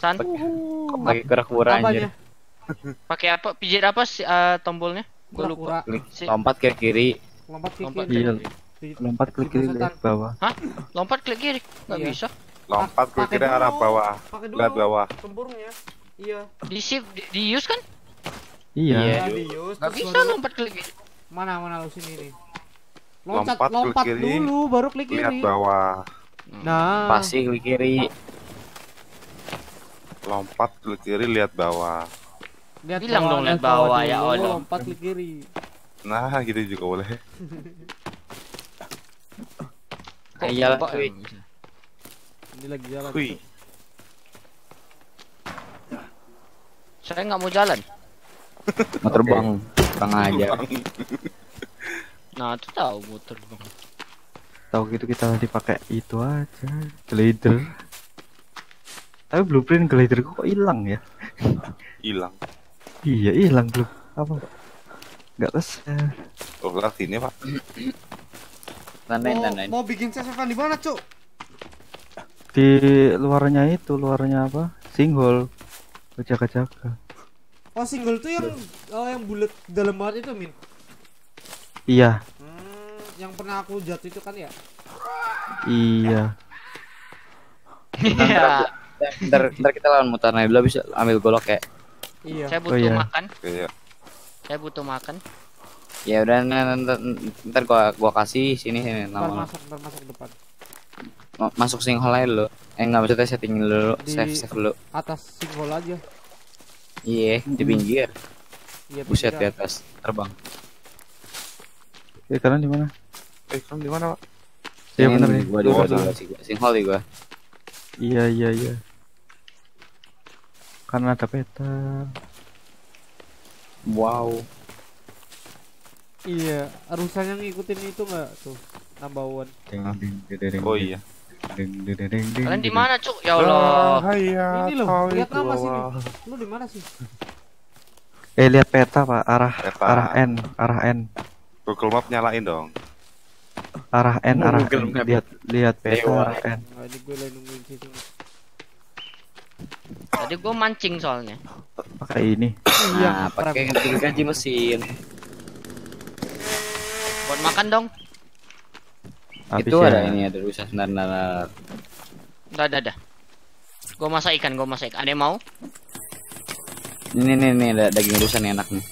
San pakai kura-kura anjir. Pakai apa? Pijit apa sih eh, tombolnya? Gua lupa. Klik lompat ke kiri. Lompat ke Lompat kiri. Iya. Di- Lompat klik kiri Di lihat bawah. Hah? Lompat klik kiri. Nggak Iya. bisa. Lompat gue Pakai kira arah bawah. Lihat bawah. Tempurungnya. Iya. Di shift di, di use kan? Iya. Iya. Tadi Yus, Nggak terus bisa lompat klik kiri. Mana mana lu sini nih. Loncat, Lompat, lompat, klik kiri. dulu baru klik Lihat kiri. bawah. Nah, Pasti klik kiri. Lompat ke kiri, lihat bawah. lihat Bilang dong, lihat bawah, ya dulu, Allah. Lompat klik kiri. Nah, gitu juga boleh. <laughs> Eh, ya? Bisa. Ini lagi jalan. Wih, Saya nggak mau jalan. <laughs> Mau terbang. Kurang aja. Nah, itu tahu muter bang. Tahu gitu kita dipakai itu aja. Glider. Tapi blueprint glider kok hilang ya? hilang. Iya hilang belum. Apa? Gak kesel. Oh, lihat sini, Pak. Tandain, Mau, bikin sesevan di mana, Cuk? Di luarnya itu, luarnya apa? Single. Jaga-jaga. Oh, single tuh yang oh yang bulat dalam banget itu, Min. Iya, yang pernah aku jatuh itu kan ya? iya. Iya. Ntar, ntar kita lawan mutarnya dulu bisa ambil golok ya. Iya. Saya butuh iya. makan. Kayak Saya butuh makan. Ya udah ntar, ntar, ntar gua gua kasih sini sini Ntar nama masuk, ntar masuk ke depan. Ma- masuk singhole aja dulu. Eh enggak maksudnya setting dulu, Di- save save dulu. Atas single aja. Iya, di pinggir. Iya, Buset di atas terbang. Eh, kalian di mana? Eh, kamu di mana, Pak? Iya benar ya. Gua di gua. Singhole di gua. Iya, iya, iya. Karena ada peta. Wow. Iya, rusanya ngikutin itu enggak tuh? Number one. Oh iya. ding, ding, ding, ding, ding, Kalian di mana, Cuk? Ya Allah. Bahaya, Ini loh, lihat nama sini. Lu di mana sih? Eh, lihat peta, Pak. Arah Peta. arah N, arah N. Google Map nyalain dong. Arah N, arah N. Lihat lihat peta Dewa. arah N. Nah, ini gue lagi nungguin situ. Tadi gua mancing soalnya. Pakai ini. Nah, pakai ganti ganti mesin. Buat makan dong. Habis Itu ya. ada ini ada rusak sebentar, sebentar. Enggak ada, ada. Gua masak ikan, gua masak ikan. Ada yang mau? Ini nih nih ada daging rusak nih enak nih.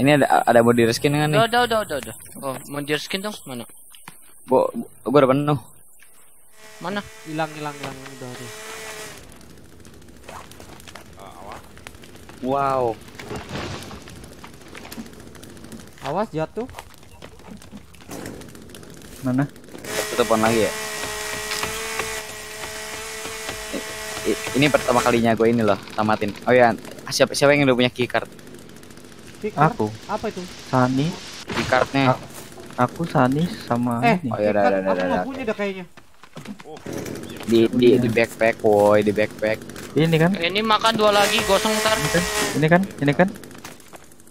Ini ada ada body reskin kan nih? Udah, udah, udah, udah. Oh, mau di skin dong? Mana? Gua gua udah penuh. Mana? Hilang, hilang, hilang udah tuh. Wow. Awas jatuh. Mana? Telepon lagi ya. I- Ini pertama kalinya gue ini loh tamatin. Oh ya, siapa siapa yang udah punya keycard? Kicker? Aku, Apa itu? Sani, Keycardnya. aku Sani sama Eh, ini. Oh ya aku udah. nggak udah. punya dah kayaknya. Di di di backpack, boy, di backpack. Ini kan? Ini makan dua lagi, gosong ntar. Ini kan? Ini kan?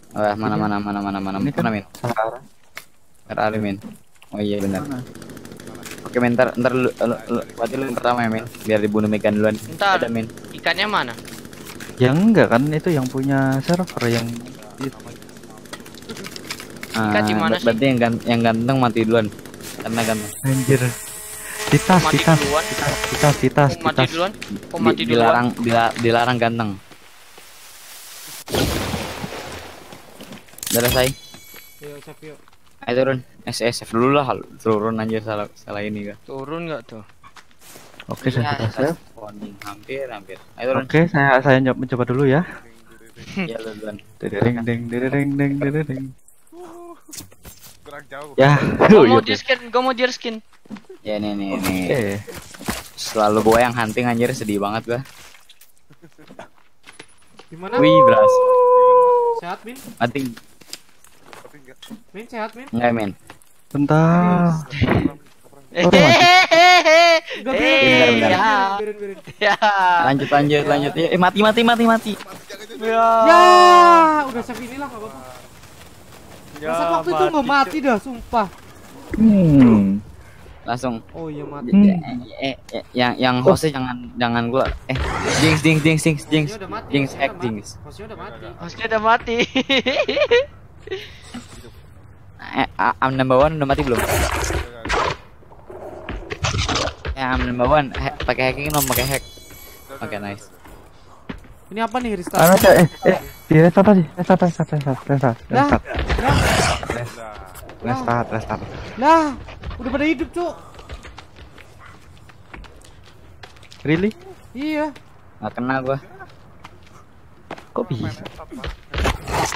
Oh, ya, mana mana mana mana mana Ini kan? mana min? Sarah. Ntar ada min. Oh iya benar. Mana? Oke min, ntar ntar lu, lu, lu berarti lu yang pertama ya min, biar dibunuh Megan duluan. Ntar. Ada min. Ikannya mana? Yang enggak kan itu yang punya server yang Ah, mana ber- berarti yang, gan- yang ganteng mati duluan. Karena ganteng. anjir. Titas, Mati titas, duluan. titas, titas, mati titas. duluan. Oh, Di- mati duluan. dilarang dila- dilarang ganteng. Udah selesai. Yo, siap yuk. Ayo turun. SSF dulu lah, turun aja salah salah ini kan. Turun nggak tuh? Oke, saya sudah save. Responding hampir hampir. Ayo turun. Oke, saya saya nyoba mencoba dulu ya. Ya lu duluan. Ding ding ding ding ding ding. Kurang jauh. Ya. Gua Oh, mau iya, skin, gua mau skin. Ya nih nih nih. Selalu gua yang hunting anjir sedih banget gua. Gimana? Wih, berhasil. Sehat, Min? Enggak. Min sehat, Min? enggak men. Bentar. Eh, bentar, biarin, ya. Ya. Lanjut lanjut lanjut. Eh mati mati mati mati. Ya, udah save inilah enggak apa-apa. Masa waktu itu nggak mati dah, sumpah. Hmm. Langsung. Oh iya mati. Hmm. Eh, eh, yang yang hostnya jangan jangan gua eh jinx jinx jinx jinx jinx jinx hack udah jinx. mati. Hostnya udah mati. Hostnya udah mati. Eh, am number one udah mati belum? Ya am number one pakai hacking belum pakai hack. Oke nice. Ini apa nih restart? Saya eh eh di restart tadi. Restart restart restart restart restart lah, restart restart. lah, udah pada hidup, Cuk. Really? Iya. Nggak kena gua. Kok bisa?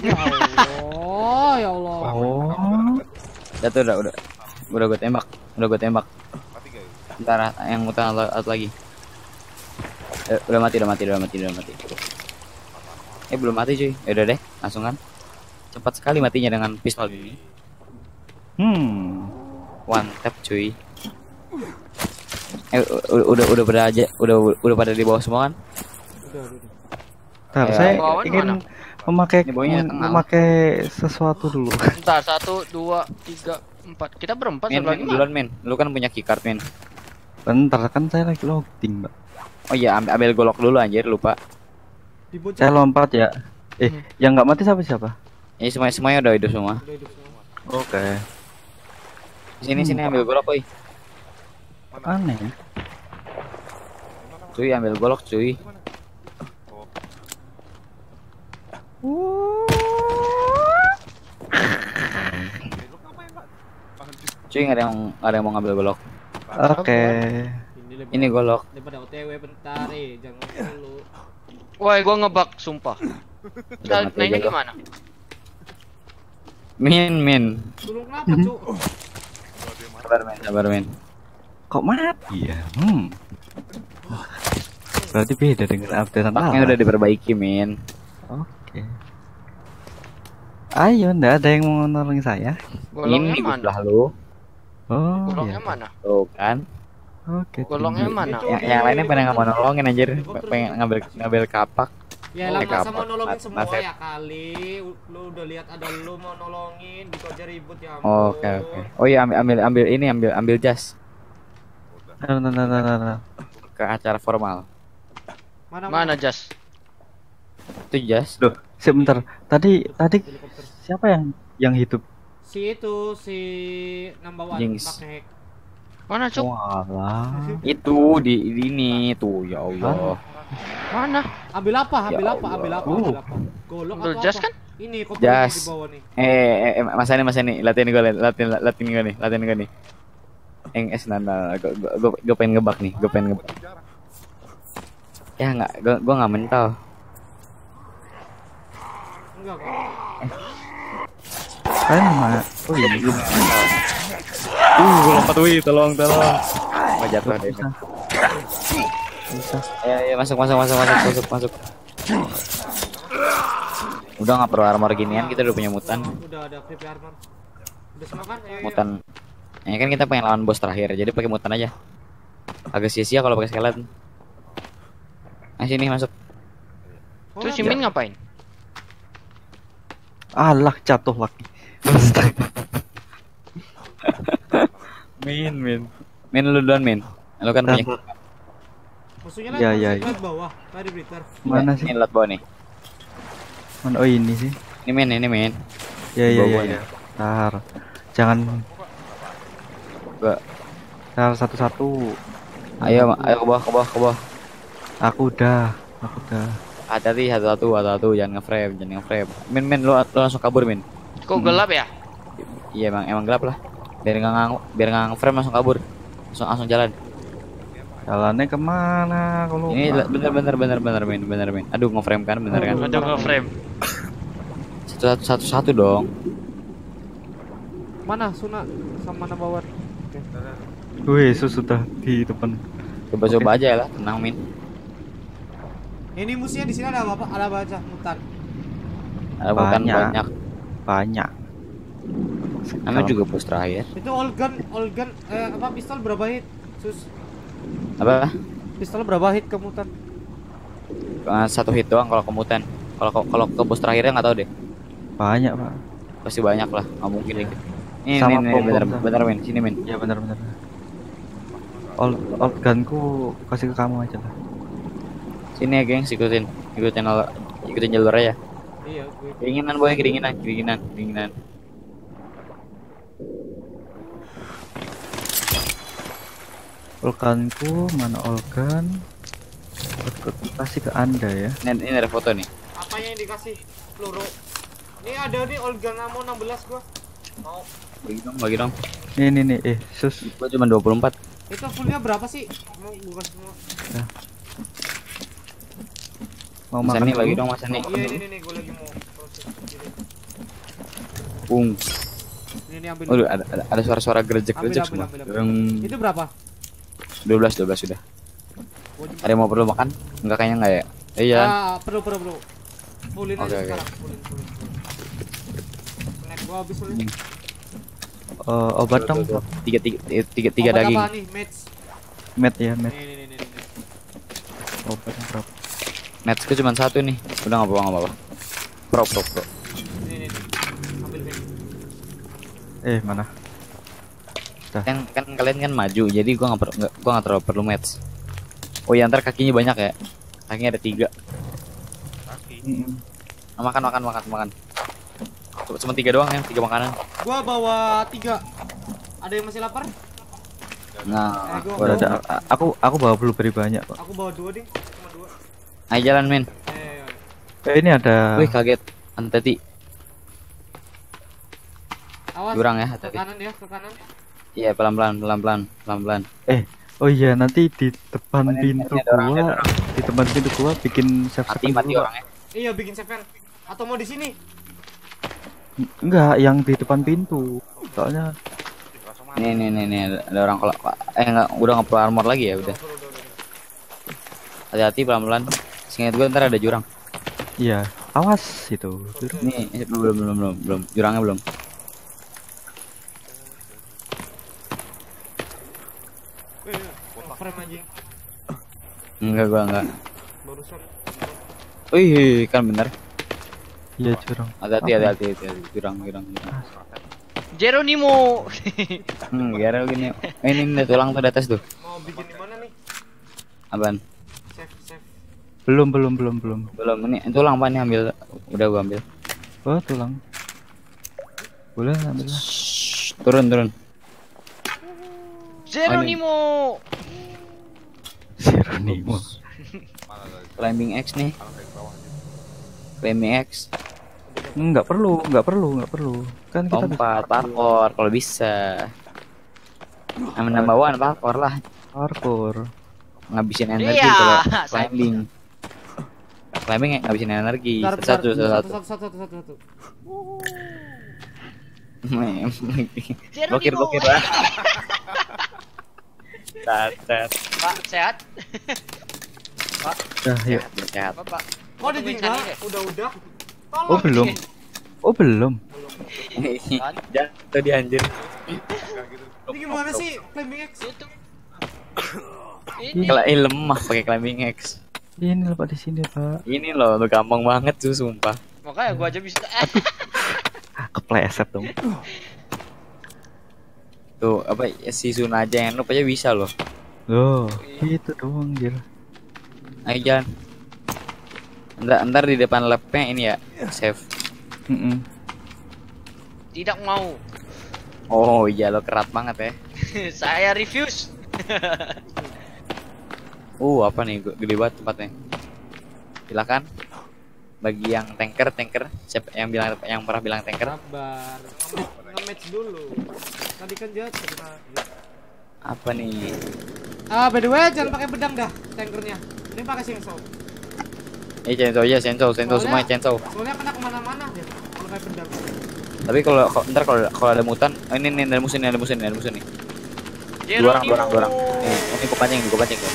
Ya Allah, ya Allah. Oh. Udah tuh udah udah udah gua tembak. Udah gua tembak. Ntar yang utang out, out lagi. Eh, udah mati udah mati udah mati udah mati. Eh belum mati cuy. Ya udah deh, langsung kan. Cepat sekali matinya dengan pistol ini. Hmm. One tap cuy. Eh udah udah pada aja udah udah pada di bawah semua kan? Udah, udah, Ya, saya ingin mana? memakai memakai sesuatu dulu. Bentar, satu, dua, tiga, empat. Kita berempat mana? duluan min. Lu kan punya keycard min. Bentar kan saya lagi loading, Mbak. Oh iya ambil, ambil golok dulu anjir lupa. Di bocah Saya lompat ya. Eh, Hmm. yang nggak mati siapa siapa? Ini semuanya semuanya udah hidup semua. udah hidup semua. Oke. Sini sini ambil golok kuy. Aneh. ya. Cuy ambil golok cuy. Cuy nggak ada yang nggak ada yang mau ngambil golok. Oke. Ini daripada- Ini golok. Daripada OTW bentar, eh, jangan dulu. Woi, gua ngebug sumpah. Nah, nah ini gimana? Min min. Dulu kenapa, Cuk? Sabar min sabar min. Kok mati ya? Hmm. Berarti beda dengan updatean Paknya lama. udah diperbaiki min. Oke. Ayo, ndak ada yang mau nolongin saya? Golongnya Ini mana? sebelah lu. Oh, Golongnya iya. mana? Tuh kan. Oke. Golongnya tinggi. mana? Yang, yang lainnya pada nggak mau nolongin anjir. Pengen ngambil ngambil kapak. Ya Oh, lah masa mau nolongin semua maaf ya. kali. Lu udah lihat ada lu mau nolongin, gitu aja ribut ya ampun. Oke oke. Oh iya ambil ambil ambil ini ambil ambil jas Nah, nah, nah, nah, nah, ke acara formal. Mana Mana Jas? Itu jas. Loh, sebentar. Tadi tadi siapa yang yang hidup? Si itu si number one Jinx. pakai hack. Mana cuk? Walah. <laughs> Itu di, di ini tuh ya Allah. Mana? Ambil apa? Ambil Ya apa? Ambil apa? Allah. Ambil apa? Golok atau jas apa? kan? Ini Jas. di bawah nih. Eh, eh, eh mas ini mas ini latihan gue latihan latihan gue nih latihan gue nih. Eng es nanda gue gue gue pengen ngebak nih gue pengen ngebak. Ya nggak gue gue nggak mental. Enggak kok. Kalian mana? Oh iya. Uh gue lompat wih tolong tolong. Apa jatuh deh. Bisa. Ya ya masuk masuk masuk masuk masuk masuk. Udah nggak perlu armor ginian kita udah punya mutan. Udah ada creepy armor. Udah semua kan? Ayo, ayo. mutan ya kan kita pengen lawan bos terakhir jadi pakai mutan aja agak sia-sia kalau pakai skeleton nah sini masuk Oh, Terus si ada. Min ngapain? Alah, jatuh lagi. Min min min lu duluan min lu kan punya Iya, iya, masuk iya. lihat bawah. Mari Blitter. Mana sih? ini lihat bawah nih Mana? Oh ini sih. ini min ini min Ya ya ya. Ya. Ntar. Jangan gua ntar satu-satu. ayo Ma- ayo ke bawah ke bawah ke bawah Aku udah. Aku udah. hati-hati satu-satu satu-satu jangan nge-frame jangan nge-frame min min lu, lu langsung kabur min Kok gelap ya? iya emang emang gelap lah biar nggak ngang biar nggak nge-frame langsung kabur langsung langsung jalan Jalannya ke mana kalau Ini bener bener bener bener min bener min. Aduh ngeframe kan bener kan. Aduh nge-frame. Satu satu satu satu dong. Mana Suna sama Nabawan? Oke. Wih, sudah di depan. Coba coba aja lah tenang min. Ini musuhnya di sini ada apa? Ada baca mutan. Ada bukan Banyak. Banyak. Namanya juga bos terakhir. Itu all gun, all gun eh apa pistol berapa hit? Sus. Apa? Pistol berapa hit ke mutan? Eh, satu hit doang kalau kemutan. Kalau kalau ke bos terakhirnya nggak tahu deh. Banyak, Pak. Pasti banyak lah. Nggak mungkin dikit. Ini Sama min, bom-bom bener bener min. Sini min. Ya benar-benar. All, all gunku kasih ke kamu aja lah. Sini ya gengs ikutin ikutin ikutin jalur aja. Iya, gue. Keringinan boy keringinan keringinan keringinan. All gunku mana? Aku kasih ke anda ya. Ini, ini ada foto nih. Apa yang dikasih? Peluru. Ini ada nih all gun ammo 16 gua. Mau. Bagi dong, bagi dong. Nih nih nih, eh sus. Gua cuma 24. Itu fullnya berapa sih? Mau bukan semua. Mau Mas makan Ani dulu? bagi dong Mas Ani. Iya ini nih, nih gua lagi mau proses. Ini, Pung. ini, ambil. Ada ada, ada suara-suara gerejek-gerejek Ambil, semua. ambil, ambil, Yang Itu berapa? 12 12 sudah. Ada yang mau perlu makan? Enggak kayaknya enggak ya? Eh, Iya. Ah, perlu perlu perlu. Fullin Oke, aja oke. sekarang. Fullin, fullin. Snack gua habis fullin. Anjing. Eh, obat dong. Tiga tiga tiga, tiga, Obat daging. apa nih? Match. Med ya, med. Nih, nih, nih, nih, nih. Obat berapa? Netsku cuma satu nih. Udah enggak apa-apa, enggak apa-apa. Pro pro pro. Nih, nih, nih. Ambil nih. Eh, mana? Kan kan kalian kan maju, jadi gua nggak perlu nggak- gua nggak terlalu perlu match. Oh ya ntar kakinya banyak ya. Kakinya ada tiga. Mm-mm. Nah, makan makan makan makan. Cuma, cuma tiga doang ya, tiga makanan. Gua bawa tiga. Ada yang masih lapar? Nah, Eh, gua- gua Ada, aku aku bawa blueberry banyak, Pak. Aku bawa dua ding. Ayo jalan men. Eh, Eh, ini ada Wih kaget. Anteti awas. jurang ya, Ke hati-hati. kanan ya, ke kanan. Iya pelan pelan pelan pelan pelan pelan. Oh iya, nanti di depan ini- pintu orang, gua, orang. di depan pintu gua bikin save Mati mati orangnya. Iya, bikin seven. Atau mau di sini? Enggak, yang di depan pintu. Soalnya Nih nih nih nih ada, orang kalau eh enggak udah nggak perlu armor lagi ya udah. Hati-hati pelan pelan. Seingat gue ntar ada jurang. iya, awas itu. Nih eh, belum belum belum belum jurangnya belum. Eh. Enggak gua enggak. Barusan. Wih kan bener. Iya, curang. Hati-hati hati-hati hati-hati. jurang jurang jurang. Jeronimo. Hmm, gara gini. Eh, ini ini tulang tuh di atas tuh. Mau bikin di mana nih? Apaan? Belum, belum, belum, belum. Belum ini tulang apa nih ambil. Udah gua ambil. Oh, tulang. Boleh ambil lah. Shh, turun turun. Jeronimo. Jeronimo. Climbing X nih. Climbing X. Enggak perlu, enggak perlu, enggak perlu. Kan kita bisa Lompat, parkour kalau bisa. Nama number one parkour lah. parkour. Ngabisin energi Iya, kalau <laughs> saya- climbing. Climbing ngabisin energi. Bentar, bentar. Satu satu satu. satu, satu, satu, satu. Blokir blokir lah. Tat tat. Pak, sehat? Dah, yuk. Sehat. Bapak. Oh, ditinggal? Udah, udah. Oh, belum. Oh, belum. <laughs> Jatuh di anjir. Ini gimana sih climbing X? Itu. Ini. Kalau ini lemah pakai climbing X. Ini lah Pak di sini, Pak. Ini loh, tuh gampang banget tuh sumpah. Makanya gua aja bisa. <laughs> Kepleset dong. Tuh apa ya, si Sun aja yang noob aja bisa loh. Loh, itu doang, Gil. Ayo jalan. Ntar, ntar di depan labnya ini ya save. Mm-mm. Tidak mau. Oh iya lo kerat banget ya. <laughs> Saya refuse. <laughs> Uh apa nih gede banget tempatnya. Silakan. Bagi yang tanker tanker siapa yang bilang yang pernah bilang tanker Sabar. Nge-match dulu. Tadi kan jatuh. apa nih? Ah, by the way, jangan pakai pedang dah tankernya. Ini pakai chainsaw. Eh Censo aja, Censo, Censo Soalnya- semuanya Censo. Soalnya kena ke mana-mana dia kalau pakai pedang. Tapi kalau kalau- ntar kalau kalau ada mutan, oh, ini nih ada musuh nih, ada musuh nih, ada musuh nih. Dua orang, dua orang, dua orang. Nih, ini gua pancing, gua pancing. gua.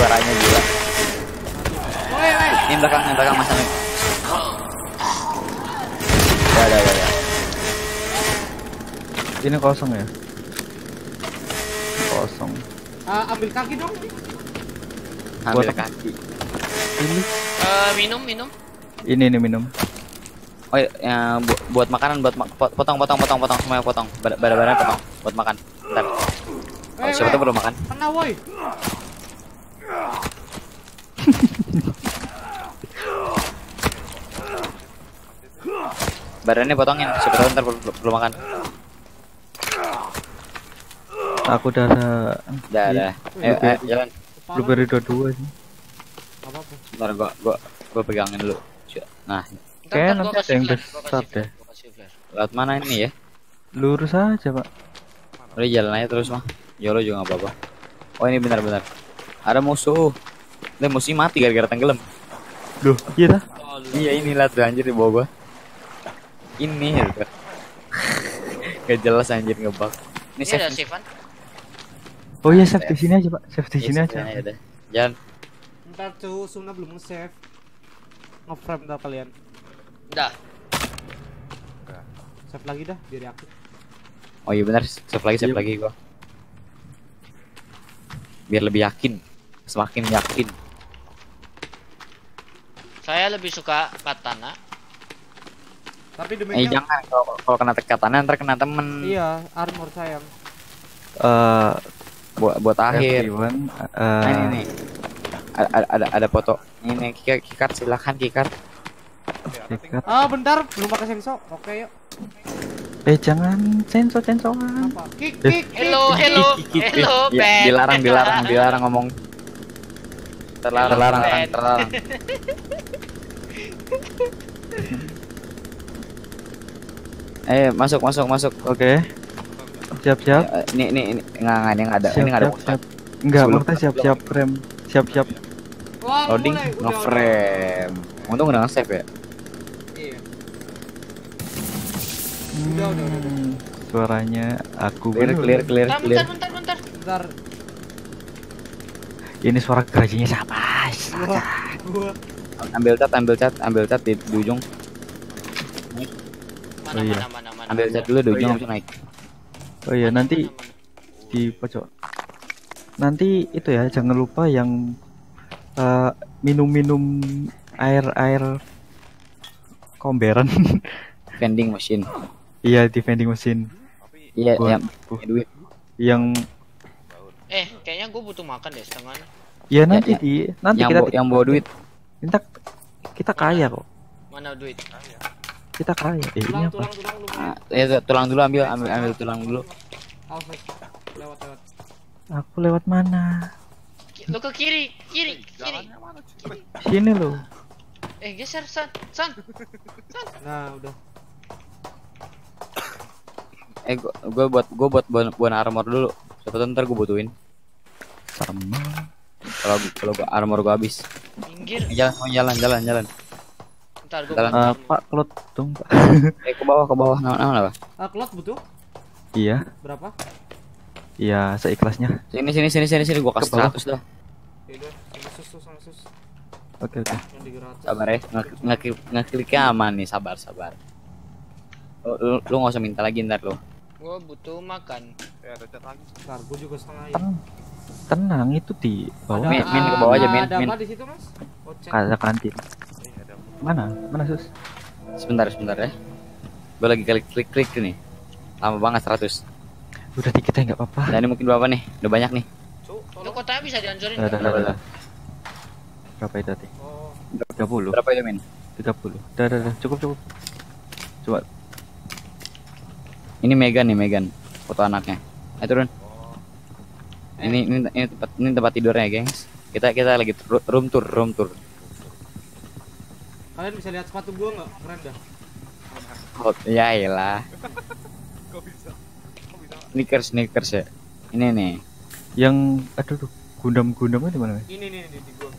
Suaranya gila. Woi, woi. Ini belakang, ini belakang masa nih. Ya, ya, ya, ya. Ini kosong ya? Kosong. Ah, ambil kaki dong. Ambil Buat apa? kaki. Ini Eh, minum, minum. ini nih minum. Oh, iya, ya, bu- buat makanan, buat ma- pot- potong, potong, potong, potong, semuanya potong. Barang-barang potong, buat makan. Ntar. Oh, siapa tuh belum makan? Kena woi. <laughs> Badannya potongin, siapa tahu ntar belum, belum makan. Aku udah ada Udah, Iya. udah. Ayo, ayo, jalan. Kepala. blueberry dua-dua sih. Apa apa. Ntar gua, gua, gua pegangin dulu. Nah, ntar nanti ada yang besar deh. lewat mana ini ya? Lurus aja, Pak. Udah jalan aja terus mah. Yolo juga nggak apa-apa. Oh ini benar-benar. Ada musuh. Dan musuhnya mati gara-gara tenggelam. Loh, iya dah. Iya ini lah tuh anjir di bawah gua. Ini gitu. Gak jelas anjir ngebug. Ini Ini ada save. Oh iya, save di sini aja, Pak. Save di Iya, sini aja. udah. Jalan. Ntar tuh Suna belum nge-save. Nge-frame ntar kalian. Dah. Save lagi dah biar aku. Oh iya benar, save lagi, save Iya. lagi gua. Biar lebih yakin. Semakin yakin. Saya lebih suka katana. Tapi Eh demikian jangan kalau kalau kena tekatan ntar kena temen. Iya, armor sayang. Eh, Buat buat akhir. everyone, Nah, ini eh, nih. Ada, ada, ada, ada foto. Ini kikar, kikar silakan kikar. sikat. Ah, bentar, belum pakai sensor. Oke, yuk. Eh, jangan sensor sensoran. Apa? Kick, Eh. kick, kick. Hello, hello, hello, Ben. dilarang, dilarang, dilarang ngomong. Terlarang, terlarang, Ben. terlarang. <laughs> Eh, masuk, masuk, masuk. Oke. Siap-siap. Eh, Ini, ini, ini, nggak, nggak, ini nggak ada, ini nggak ada. Siap, siap. Enggak, Sebelum- maksudnya siap-siap frame. Siap-siap. Wah, Loading, mulai. Udah, nge-frame. Untung udah nge-save ya. udah. Iya. Udah, udah, udah. Hmm, Suaranya aku Clear, clear, clear, clear. bentar, bentar, bentar. Bentar. Ini suara gerajinya siapa? Gua. Ambil cat, ambil cat, ambil cat di, di ujung. Mana, Oh, iya. mana, mana, mana. Ambil cat dulu di Oh, ujung iya. langsung naik. Oh iya, nanti Mana, mana. di pojok. Nanti itu ya, jangan lupa yang eh, minum-minum air-air komberan. <laughs> Vending machine. iya, di vending machine. Iya, Buat- yang punya duit. Yang Eh, kayaknya gue butuh makan deh setengah. ya nanti ya. di nanti Yang kita bawa, yang bawa duit. kita kita kaya kok. Mana duit? Kita kaya. Eh, ini Tulang, apa? tulang, tulang, tulang. Ah, ya, tulang dulu ambil, ambil, ambil tulang dulu. Lewat, lewat. Aku lewat mana? Lo ke kiri, kiri, kiri. Sini loh. Eh, geser, San, San. Nah, udah. Eh, gua, gua buat, gua buat buat, armor dulu. Siapa tahu ntar gua butuhin. Sama. Kalau kalau gua armor gua habis. Minggir. Eh, Jalan, oh, jalan, jalan, jalan. Ntar gue Jalan. Eh, Pak, kelot dong, Pak. <laughs> Eh, ke bawah, ke bawah. Nama, nama apa? Ah, klot butuh iya, berapa? iya seikhlasnya. Sini, sini, sini, sini, sini. Gua kasih. 100 dah. Ya udah, sama sus tuh, sama sus. Oke, oke. Sabar ya. Nge- nge- Ngekliknya aman nih, sabar, sabar. Lu, lu, lu gak usah minta lagi ntar lu. Gue butuh makan. Eh, ada cat lagi. Bentar, gua juga setengah ya. Tenang. Itu di bawah. Min, min, ke bawah aja, min, Ada min. apa di situ, Mas? Oh. Ada kantin. Ada Mana? Mana, Sus? Sebentar, sebentar ya. Gua lagi klik klik klik nih. Lama banget 100. Udah dikit aja nggak apa-apa. Dan ini mungkin berapa nih? Udah banyak nih. Cuk, Lo tolong. kotanya bisa dihancurin Udah, udah, udah, udah. Berapa itu tadi? Oh, 30. Berapa itu, Min? 30. Udah, udah, udah. Cukup, cukup. Coba. Ini Megan nih, Megan. Foto anaknya. Ayo turun. Ini ini ini tempat ini tempat tidurnya, gengs. Kita kita lagi room tour, room tour. kalian bisa lihat sepatu gua nggak? Keren dah. Oh, ya elah. <laughs> Kok bisa? Kok bisa? Sneakers, sneakers ya. Ini nih. Yang aduh tuh gundam-gundamnya di mana? Ini nih di, di gua.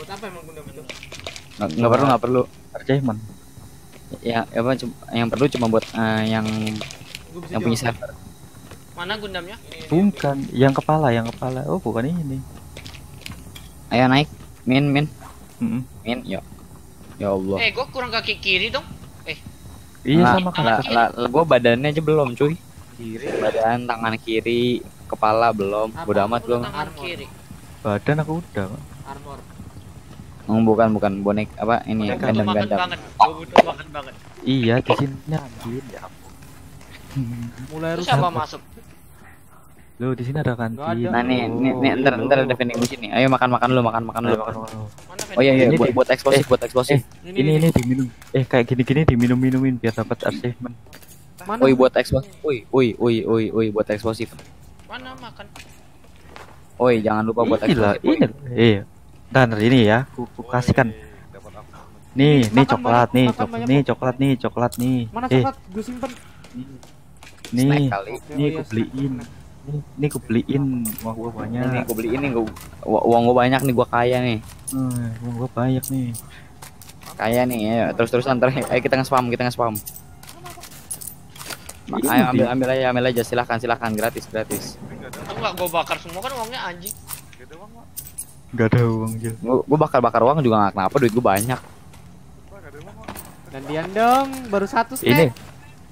Buat apa emang gundam itu? Nggak nggak perlu, nggak perlu. Achievement. Ya, apa yang perlu cuma buat eh, yang yang punya server. Mana gundamnya? Bukan, yang kepala, yang kepala. Oh, bukan ini. Ayo naik. Min, min, Mm-mm. min. Yo. Ya Allah. Eh, gua kurang kaki kiri dong. Iya Lah, sama kan. lah, lah, lah, gua badannya aja belum, cuy. Kiri, badan, tangan kiri, kepala belum. Apa? Bodo amat gua. Tangan kiri. Badan aku udah. Pak. armor. Oh, bukan, bukan bonek apa ini gandam makan gandam. banget. Gua butuh makan banget. Iya, di sini ya. ampun. Mulai rusak. siapa masuk? Loh, di sini ada kantin. Nah nih, nih, nih, ntar, ntar ada vending machine nih. Ayo makan makan dulu, makan makan dulu. makan, Oh iya iya, Ini buat, di- buat eksplosif, buat eksplosif. Ini, Ini ini diminum. Eh, kayak gini-gini diminum-minumin biar dapat achievement. Mana? Woi buat eksplosif. Woi, woi, woi, woi, woi buat eksplosif. Mana makan? Woi, jangan lupa buat Ini lah, eksplosif. ini. Iya. Ntar ini ya, ku, ku kasihkan. Nih, nih coklat, banyak, nih, coklat, banyak, nih coklat, nih coklat, nih. Mana Eh, coklat? Gue simpen. Nih, kali. nih Oh, ku iya, beliin. Nih, nih ku beliin, wah gua Ini banyak. gue beli ini gue uang gue banyak nih, gue kaya nih. Hmm, wah gua banyak nih. Kaya nih, ayo terus terusan ntar ayo kita nge-spam, kita nge-spam. Ini Ayo ambil ambil aja, ambil aja silahkan silahkan gratis gratis. Enggak, gua bakar semua kan uangnya anjing. nggak ada uang. Gak ada uang aja. Gue bakar bakar uang juga nggak kenapa, duit gue banyak. Uang. Gantian dong, baru satu snack. Ini,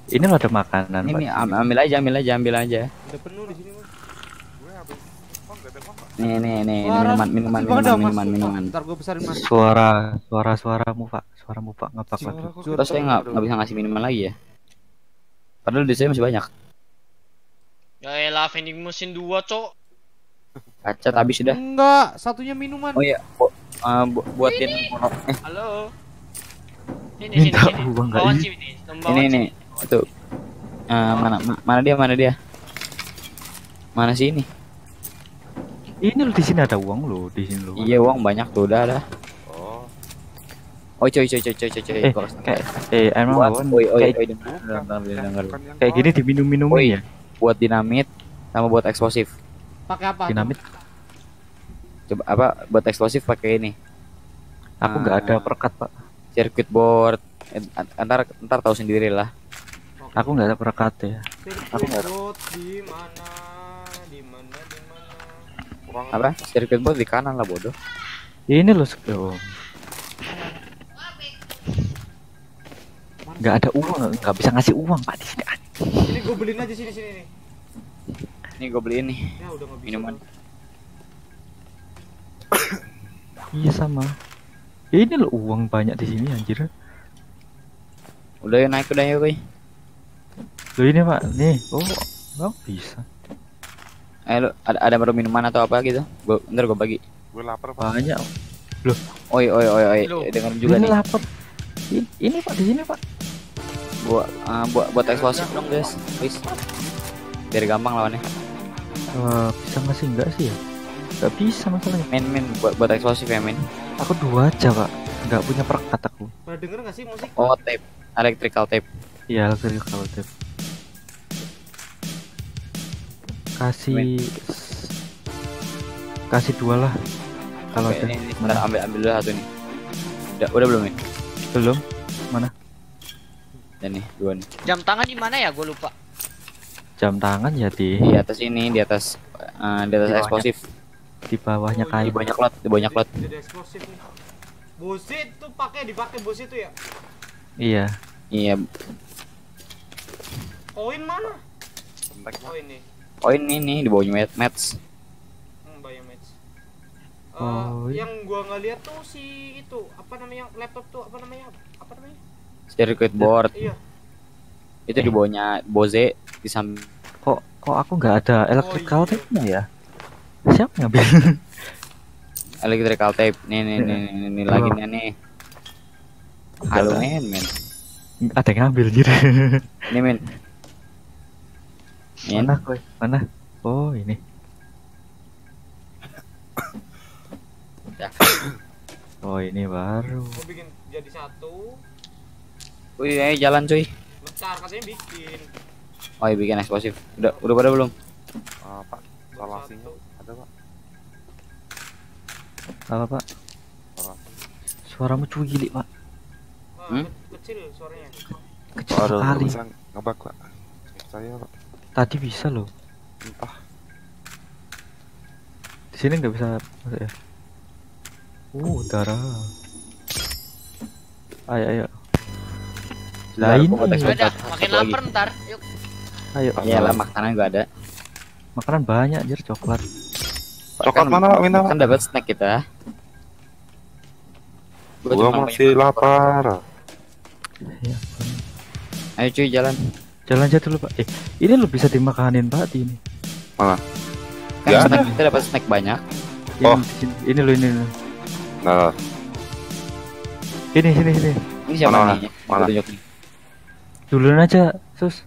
ini lo ada makanan. Ini Pak. nih, am- ambil aja ambil aja ambil aja. Udah penuh di sini, Mas. Gue habis ada. Nih nih nih ini Wah, minuman minuman minuman minuman minuman. Pesanin, Mas. Suara, suara, suaramu pak, suaramu pak ngepak lagi. Suara Terus saya nggak nggak bisa ngasih minuman lagi ya. Padahal di saya masih banyak. Ya elah vending mesin dua, Cok. Kaca habis sudah. Enggak, satunya minuman. Oh iya, bu- eh, bu- buatin eh Halo. Sini sini Minta sini. uang nggak Bawa ini? sini. ini Bawa ini itu Eh, mana ma- mana dia mana dia mana sih ini Ini lo di sini ada uang lo, di sini lo. iya uang banyak tuh udah ada Oh, oh coy coy coy coy coy coy Eh, kayak, eh emang lawan oi oi kayak, kayak gini kau. diminum minumin Oi. ya, buat dinamit sama buat eksplosif Pakai apa? dinamit. coba apa buat eksplosif pakai ini Aku nggak ada Ah. perkat pak. circuit board Eh, ntar ntar tahu sendiri lah Aku nggak ada perkat ya. Aku nggak- di mana? Di mana? Di mana? Apa circuit board di kanan lah bodoh Ini lo oh. Nggak ada uang, nggak bisa ngasih uang pak di sini. Sini gue beliin aja sini sini nih. ini gue beli ini Ya udah bisa. Minuman. Iya sama. Ya, ini lo uang banyak di sini anjir. udah yuk naik udah yuk kuy Lo ini pak, nih. Oh, nggak bisa. eh lu ada ada baru minuman atau apa gitu gua ntar gue bagi gue lapar, Pak. Banyak. oi oi oi oi Loh. dengar juga ini nih lapar. Ini, ini pak di sini pak. buat eh, buat buat eksplosif dong guys please biar gampang lawannya Wah, bisa ngasih enggak sih ya? Nggak bisa masalahnya. main main buat buat eksplosif ya main Aku dua aja pak. Nggak punya perkat aku. Pada denger nggak sih musik? oh tape electrical tape Iya, electrical tape. Kasih kasih dua lah kalau ada. ini, ini sebentar ambil ambil dulu satu nih udah udah belum nih Belum? dan nih dua nih Jam tangan di mana ya? Gue lupa. Jam tangan ya di di atas ini di atas eh, di atas Di bawahnya. eksplosif di bawahnya di kayu. banyak lot di banyak lot Jadi eksplosif nih. Busit tuh pakai dipakai busit tuh ya. Iya. iya Koin mana? Oh ini. Oh ini nih di bawahnya mat mats Hmm, biomatch. Eh, Oh, iya. yang gua nggak lihat tuh si itu apa namanya laptop tuh apa namanya apa namanya circuit board iya itu di bawahnya Bose di samping Kok kok aku nggak ada electrical iya. tape-nya ya? Siapa ngambil? <laughs> electrical tape nih nih nih nih, nih, nih lagi nih nih halo men men ada yang ngambil gitu. ini men men Mana koi? Mana? Oh, ini. Ya. <coughs> Oh, ini baru. gua bikin jadi satu Wih, ayo jalan cuy. bentar katanya bikin Oh, ya bikin eksplosif. Udah udah pada belum? Ah, Pak, salasinya ada Pak. Apa pak? Suaramu cuy pak. Hmm? Kecil suaranya. Kecil Aduh, sekali. ngebak Pak. Saya Pak. Tadi bisa loh. Entah. Di sini nggak bisa masuk ya. Uh, darah. Ayo, ayo. Udah, Satu makin lagi. lapar ntar. Yuk. ayo. Iya lah makanan gua ada. Makanan banyak anjir coklat. Coklat mana Pak? Minta. Kan dapat snack kita. Gua Gua masih lapar. Ya, Ayo cuy jalan. Jalan aja dulu pak. Eh, ini lo bisa dimakanin pak di ini. Kan Nggak snack kita dapat snack banyak. Ini, Oh. ini lo ini. lo. Nah, Ini, sini, sini. Ini siapa Mana? nih? Mana? Gua tunjuk nih. Duluan aja, sus.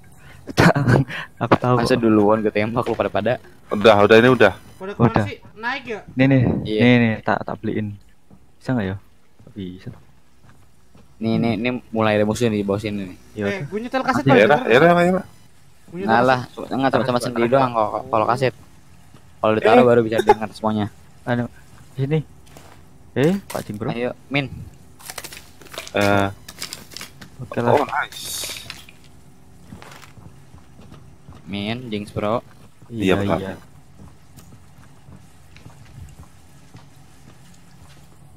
<laughs> Aku tahu. Masa kok. duluan gue tembak lu pada pada. udah, udah ini udah. Pada ke mana Udah. sih? Naik ya? Nih, nih, Iya. nih, nih, tak tak beliin. Bisa nggak ya? Bisa. Nih nih nih mulai ada musuh nih di bawah sini nih. Ya Eh, gue nyetel kaset Iya, Ya Pak. udah, ya udah, ya nyetel Nah lah, enggak sama-sama sendiri doang kalau kalau kaset. Kalau ditaruh baru bisa dengar semuanya. Anu, sini. Eh, Pak Cing bro. Ayo, Min. Eh, Oke lah. oh nice. Min, Jinx Bro. iya, Iya, iya.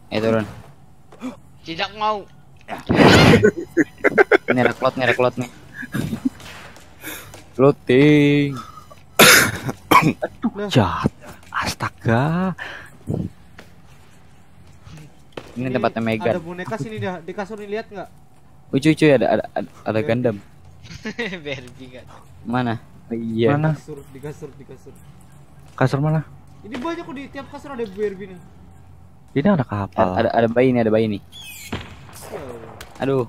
Eh turun. Tidak mau. Ini reklot nih, reklot nih. Floating. Jahat. Astaga. Ini tempatnya Megan. Ada boneka sini dah di kasur nih lihat nggak? Cuy cuy ada ada ada, ada Gundam. <laughs> Barbie kan. Mana? Oh, iya. Mana? Kasur di kasur di kasur. Kasur mana? Ini banyak kok di tiap kasur ada Barbie nih. Ini ada kapal. Ada ada bayi nih, ada bayi nih. Aduh.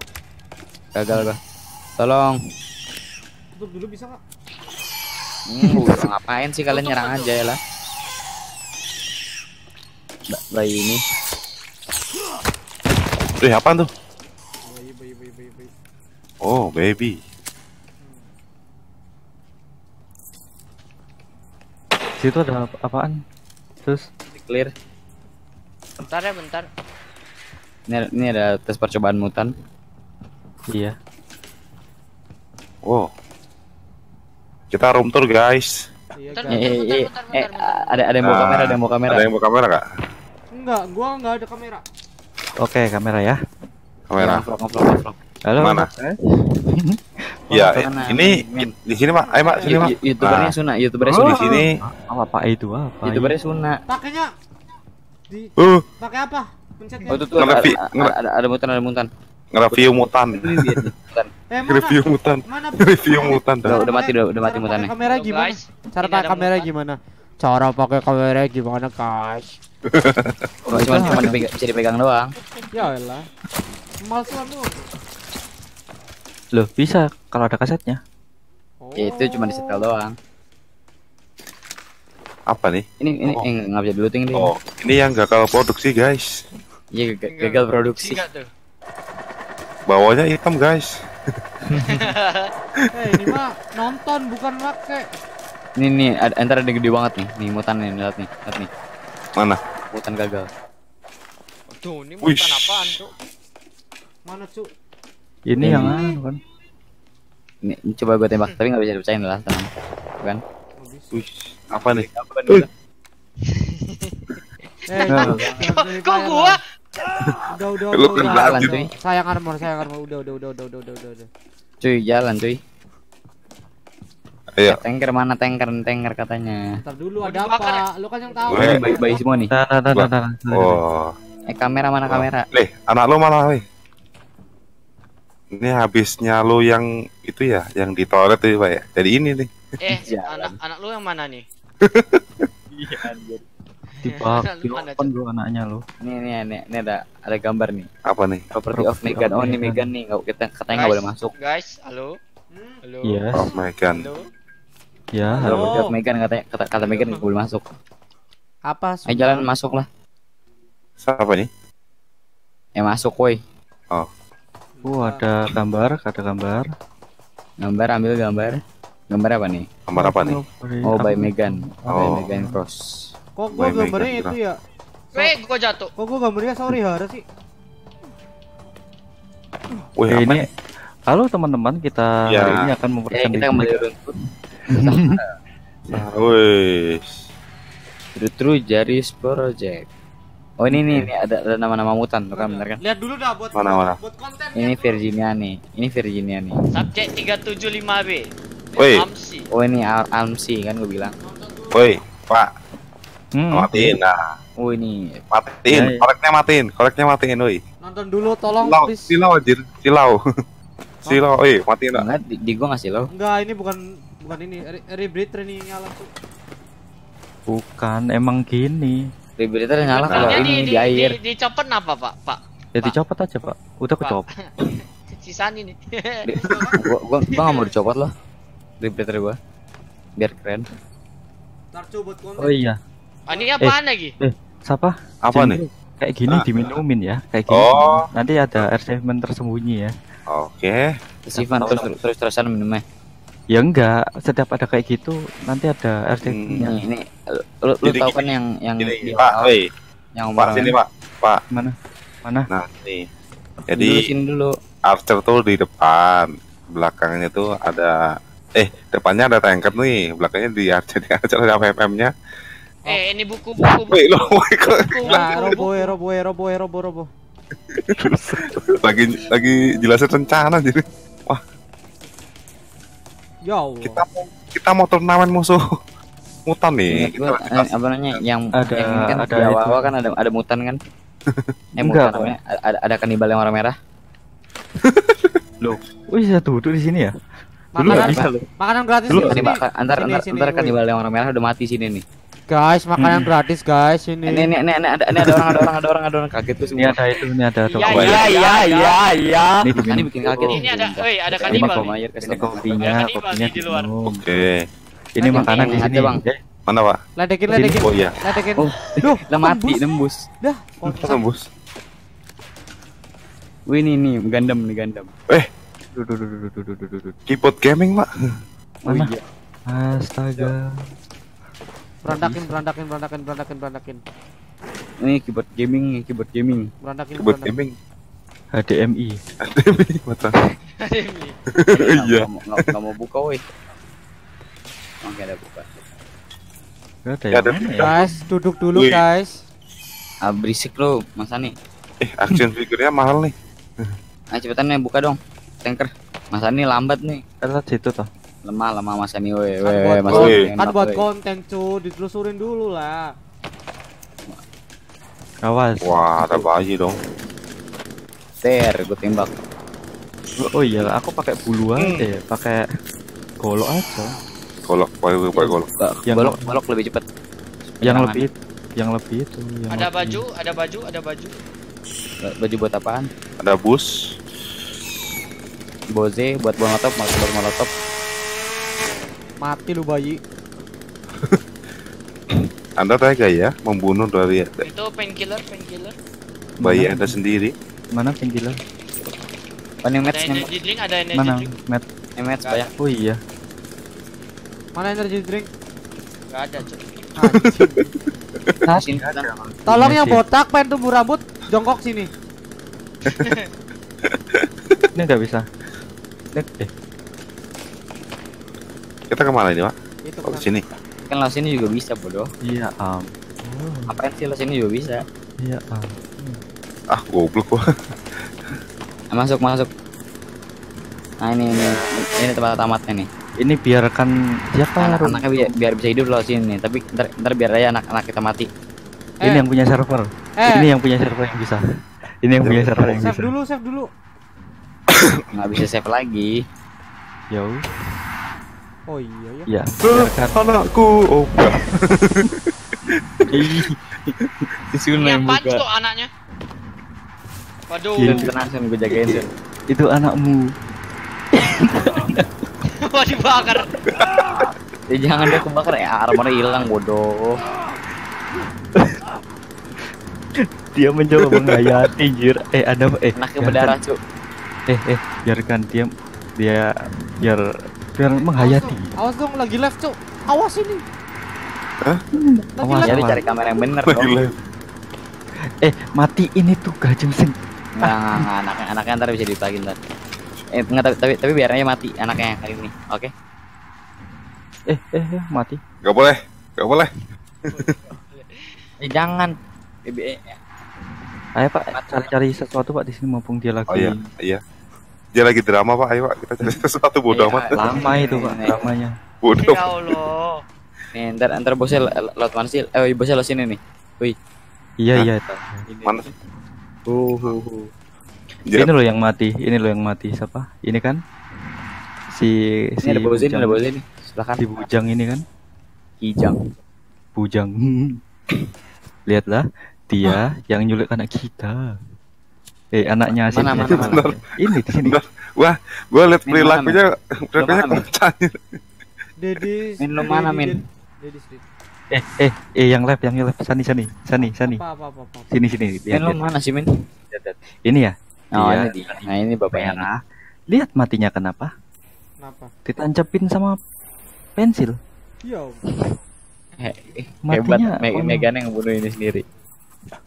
Gagal gua. Tolong. tutup dulu bisa nggak? Hmm, udah ngapain sih kalian nyerang aja ya lah. Ba- Bayi ini. Eh, apaan tuh? Bayi bayi bayi bayi bayi. Oh, baby. Situ ada ap- apaan? Terus Clear. Bentar ya, bentar. Ini, ada- ini ada tes percobaan mutan. iya. Wow. Kita room tour, guys. Iya Bentar, Eh, guys. eh, eh, eh, ada ada yang bawa Ah, kamera, ada yang bawa kamera. Ada yang bawa kamera nggak? Enggak, gua enggak ada kamera. Oke, kamera ya. Kamera. Vlog, vlog, vlog, vlog. Halo. Mana? <laughs> Ya, ini di sini, Pak. Ayo, Pak, sini, Pak. Youtubernya Nah. Suna, youtubernya Di Suna. sini. Apa apa itu apa? Youtubernya Suna. Pakainya di Uh, pakai apa? Pencetnya. Oh itu tuh ada, ada, ada, ada mutan, ada mutan. nge-review mutan. Nih, mutan. <laughs> Eh? Review mutan. Mana? <laughs> Review mutan. Udah, dah. udah mati, udah, udah mati mutannya. kamera gimana? guys. Cara Ini pakai kamera gimana? Cara pakai kamera gimana, guys? <laughs> Cuma cuma bisa dipegang doang. Ya elah. Malsuan lu. Loh, bisa kalau ada kasetnya. Oh. Ya, itu cuma disetel doang. Apa nih? Ini ini Oh. eh, bisa diluting ini. Oh, ini yang gagal produksi, guys. Iya gagal, gagal produksi. Tuh. Bawahnya hitam, guys. <laughs> Eh, ini mah nonton bukan make. Ini nih ada entar ada gede banget nih. Nih mutan nih, lihat nih, lihat nih. Mana? Mutan gagal. Tuh, ini Wih. bukan apaan, Cuk? Mana, Cuk? Ini yang anu kan. Ini, ini coba gue tembak, tapi nggak bisa dipercayain lah, tenang. Bukan? Wih, apa nih? Udah. <laughs> Eh, Nah. Kok gua? Udah, udah, Lu udah, kan udah. jalan, cuy. Sayang armor, sayang armor. Udah, udah, udah, udah, udah, udah, udah, udah. Cuy, jalan cuy. Ayo. Tanker mana tanker, tanker katanya. Ntar dulu ada apa? Lu kan yang tahu. Ini bayi, bayi semua nih. Nah, nah, nah, nah. Oh. Eh kamera mana kamera? Nih, anak lu mana, weh? Ini habisnya lu yang itu ya, yang di toilet itu, Pak ya. Jadi ini nih. Eh, <laughs> anak anak lu yang mana nih? <laughs> Tiba open lu anaknya lu. Ini ini ini, ini ada ada gambar nih. Apa nih? Property of Megan. Oh ini Megan nih. Nggak kita katanya nggak boleh masuk. Guys, halo. Halo. Yes. Oh my god. Halo. Ya, Halo. Property of Megan katanya kata, kata Megan nggak boleh masuk. Apa? Ayo jalan masuk lah. Siapa nih? Ya masuk woi. Oh, ada gambar, ada gambar. Gambar ambil gambar. Gambar apa nih? Gambar apa nih? Oh, by Megan. By Oh. Megan Cross. Kok gua Main-main gambarnya itu ya? Weh, gua jatuh. Kok gua gambarnya sorry Hara sih? Wih, apa ini halo teman-teman kita Ya. hari ini akan Eh, memberikan kita kembali runtut. Nah, Wih. True Jaris Project. Oh ini nih, ini ada ada nama-nama mutan, tuh kan bener kan? Lihat dulu dah buat Mana, mana? buat konten. Ini lihat dulu. Virginia nih, ini Virginia nih. Subjek 375B. Woi. Oh ini Al Almsi kan gue bilang. Woi, Pak, Hmm, matiin nah. Oh ini Matiin, Ya, ya. koreknya matiin, koreknya matiin, woi. Nonton dulu tolong Silau, please. silau anjir, silau. <laughs> Silau, woi, matiin nah. enggak di, di gua ngasih lo. Enggak, ini bukan bukan ini. Re- Rebreed trainingnya langsung. bukan emang gini. Vibrator nyala kalau Benarnya ini di, di, air. di, dicopot apa, Pak? Pak. Ya Pak. dicopot aja pak. Udah Pak. kecopot. <laughs> Sisaan ini. Di- gua gua gua nggak mau dicopot loh. Vibrator gua. Biar keren. Ntar coba buat konten. Oh iya. Ah, ini apaan lagi? Siapa? Apa Sini. nih? Kayak gini Ah. diminumin ya, kayak gini. Oh. Nanti ada achievement tersembunyi ya. Oke. Terus Ivan terus terus terusan minumnya. Ya enggak, setiap ada kayak gitu nanti ada achievementnya. Ini ini lu, lu tahu kan yang yang Gini, di Pak, woi, yang Pak sini, Pak. Pak. Mana? Mana? Nah, nih. Jadi sini dulu. Archer tuh di depan, belakangnya tuh ada eh depannya ada tanker nih, belakangnya di <laughs> Archer di Archer ada MM-nya. Eh, ini buku buku buku. Woi, lo woi, kok buku, Nah, buku, robo buku. eh, robo eh, robo eh, robo robo. <laughs> lagi lagi jelasin rencana jadi Ya Allah. kita mau kita mau turnamen musuh mutan nih. Gua, Kita, eh, apa namanya yang Ada- yang kan ada di awal, itu. kan ada ada mutan kan? <laughs> eh Enggak, mutan namanya ada ada kanibal yang warna merah. <laughs> Wih, saya duduk di sini ya. Dulu Makanan nggak bisa loh. makanan gratis Dulu sini. antar Sini, antar, sini, antar kanibal yang warna merah udah mati sini nih guys, makanan hmm. gratis guys ini. Ini ini ini, ini ada ini ada orang ada orang ada orang ada orang kaget tuh semua. Ini ada itu ini ada iya, tuh Iya iya iya iya. Ini bikin, ini bikin kaget. Ini ada woi ada kanibal. Ini kopinya kopinya kopinya di luar. Oke. Ini makanan di sini Bang. Mana Pak? Ledekin ledekin. Oh iya. Ledekin. Oh. Duh, lah mati nembus. Dah, nembus. Wih ini nih gandam nih gandam. Eh. Duh duh duh duh duh duh duh duh. Keyboard gaming, Pak. Mana? Astaga. Berantakin, berantakin, berantakin, berantakin, berantakin. Ini keyboard gaming, nih, keyboard gaming. Berantakin, Keyboard berantakin. gaming. HDMI. Mata. Ini. Iya. Nggak mau- nggak nggak buka woi. Oke ada buka. Gak ada Ya, yang ada- mana ya? Guys, duduk dulu Wih. guys. Ah berisik lo Mas Ani. <laughs> Eh, action figurnya mahal nih. Ayo cepetan nih buka dong. Tanker. Mas Ani lambat nih. Lihat situ toh. Lemah lemah Mas Ani woi Kan woi buat, kon- Ani. kan buat konten cu, ditelusurin dulu lah. Awas. Wah, ada bayi dong. Ter, gue tembak. Oh iya, aku pakai bulu aja ya, pakai golok aja. Golok, pakai pakai golok. Yang- Golok golok lebih cepet. Yang lebih yang lebih itu. Yang Ada lebih- baju, ada baju, ada baju. Baju buat apaan? Ada bus. Boze buat molotov, molotov buat molotov. Mati lu bayi. <laughs> Anda tega ya membunuh dari Itu painkiller, painkiller. bayi Anda sendiri. Mana? Oh ini Ada match energy drink, ada energy Mana? drink. Mat. ini match banyak. Oh iya. Mana energy drink? Gak ada. Sini <laughs> kan. Tolong yang botak pengen tumbuh rambut jongkok sini. <laughs> Ini nggak bisa. Eh, eh, Kita ke mana ini, Pak? Itu Oh, sini. Kan lo sini juga bisa bodoh. iya am. Apain sih lo sini juga bisa. Iya am. Ah, goblok gua. Ah, Masuk masuk. Nah ini ini ini tempat tamatnya nih. Ini biarkan siapa Anak anaknya biar, biar bisa hidup lo sini. Tapi ntar, ntar biar aja anak-anak kita mati. Ini Eh. yang punya server. Eh, Ini yang punya server yang bisa. Ini yang punya server yang save bisa. dulu, save dulu. Nggak bisa save lagi. Yo, Oh iya ya. ya. Biarkan. Anakku. Oh, enggak. Ih, Ini apaan tuh anaknya? Waduh, Iya. Sun, tenang Sun, gue jagain Sun. itu anakmu. <laughs> wah dibakar. Ya jangan dia kebakar ya armornya hilang bodoh. Dia mencoba menghayati jir. Eh ada eh Anaknya berdarah cuk. Eh eh biarkan dia dia biar biar menghayati. Awas dong, awas dong lagi live cuk. Awas ini. Hah? Lagi Awas, live. Jadi cari kamera yang bener Lagi dong. live. Eh, matiin itu gajeng sing. Nggak, nggak, nggak, anaknya, anaknya ntar bisa dibagi ntar. Eh, nggak, tapi, tapi, tapi biar aja mati anaknya kali ini. Oke? Eh, eh, eh, mati. Gak boleh. Gak boleh. Eh, jangan. Eh, eh, Ayo Pak, cari-cari sesuatu Pak di sini mumpung dia lagi Oh iya, iya. Dia lagi drama pak, ayo pak kita cari <laughs> sesuatu bodoh Iya, amat. lama itu Pak <laughs> dramanya. Bodoh. Ya Allah. Nih, ntar, ntar bosnya lewat mana sih? Eh, bosnya lo sini nih. Iya, Hah? iya. itu. Mana? Uh, uh, uh. Ya, Ini loh yang mati, ini loh yang mati siapa? Ini kan si Ini si ada bosnya, ini ada bosnya nih. Silakan. si bujang ini kan, Kijang. bujang. <laughs> Lihatlah, dia yang nyulik anak kita. Eh, anaknya si Mana, mana, mana? Ini di sini. Bentar. Gua liat perilakunya, perilakunya kocak. Dedis. Min, lu mana, Min? Eh, eh, eh yang lab, yang lab. Sani, sani, sani, sani. Apa apa apa. apa. Sini, sini. Min, Lihat, lo mana sih, Min? Ini ya. Oh, Iya. ini dia. Nah, ini bapaknya. Merah. Lihat matinya kenapa? Kenapa? Ditancapin sama pensil. Yo. Eh, eh, hebat, Matinya ono. Megan yang bunuh ini sendiri.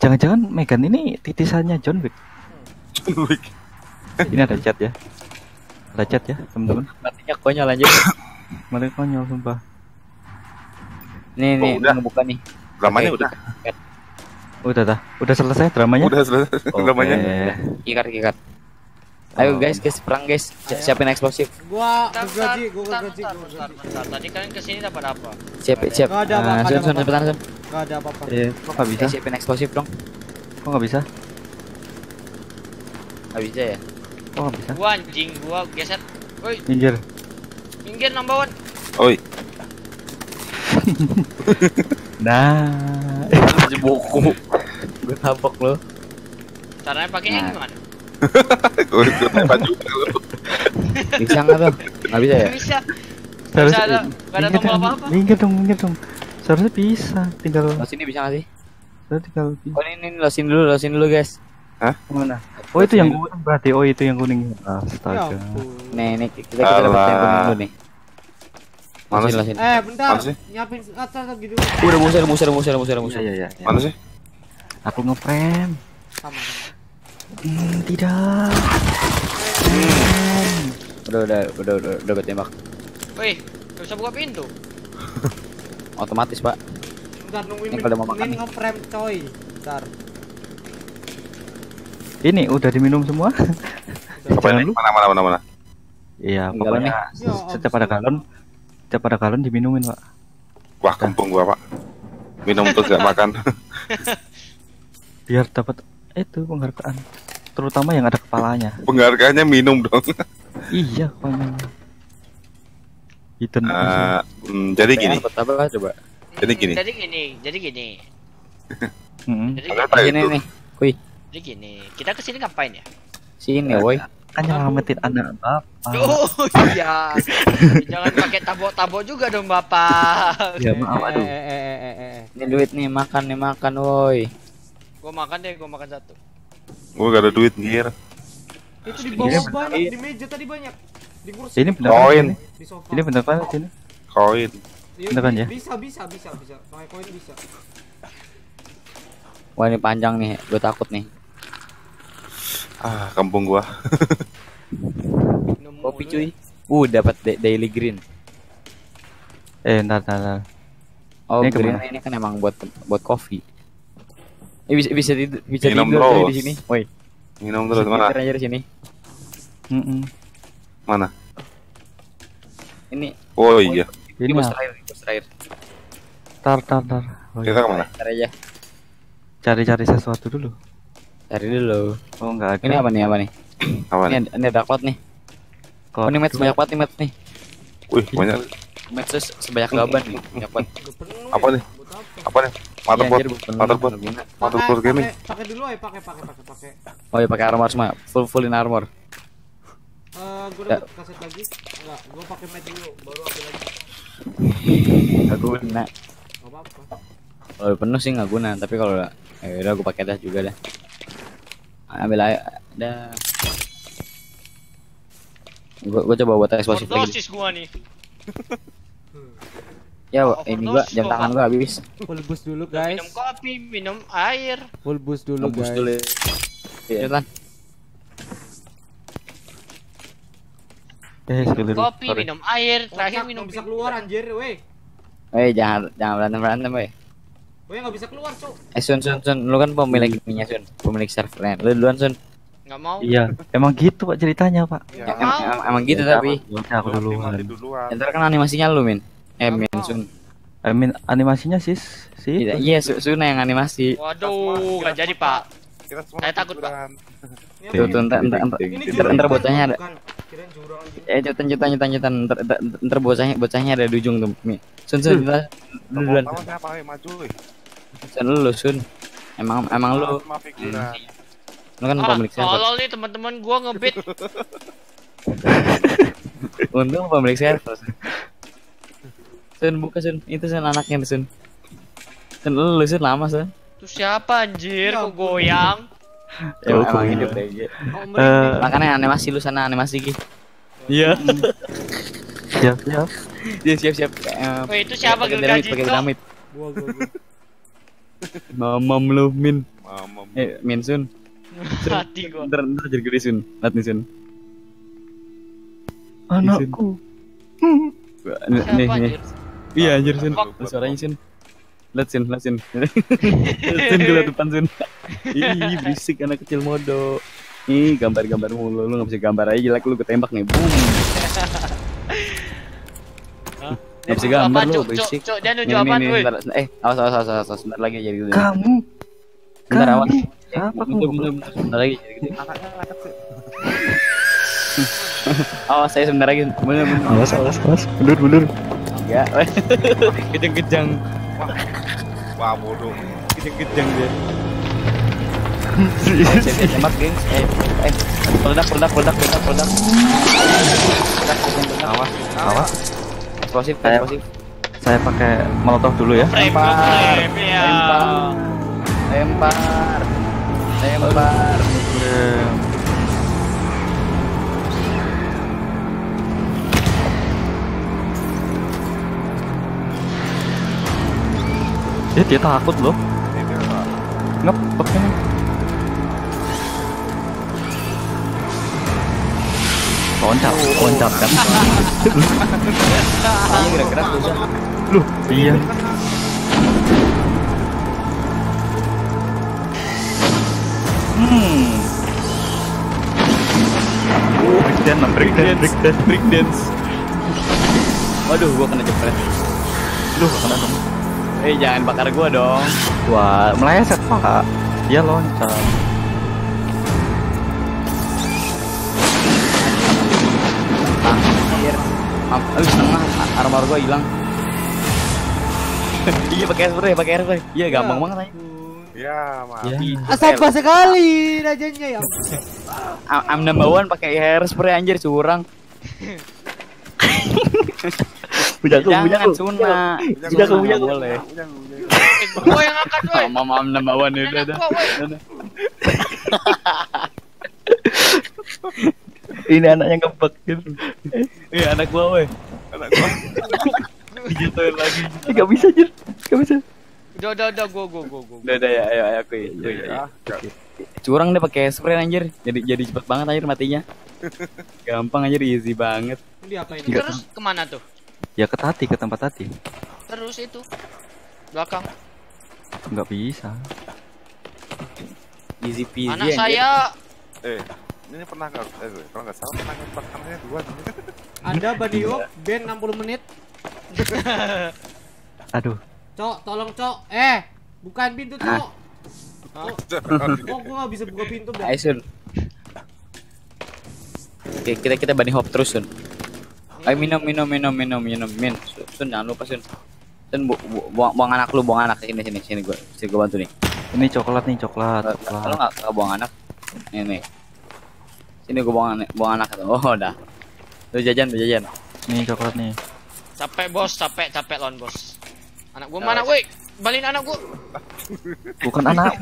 Jangan-jangan Megan ini titisannya John Wick. Wick. Ini ada chat ya. Ada chat ya, teman-teman. Matinya konyol lanjut. Mereka konyol sumpah. Nih, Oh, nih, udah. ngebuka nih. Dramanya Oke, udah, Udah dah. Udah selesai dramanya? udah selesai. <laughs> Oke. Dramanya. Kikat, kikat. Ayo Oh. guys, guys, perang guys. Siapin eksplosif. Gua gergaji, gua gergaji, gua gergaji. bentar. Tadi kalian ke sini dapat apa? Siap, siap. Nggak ada, Pak, Ah, nggak Sun, ada, Sun, Pak. cepetan, Sun. Gak ada apa-apa. Eh, kok nggak bisa? Siapin eksplosif dong. Kok nggak bisa? Gak bisa ya? Nggak bisa? Gua anjing, gua geser. Woi, Minggir. minggir number one. Oi, <laughs> Nah, Anjir buku. Gue tabok lo. Caranya pakainya Nah. gimana? <laughs> gue tembak juga lu. Bisa nggak tuh? Nggak bisa ya? Bisa. seharusnya ada- nggak ada tombol apa-apa. Minggir dong, minggir dong. Seharusnya bisa. Tinggal, Lo sini bisa nggak sih? tinggal. Oh ini, ini lo sini dulu, lo sini dulu guys. Mana? Oh itu yang kuning berarti. Oh itu yang kuning. Ya Astaga. ampun. Nih, ini kita kita dapat yang kuning dulu nih. Mana sih? Eh, bentar. Mana sih? Nyiapin atas dulu. Udah udah musuh, udah musuh, udah Iya iya iya. Mana sih? Aku ngeframe. Sama. Hmm, tidak. Udah, udah, udah, udah, udah gue tembak. Woi, nggak bisa buka pintu. <laughs> Otomatis pak. Bentar nungguin Ini kalau mau makan Min nih. nge-frame coy. Bentar. Ini udah diminum semua? <laughs> Apa ini? Mana mana mana mana? Iya, pokoknya Ya, setiap ada galon, setiap ada galon diminumin, Pak. Wah kempung gua pak. Minum terus gak makan. <laughs> Biar dapat itu penghargaan. Terutama yang ada kepalanya. Penghargaannya minum dong. <laughs> iya, pokoknya. Hidden Eh, hmm, jadi gini, apa coba? Jadi gini. Jadi gini, jadi gini. Jadi gini, nih. Jadi gini. Kita ke sini ngapain ya? sini woi. Kan nyelamatin anak bapak. Oh iya. <laughs> Jangan pakai tabok-tabok juga dong bapak. Ya maaf, Eh, aduh. eh, eh, eh, eh, eh. Ini duit nih, makan nih, makan woi. Gua makan deh, gua makan satu. Gua gak ada duit ngir. Itu di Ini bawah banyak, di meja tadi banyak. Di kursi. Ini bener Koin. Ini, Di sofa. ini bener banget ini. Koin. Iya, beneran bi- ya? Bisa, bisa, bisa, bisa. Pakai koin bisa. Wah ini panjang nih, gue takut nih. Ah, kampung gua. <laughs> Kopi cuy. Uh, dapat da- daily green. Eh, ntar, ntar, ntar. Oh, Ini green ke mana? ini kan emang buat buat kopi. Eh, bisa bisa tidur, bisa Minum tidur terus. di sini. Woi, Minum terus mana? tidur aja di sini. Mm-mm. Mana? Ini Oh iya. ini Ini mah, terakhir, bos terakhir. tar, tar, tar. Oh, iya. Kita ke mana? Cari aja. Cari-cari sesuatu dulu. Cari dulu. Oh, enggak ada. Ini apa nih, apa nih? Apa Ini, nih? ada- ini ada cloud nih. Kok Oh, ini match banyak banget nih match nih. Wih, banyak. Match sebanyak gaban nih. Banyak banget. Apa nih? Apa? Nih? Iya, Motherboard. bener, Motherboard. Motherboard Pakai- gaming. pakai- dulu ya, pakai, pakai, pakai, pakai. Oh iya pakai armor semua. Full fullin armor. Eh, gue Ya. dapat kaset lagi. Enggak, gue pakai mat dulu, baru ambil lagi. Gak guna. Gak apa-apa. Kalau penuh sih nggak guna, tapi kalau udah ya udah gue pakai dah juga dah. Ambil aja dah. Gua, gua coba buat eksplosif lagi. Overdosis gua nih. <laughs> Ya, Oh, ini gua jam gua, tangan gua habis. Full boost dulu guys. Minum kopi, minum air. Full boost dulu Ngebus guys. dulu. Ya, Tan. Eh, sekali dulu. Kopi, Sorry. minum air, terakhir minum bisa keluar anjir, weh. Eh, jangan jangan berantem berantem, weh. Weh nggak bisa keluar, Cok. Eh, Sun, Sun, Sun, lu kan pemilik ininya, Sun. Pemilik servernya. Lu duluan, Sun. Nggak mau. Iya, emang gitu pak ceritanya pak. Ya, emang, emang, emang gitu Ya, tapi. Ya, aku dulu. mati duluan. Ntar kan animasinya lu, Min. Eh, Min, Sun. I mean animasinya sis, sih. Iya, iya, Su- Sun yang animasi. Waduh, nggak jadi pak. Kita semua Saya takut, Pak. Ini Tuh, apa tuh, ini? ntar, ntar, ntar. Ini Ntar, jurang ntar bukan? bocahnya ada. Eh, cetan, cetan, cetan, cetan. Ntar, ntar, ntar bocahnya, bocahnya ada di ujung tuh, Mi. Sun, Sun, lu lu duluan. Siapa yang maju? Sun, lu, Sun. Emang, emang lu, figuran. lu kan Ah, pemilik server. tolol nih teman-teman gua ngebit. <laughs> Untung pemilik server. Sun, buka Sun. Itu Sun anaknya Sun. Sun, lu, lu Sun lama Sun. Tuh siapa anjir kok goyang? Emang, Tuh, emang tuh. hidup kayak gitu. Oh, Eh, merinding. Makanya animasi lu sana animasi Ki. Iya. siap siap. Dia siap-siap. Eh, Weh, itu siapa Gergaji dinamit, pakai dinamit. Gua gua gua. Mamam lu Min. Mamam. Eh, Min Sun. <laughs> Hati gua. Ntar, ntar jadi gede Sun. Lihat nih Sun. Anakku. Nih, nih? Iya anjir Sun. Suaranya Sun. Lihat Sun, lihat gue liat <laughs> depan Sun. Ih, berisik anak kecil modo. Ih, gambar-gambar mulu. Lu gak bisa gambar aja jelek lu ketembak nih. Boom. Gak bisa gambar lu, Cuk? Cuk, berisik. Nih, nuju nih, apaan. Eh, awas, awas, awas, awas, awas. Bentar lagi jadi gede. Kamu. Bentar, awas. Bentar, kamu? bentar, lagi jadi sih. Awas, saya sebentar lagi. Bener, bener. Awas awas awas. Mundur mundur. Ya, <laughs> kejang-kejang. Wah bodoh. Kejang-kejang dia. Saya tembak, gengs. Eh, eh. Peledak, peledak, peledak, peledak, peledak. Peledak, peledak. Awas awas. Eksplosif, Saya- eksplosif. Saya pakai molotov dulu ya. Frame, Lempar. frame, ya. Lempar. Lempar. Ya dia takut loh. Ngepet ini. Loncat, loncat kan. Ini gerak-gerak susah. Loh, iya. Hmm. Breakdance, breakdance, breakdance, breakdance. Waduh, gua kena jepret. Duh, kena dong. Eh, jangan bakar gua dong. Wah, meleset pak. Dia loncat. Anjir. Maaf, aduh setengah armor gua hilang. <laughs> iya pakai airspray, pakai airspray. Iya gampang banget aja. Ya, mati. Ya. Asapa sekali rajanya ya. I'm, I'm number one pakai hairspray anjir curang. <laughs> Punya aku, punya Jangan aku. Suna. Punya aku, punya aku. boleh. Eh, Gua yang angkat, <laughs> woi. Mama I'm number one ya udah woi. Udah. Ini anaknya ngebug gitu. Iya anak gua weh. Anak gua. Dijatuhin lagi. Gak bisa, Jir. Gak bisa. Udah, udah, udah, gua, gua, gua, gua. Udah udah ya ayo ayo aku ya. Ayo, ayo. Ya, gak. Curang deh pakai spray anjir. Jadi jadi cepet banget anjir matinya. <laughs> Gampang anjir easy banget. Ini apa ini? Enggak. Terus ke mana tuh? Ya ke tati, ke tempat tati. Terus itu. Belakang. Nggak bisa. Easy peasy. Anak saya Eh, ini pernah nggak? Eh, kalau nggak salah pernah ngempat anaknya dua. Anda Badio band 60 menit. <laughs> Aduh. Cok, tolong Cok. Eh, bukan pintu Cok. Oh, <laughs> oh gua nggak bisa buka pintu. Ayo Sun. Oke, kita kita banding hop terus Sun. Ayo minum minum minum minum minum min. Sun, jangan lupa Sun. Sun bu, bu- buang, buang anak lu buang anak sini sini sini gua sini gua bantu nih. Ini coklat nih, coklat. Kalau coklat. nggak nggak buang anak, nih nih. Sini gua buang anak buang anak tuh. Oh udah. Tuh jajan tuh jajan. Nih coklat nih. capek bos, capek, capek lawan bos. Anak gua mana, woi? Balin anak gua. Bukan anak.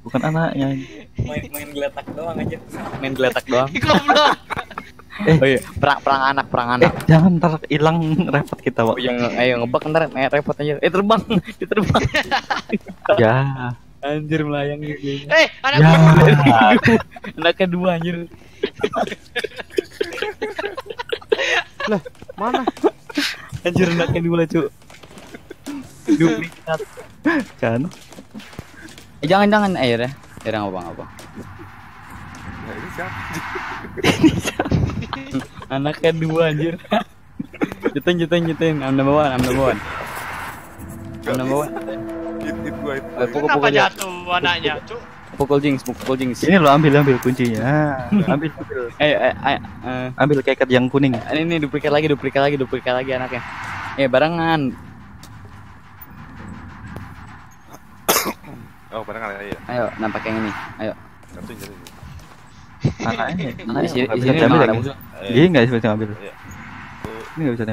Bukan anaknya. Main main geletak doang aja. Main geletak doang. <laughs> Goblok. Eh. Oh iya, perang perang anak, perang Eh, anak. jangan ntar hilang repot kita, Oh, Pak. yang ayo ngebak ntar eh, repot aja. Eh terbang, <laughs> dia terbang. Ya. Anjir melayang gitu. Eh, anak Ya. <laughs> Anaknya dua anjir. Mana? Anjir anaknya dua cu. Duplikat. Kan? Eh, jangan jangan air ya. Ya nggak ini siapa? <laughs> Anaknya dua anjir. Jutain jutain jutain. I'm number one, I'm number one. I'm number one. Hit, hit gua itu. Pukul Kenapa pukul jatuh anaknya, Cuk? Pukul jinx, pukul jinx. Ini lo ambil ambil kuncinya. <laughs> Ambil ambil. Eh eh eh. eh. Ambil keket yang kuning. Ini nih duplikat lagi, duplikat lagi, duplikat lagi anaknya. Eh barengan. <coughs> Oh, barengan ya. iya. Ayo, nampak yang ini. Ayo. Satuin jadi. Anaknya. Nah, di sini, nggak bisa ya. Iya nggak bisa ngambil. Ini nggak bisa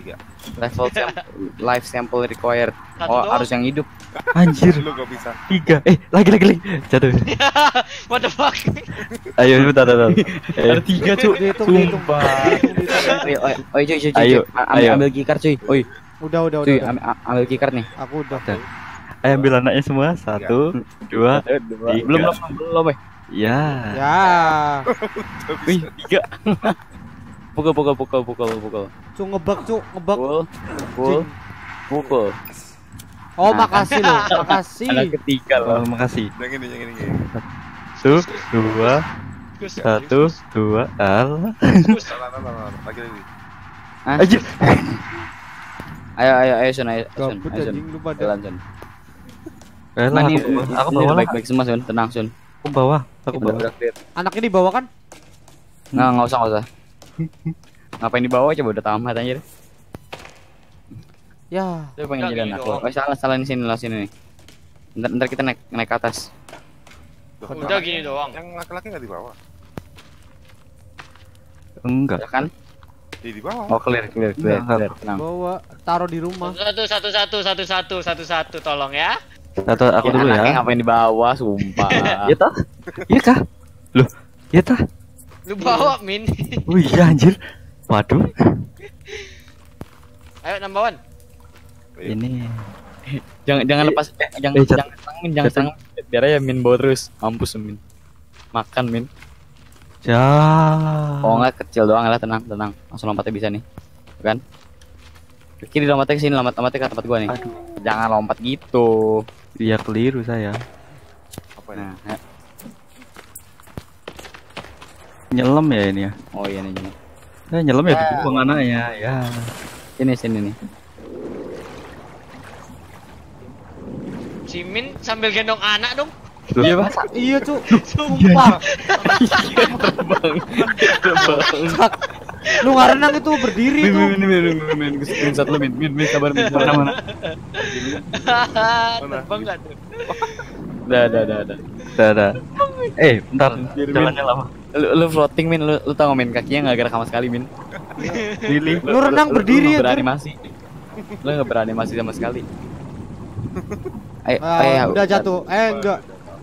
tiga. Level <laughs> sam- life sample required. Satu Oh, harus yang hidup. Anjir. Lu gak bisa. Tiga. Eh lagi lagi lagi. Jatuh. <laughs> What the fuck? <laughs> Ayo bentar bentar. Ada tiga, cuy. Dihitung. Oi, oi, oi, cuy, cuy, cuy. Ayo. Ambil, ayo. ambil keycard, cuy. Oi, Udah, udah, udah. cuy, udah. ambil, ambil keycard nih. Aku udah. Ayo ambil anaknya semua. Satu, dua, Belum, belum, belum, eh. Ya. Ya. <laughs> Wih, tiga. <laughs> pukul, pukul, pukul, pukul, pukul. Cuk ngebak, cuk, ngebak. Pukul, pukul, pukul. Oh, makasih loh. <laughs> Makasih. Anak ketiga Oh, loh. makasih. Yang ini, yang ini, yang ini. Satu, dua, satu, dua. Al. Lagi, lagi. Hah? Anjir. Ayo, ayo, ayo, Sun, ayo, Sun, ayo, Sun. Jalan, Sun. Eh, Nah, ini, aku, aku bawa baik-baik semua, Sun. Tenang, Sun. Aku bawa. Aku Udah, bawa. udah clear. Anaknya dibawa kan? Nggak, nggak usah, nggak usah. Ngapain dibawa coba udah tamat anjir. Ya. Saya pengen jadi anak lo. Oh, salah, salah di sini, lah sini nih. Ntar, ntar kita naik naik ke atas. Udah gini doang. Yang laki-laki nggak di bawah. Enggak. Ya kan? Di di bawah. Oh, clear, clear, clear, Enggak. clear. Tenang. Bawa taruh di rumah. Satu, satu, satu, satu, satu, satu, satu, tolong ya. Satu aku Ya, dulu ya. ngapain di bawah, sumpah. <laughs> Iya tah? Iya kah? Loh, iya tah? Lu bawa min. Oh iya anjir. Waduh. Ayo number one. Ini jangan jangan lepas eh, jangan eh, jangan min, jangan Cat. serang. Biar aja min bawa terus. Mampus min. Makan min. ya. Oh enggak kecil doang lah tenang, tenang. Langsung lompatnya bisa nih. Kan? Kiri lompatnya ke sini, lompat lompatnya ke tempat gua nih. Jangan lompat gitu. Iya keliru saya. Apa ini? Nah, ya. Nyelam ya ini ya. oh iya nih. Eh, nyelam ya dibuang anaknya. Ya. Sini sini nih. Si Min sambil gendong anak dong. Iya, Pak. Iya, cuk. <laughs> Sumpah. Cak. <laughs> Lu nggak renang itu berdiri Min, tuh. min, min, min, min, min, min, min, satu lu, min, min, min, sabar, min, sabar, mana? Terbang nggak tuh? Udah, udah, udah, udah. Udah, udah. Eh, bentar. Jalannya lama. Lu, lu floating, min, lu, lu tau min, kakinya nggak gerak sama sekali, min. Lili. Lu renang berdiri, Lu anjir. beranimasi. Lu nggak beranimasi sama sekali. Ayo, ayo, udah jatuh. Eh, enggak.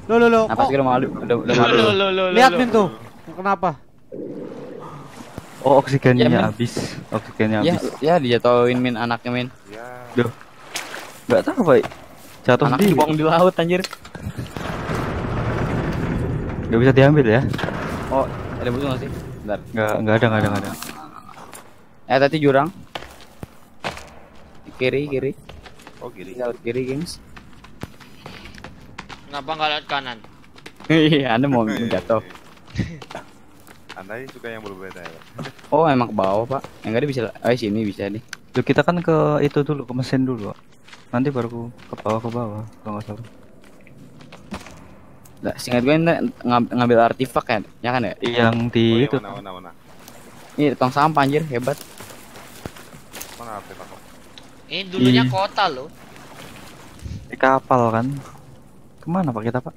Lo lo lo. Apa sih udah malu, udah, malu. Lo, lo, lo, Lihat. Min tuh. Kenapa? Oh, oksigennya Ya, habis. Oksigennya Ya, habis. ya dijatuhin min anaknya min. Ya. Enggak tahu, Pak. Jatuh Anak sendiri. dibuang di laut anjir. Enggak bisa diambil ya. Oh, ada musuh nggak sih? Bentar. Enggak, enggak ada, enggak ada, enggak ada. Eh tadi jurang. Kiri, kiri. Oh gini. Laut kiri, gengs. Kenapa nggak lihat kanan? <laughs> Iya, Anda mau <laughs> jatuh. Anda ini suka yang berbeda ya. Oh, emang ke bawah, Pak. Yang enggak bisa. Oh, sini bisa nih. Loh, kita kan ke itu dulu, ke mesin dulu, Pak. Nanti baru ke ke bawah ke bawah, kalau nggak salah. Nah, singkat gue ini ngam- ngambil artefak kan? Ya kan ya? Yang di Oh, itu. yang mana, mana, mana. Ini tong sampah anjir, hebat. Mana artefak? Ini dulunya Iya. kota loh. di kapal kan. Ke mana Pak kita, Pak?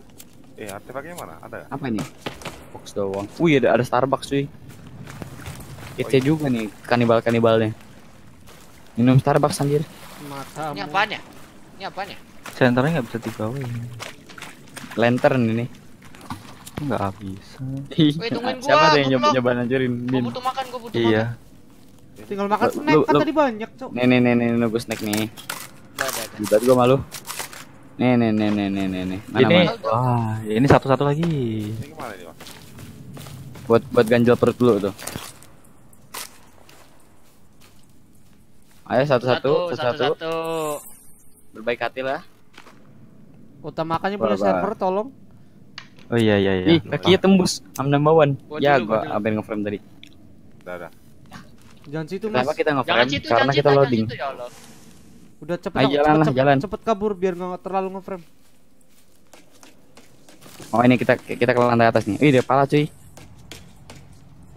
Eh, artefaknya mana? Ada? Apa ini? Box doang. Wih, ada ada Starbucks cuy. Kece juga nih kanibal-kanibalnya. Minum Starbucks anjir. Matamu. Ini apaan ya? Ini apaan ya? Senternya nggak bisa dibawa ini. Lantern ini. Nggak bisa. Weh, tungguin gua, Siapa tuh yang nyoba nyoba hancurin? Gua Min. butuh makan, gua butuh Iya. makan. Tinggal makan Lu- snack lu- kan lu- tadi banyak, Cok. Nih nih nih nih nunggu snack nih. Udah, udah, udah. Buat gua malu. Nih nih nih nih nih nih. Mana ini, mana? wah, ini satu-satu lagi. Ini gimana nih, Pak? Buat buat ganjel perut dulu tuh. Ayo satu-satu, Satu, satu-satu. satu. Berbaik hati lah. Utamakannya punya server tolong. Oh iya iya iya. Ih, kakinya tembus. I'm number one. Gua Ya, dulu, gua gua dulu. hampir nge-frame tadi. Udah, udah. Jangan situ, Mas. Kenapa kita nge-frame? situ, Karena jangan kita situ, jangan loading. situ, ya Allah. Udah cepet, Ayo, cepet, jalan lah, cepet, jalan. cepet kabur biar nggak terlalu nge-frame. Oh, ini kita kita ke lantai atas nih. Ih, dia pala cuy.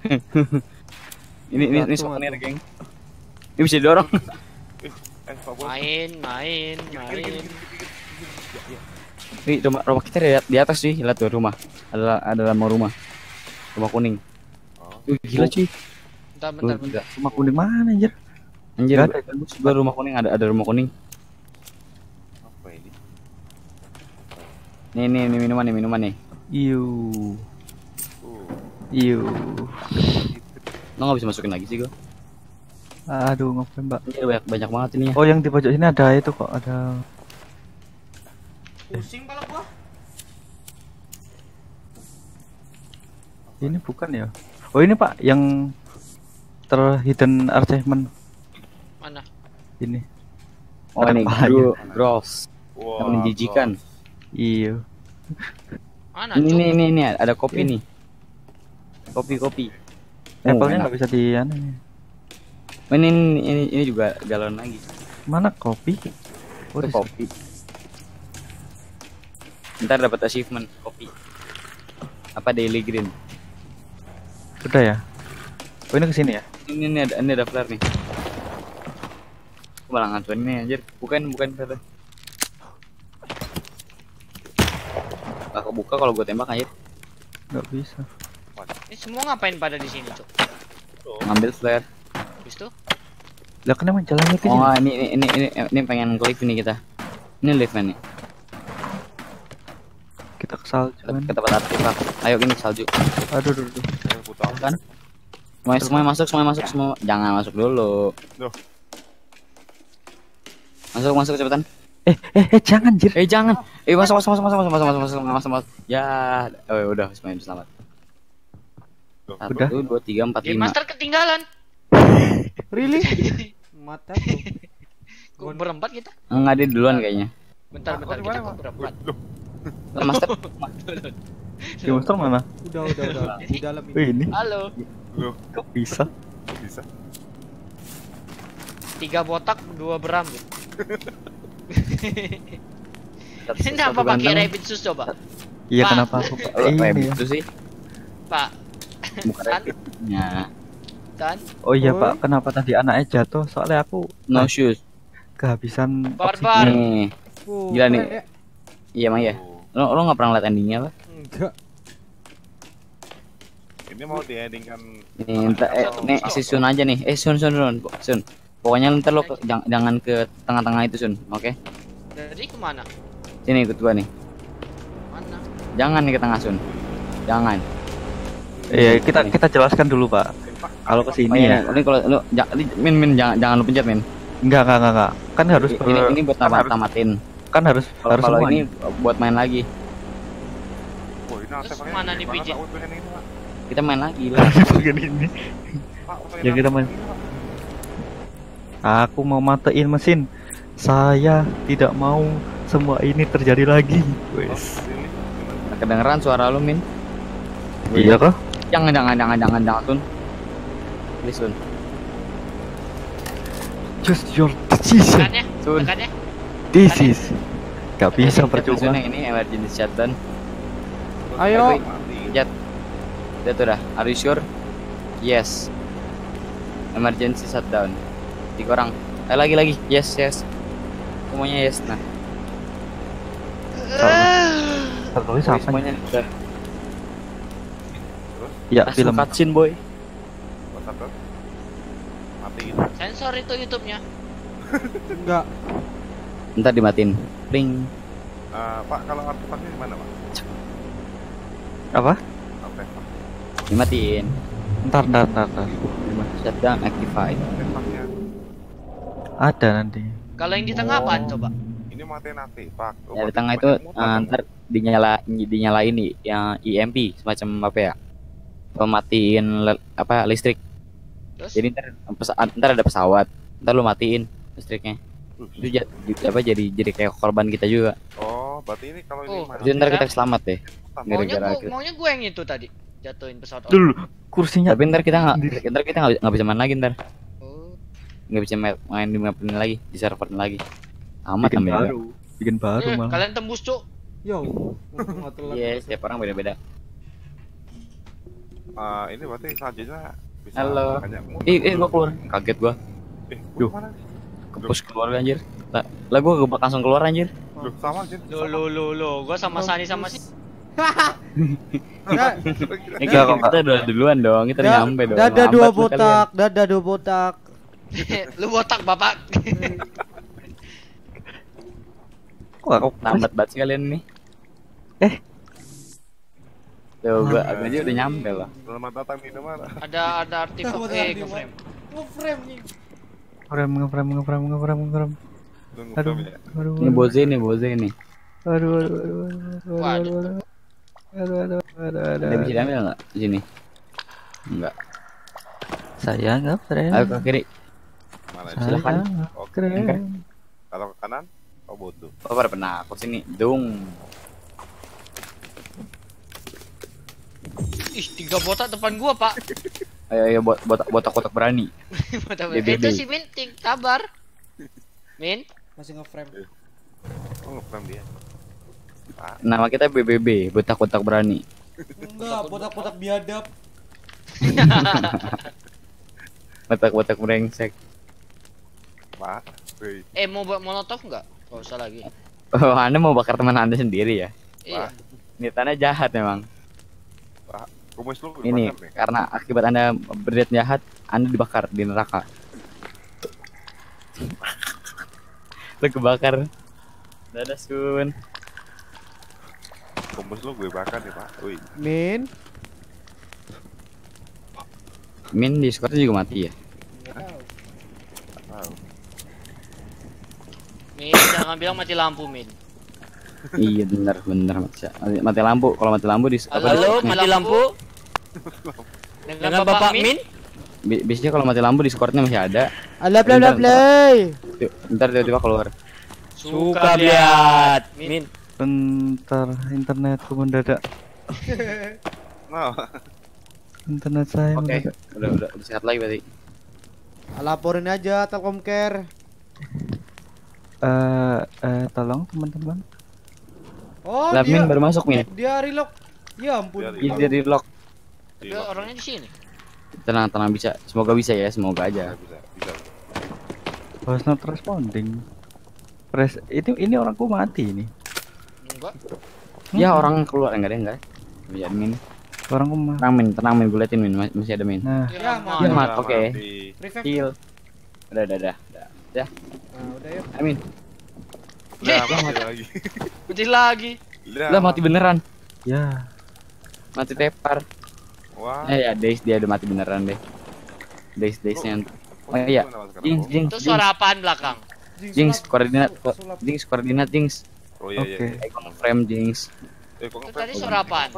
<laughs> ini ini ini souvenir, geng. Ini bisa didorong. Main, main, main. Nih, rumah, rumah kita di, di atas cuy. Lihat tuh rumah. Adalah adalah mau rumah. Rumah kuning. Oh. Gila cuy. Bentar, bentar, bentar. Rumah kuning mana anjir? Anjir, ada, gua, gua rumah kuning ada ada rumah kuning. Apa ini? Nih nih nih minuman nih minuman nih. Iu. Iu. Lo nggak bisa masukin lagi sih gua. Aduh, ngapain, Mbak? Anjir banyak banyak banget ini ya. Oh, yang di pojok sini ada itu kok, ada Pusing pala gua. ini bukan ya? Oh, ini Pak yang terhidden achievement Mana? ini. Oh ini gro gross. wah, Yang menjijikan. Iya. Mana? Ini ini ini ini ada kopi nih. Kopi kopi. Oh, nggak bisa di anu ini. Ini, juga galon lagi. Mana kopi? Oh, Itu di- kopi. Ntar dapat achievement kopi. Apa daily green? Udah ya? Oh, ini ke sini ya? Ini ini ada ini ada flare nih. Aku malah ngancurin nih anjir. Bukan bukan flare. Gak kebuka kalau gue tembak anjir. Nggak bisa. Ini semua ngapain pada di sini, Cuk? Ngambil flare. Habis itu? Lah emang jalannya ke Oh sini. nggak, ini ini ini ini, ini pengen ke lift ini kita. Ini lift nih. Kita ke salju Ke, ke tempat artefak. Ayo ini salju. Aduh, aduh, aduh. Kan? Semuanya, semuanya masuk, semuanya masuk, semua. Jangan masuk dulu. Loh. Masuk, masuk cepetan. Eh, eh, eh, jangan, Jir. Eh jangan. Eh masuk, masuk, masuk, masuk, masuk, masuk, masuk, masuk, masuk, masuk. Ya, oh ya udah semuanya selamat. Satu, Udah. dua, tiga, empat, Game lima. Master ketinggalan. <laughs> Really? Mata tuh. <laughs> Kok berempat kita? Enggak dia duluan kayaknya. Bentar, bentar, kita kok berempat. Lah, Master. Di monster mana? Udah, udah, udah. Di dalam ini. Ini Halo. loh, kok bisa? bisa. Tiga botak, dua berambut. Apa pakai rabbit sus coba? Iya, kenapa aku ini rabbit ya? itu sih Pak, bukan rabbitnya. kan? Oh iya, Oh. Pak. Kenapa tadi anaknya jatuh? Soalnya aku No shoes. kehabisan Barbar. oksigen. Nih, Oh, Gila nih. ya. iya emang ya. Oh, Lo lo nggak pernah liat endingnya apa? Enggak. ini mau diendingkan Nih, ntar, eh, nih si Sun aja nih. Eh Sun Sun Sun. Sun. Pokoknya ntar lo ke- jang- jangan ke tengah-tengah itu Sun, oke? Dari ke mana? Sini ikut gua nih. Mana? Jangan nih ke tengah Sun. Jangan. Iya, kita kita jelaskan dulu, Pak. Kalau ke Oh sini iya, ya. ini kalau lu ja- ini, min min jangan jangan lu pencet min. Enggak, enggak, enggak, enggak. Kan harus ini, ber- ini buat kan tamat harus, tamatin. kan harus Kalau harus kalau ini buat main lagi. Ini Terus mana nih, Pijit? Kita main lagi lah. bagian ini. Ya, kita main. Aku mau matiin mesin. Saya tidak mau semua ini terjadi lagi. Oh, Wes. Kedengeran suara lu min. Iya kah? Jangan jangan jangan jangan jangan Sun. Please Sun. Just your decision. Tekannya? This is. Gak bisa Sun percuma. yang ini emergency shutdown. Ayo. Mati. Pencet. Udah tuh dah. Are you sure? Yes. Emergency shutdown. Tiga orang. Eh lagi lagi. Yes yes. Semuanya yes. Nah, Tertulis boy, apa? semuanya udah. Ya, Langsung film. cutscene boy. WhatsApp, Bro. Matiin. Sensor itu YouTube-nya. <laughs> Enggak. Ntar dimatiin. Pling. Eh, Pak, kalau artefaknya di mana, Pak? Apa? artefak Dimatiin. Ntar, ntar, ntar, ntar. Gimana? Shutdown actified. artefaknya Ada nanti. Kalau yang di tengah apaan coba? ini matiin artefak Oh, Ya di tengah itu dong. ntar dinyala dinyalain nih yang EMP semacam apa ya? Pematiin le- apa listrik. Terus? Jadi ntar pesa- ntar ada pesawat, ntar lu matiin listriknya. Itu ja- ju- apa jadi jadi kayak korban kita juga. oh berarti ini kalau ini Oh, Jadi ntar kita selamat deh. Maunya Gara-gara gua, kita- maunya gue yang itu tadi jatuhin pesawat. Dulu, kursinya. Tapi ntar kita nggak ntar kita nggak nggak bisa main lagi ntar Oh. nggak bisa main, main di map ini lagi di server ini lagi. Amat Bikin baru. Bikin baru Eh, malah. kalian tembus cuk. Yo, <laughs> telat. Iya, setiap orang beda-beda. Ah, ini berarti selanjutnya bisa Halo. Ih, eh gua keluar. Kaget gua. eh Duh. Kepus keluar anjir. Lah, lah gua gebak langsung keluar anjir. Loh, sama aja Lo lo lo lo, gua sama Sani sama si. Ini <laughs> kok, kita, kita udah duluan dong, kita udah da- nyampe dong. dada dua botak, dada dua botak. <laughs> lu botak bapak. Kok aku Lambat banget sih kalian nih. Eh. Gua gua aja udah nyampe loh. selamat datang di mana ada ada artifak Selamat eh ngeframe. Ngeframe nih. ngerem ngerem. tunggu Aduh, aduh, Ini boze nih, boze nih. aduh, aduh, aduh, aduh, aduh, aduh, aduh, aduh, aduh. Ada bisa diambil enggak di sini? Enggak. Saya nggak keren. Ayo ke kiri. mana silakan. nggak oke kalau ke kanan oh bodoh Oh, pada penakut sini. Dung. Ih, tiga botak depan gua, Pak. <laughs> Ayo ayo bot botak botak botak berani. Botak- BBB. Itu si Min, ting, sabar. Min, Masih ngeframe. oh ngeframe dia Nama kita BBB, botak botak berani. Enggak, botak-botak biadab. <laughs> Botak botak brengsek. pak eh mau buat molotov nggak? Gak usah lagi. Oh, Anda mau bakar teman Anda sendiri ya? Iya. Niatannya jahat memang. Kumis lu Ini karena akibat Anda berniat jahat, Anda dibakar di neraka. Lu kebakar. Dadah Sun. kumis lu gue bakar nih pak woi Min. Min di Discord juga mati ya. tahu Min, jangan bilang mati lampu, Min. Iya bener bener mati, mati lampu. Kalau mati lampu di apa di- Halo, mati lampu. Dengan Bapak Min. bi- biasanya kalau mati lampu di Discordnya masih ada. Ala bla bla bla. Tuh, Ntar tiba-tiba keluar. Suka lihat. Min. Bentar, internetku mendadak. <laughs> nah Internet saya Oke, mendadak. udah, udah udah sehat lagi berarti. Laporin aja Telkomcare. Eh, eh, tolong teman-teman. Oh, Lah dia Min baru masuk Min. dia relock. Ya ampun. Dia Ini dari lock. Dia orangnya di sini. Tenang tenang bisa. Semoga bisa ya, semoga aja. bisa bisa Was not responding. Press ini ini orangku mati ini. Enggak. Ya orang keluar enggak ada enggak. Bisa ada Min. Orangku mati. Tenang Min, tenang Min, gue liatin Min, Mas- masih ada Min. Nah, Ya. Iya, Mat. Oke. Revive. Heal. Udah, udah, udah. udah. Ya, Nah, udah yuk. Amin. Lah, mati lagi <laughs> Mati lagi. Lah mati beneran. ya. Mati tepar. wah Eh ya, Days dia udah mati beneran deh. Days Daysnya. Oh iya. Gimana sekarang, Jinx, Bro? Jinx, Itu suara apaan belakang? Jinx, sulap. koordinat. Jinx, koordinat, Jinx. oh iya iya Oke. iya. Frame, Jinx. eh kok Itu ngeframe? tadi suara apaan?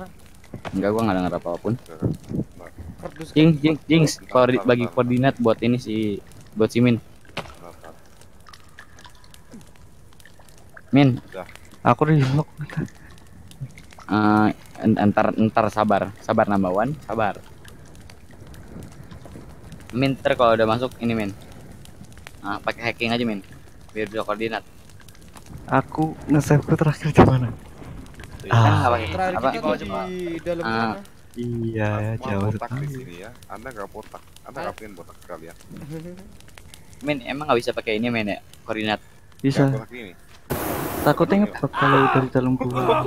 Enggak, gua nggak denger apa-apapun. Kerdus. Jinx, Jinx, Jinx. Koordi- bagi koordinat buat ini si buat si Min. Min, Aku relock. eh, en- entar entar sabar, sabar one, sabar. Min, ntar kalau udah masuk ini Min. Ah, pakai hacking aja Min. Biar bisa koordinat. Aku nge-save terakhir di mana? Kan Ah. nggak pakai Terakhir apa? kita di dalam Ah. sana. Iya, jauh di sekali. sini ya anda nggak botak anda nggak pengen botak sekalian <laughs> Min, emang nggak bisa pakai ini Min ya? Koordinat. Bisa. Ini Takutnya ngebug kalau dari dalam gua.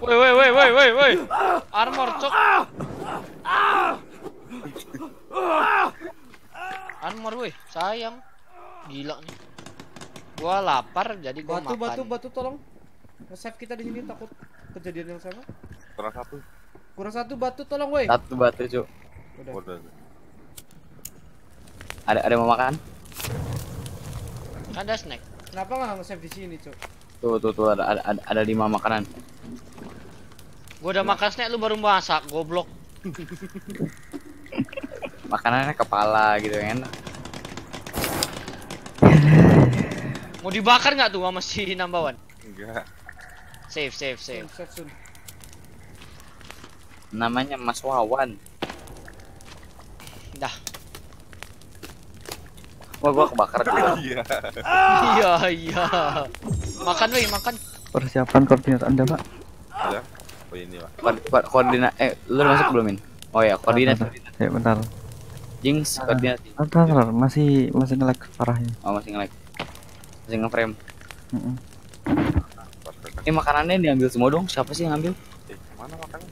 Woi woi woi woi woi woi. Armor cok. Armor woi, sayang. Gila nih. Gua lapar jadi gua Batu makan. batu batu tolong. Nge-save kita di sini takut kejadian yang sama. Kurang satu. Kurang satu batu tolong woi. Satu batu, Cuk. Udah. Udah. Ada ada mau makan? Ada snack. Kenapa nggak nge-save di sini, Cuk? Tuh, tuh, tuh ada ada ada, ada lima makanan. Gua udah makan snack lu baru masak, goblok. <laughs> Makanannya kepala gitu kan. Mau dibakar nggak tuh sama si Nambawan? Enggak. Save, save, save. Namanya Mas Wawan. Dah. Wah, gua kebakar juga. <laughs> Iya. Iya, iya. Makan weh, makan. Persiapan koordinat Anda, Pak. Ada. Oh ini pak. Ko- ko- koordinat eh lu udah masuk belum, Min? Oh ya, koordinat. Ya, bentar. Jinx koordinat. Bentar, bentar. masih masih nge-lag parahnya. Oh, masih nge-lag. Masih nge-frame. Ini makanannya diambil semua dong. Siapa sih yang ngambil? Eh, mana makannya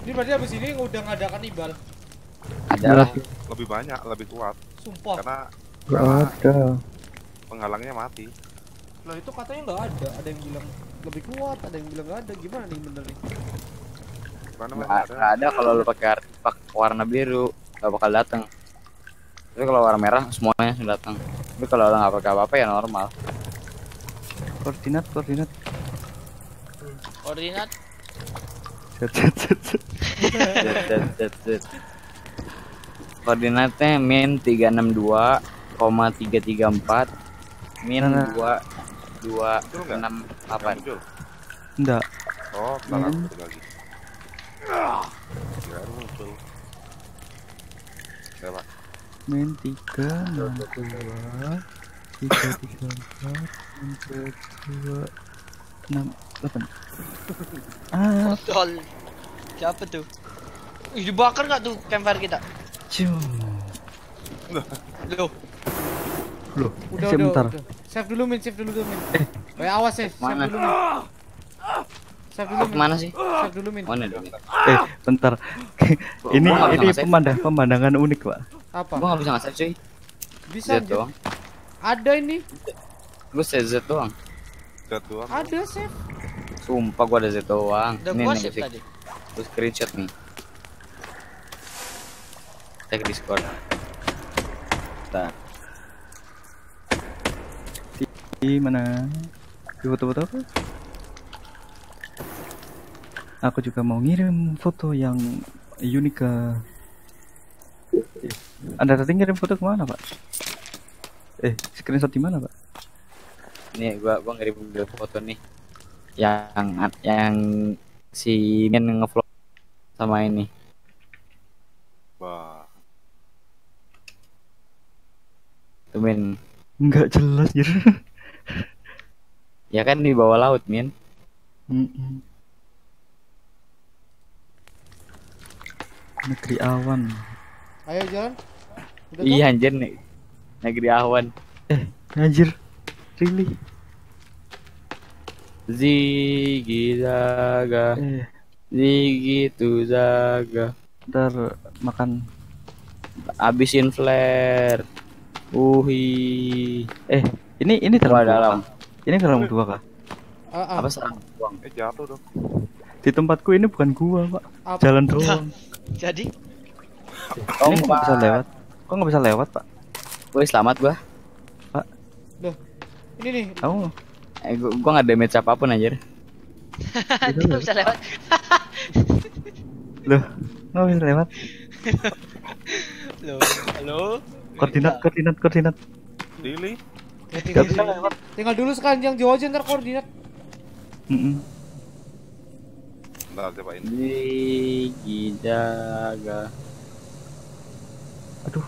Ini berarti abis ini udah nggak ada kanibal. Ada lah. Lebih banyak, lebih kuat. Sumpah. Karena Gak ada. penghalangnya mati. Loh itu katanya nggak ada. Ada yang bilang lebih kuat, ada yang bilang nggak ada. Gimana nih bener nih? Nggak nggak nggak ada kalau lu pakai artefak warna biru nggak bakal datang. Tapi kalau warna merah semuanya sudah datang. Tapi kalau nggak pakai apa-apa ya normal. Koordinat, koordinat. Koordinat. Set set set. set set set. Koordinatnya min 362 koma 334 min 2268 apa? Enggak. Oh, salah hmm. lagi. Kira muncul. Lewat. Min 3 62 334 min 6 Weapon. <laughs> Ah. Kontol. Siapa tuh? Ih, dibakar nggak tuh campfire kita? Cium. Loh. Loh, udah, eh, sebentar. Udah, udah. Save dulu min, save dulu min. Eh, oh, ya, awas save, mana? save dulu min. Save dulu min. Mana sih? Save dulu min. Mana dong? Eh, bentar. <laughs> ini Bo, ini pemandang pemandangan unik, Pak. Apa? Gua enggak bisa ngasih cuy. Bisa Z doang. Ada ini. Lu save Z doang. Z doang. Ada save. Sumpah gua ada Z doang. udah Ini gua nih save musik. tadi. Gua screenshot nih. Tag Discord. Bentar. Di mana? Di foto-foto apa? Aku juga mau ngirim foto yang unik ke Anda tadi ngirim foto ke mana, Pak? Eh, screenshot di mana, Pak? Nih gua gua ngirim foto nih. Yang yang si Min ngevlog sama ini. Wah. Tuh Min. Enggak jelas, Jir. <laughs> Ya kan di bawah laut, Min. Negeri awan. Ayo jalan. Udah Iya anjir nih. Negeri awan. Anjir. Really? Ziggy Zaga. Eh, Ziggy tu Zaga. ntar makan. Abisin flare. Uhi. Eh, ini ini Dalam dalam. Ini dalam dua kah? Ah, ah. Apa serang buang? Eh jatuh dong. Di tempatku ini bukan gua, Pak. Apa? Jalan doang. Jadi, Oh, ini nggak bisa lewat. Kok nggak bisa lewat, Pak? Woi, selamat gua. Ini nih. Kamu Eh, gua, gua gak damage apa pun anjir. <laughs> dia bisa lewat. loh, nggak bisa lewat. Loh, halo. Koordinat, koordinat, koordinat. Lili. Ya, tinggal, bisa lewat. tinggal dulu sekarang yang jauh aja ntar koordinat. Mm-mm. Bentar coba ini. Ziggy Zaga. Aduh.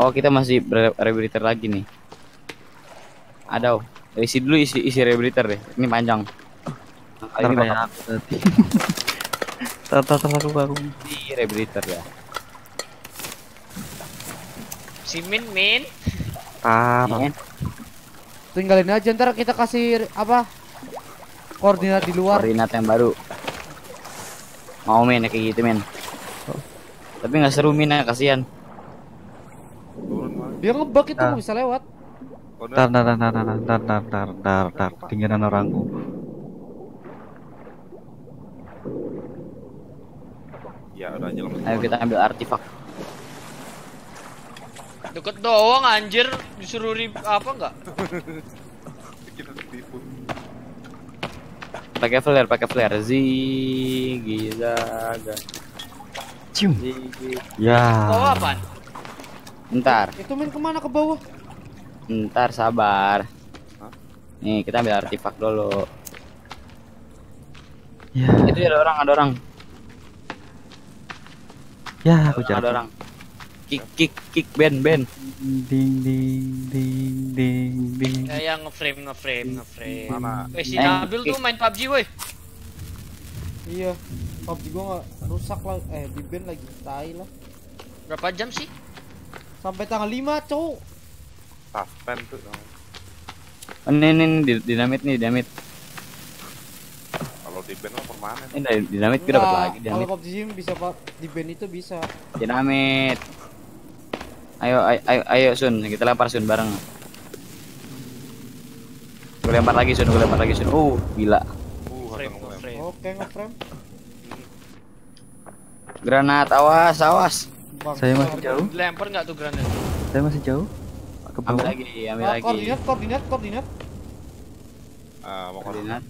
Oh, kita masih re- lagi nih. Ada. oh. Isi dulu isi isi rebreather deh. Ini panjang. Nah, Ntar ini bakal. Tata tata aku aku. di rebreather ya. Si Min Min. Tar. Ini Tinggalin aja ntar kita kasih apa? Koordinat di luar. koordinat yang baru. Mau main kayak gitu men. Tapi nggak seru min ya kasihan. Dia ngebug itu Ah. nggak bisa lewat. Ntar, ntar, ntar, ntar, ntar, ntar, ntar, ntar, ntar, ketinggalan orangku. Ya udah aja. Ayo kita ambil artefak. Deket doang anjir disuruh rib apa enggak? <laughs> Kita tertipu. Pakai flare, pakai flare. Zigi zaga. Cium. Ya. Bawa apaan? Ntar, Itu main ke mana ke bawah? Ntar sabar. Hah? Nih kita ambil artefak dulu. Ya. Itu ada orang, ada orang. Ya, aku Ada jatuh. orang. Kick, kick, kick, ben, ben. Ding, ding, ding, ding, ding. Kayak ngeframe ngeframe ngeframe. Mana? Eh si Nabil tuh main PUBG woi. Iya. PUBG gua nggak rusak lah, eh di ban lagi, tai lah. Berapa jam sih? Sampai tanggal 5 cowok. Suspend tuh. Oh, ini, ini, ini, di- dinamit nih, dinamit. Kalau di band mah permanen. Ini dari dinamit kita dapat lagi Kalau dinamit. PUBG Gym bisa pak di ban itu bisa. Dinamit. Ayo, ayo, ayo, ayo Sun, kita lempar Sun bareng. Gue lempar lagi Sun, gue lempar lagi Sun. Oh, gila. Uh. Oke ngeframe. Granat, awas, awas. Bang, Saya masih jauh. Dilempar nggak tuh granat? Saya masih jauh. Ke Ambil bawah. lagi, ambil Ah, lagi. koordinat, koordinat, koordinat. Ah, mau Koordinat.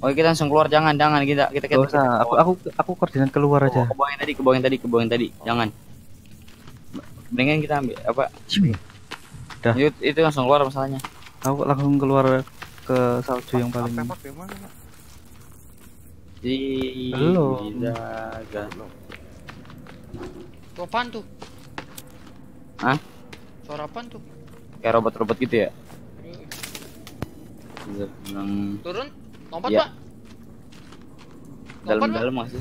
Oh, kita langsung keluar, jangan, jangan kita kita kita. Usah. Aku, aku, aku koordinat keluar aja. Ke bawah yang tadi, ke bawah yang tadi, ke bawah yang tadi. Jangan. Mendingan kita ambil apa? Cium. Dah. Itu, itu langsung keluar masalahnya. Aku langsung keluar ke salju yang paling. Tembak di Belum. Belum. Tuh? Hah? Suara apaan tuh? Kayak robot-robot gitu ya? Bilang Turun? Lompat Iya. pak? Lompat pak? dalam-dalam masih.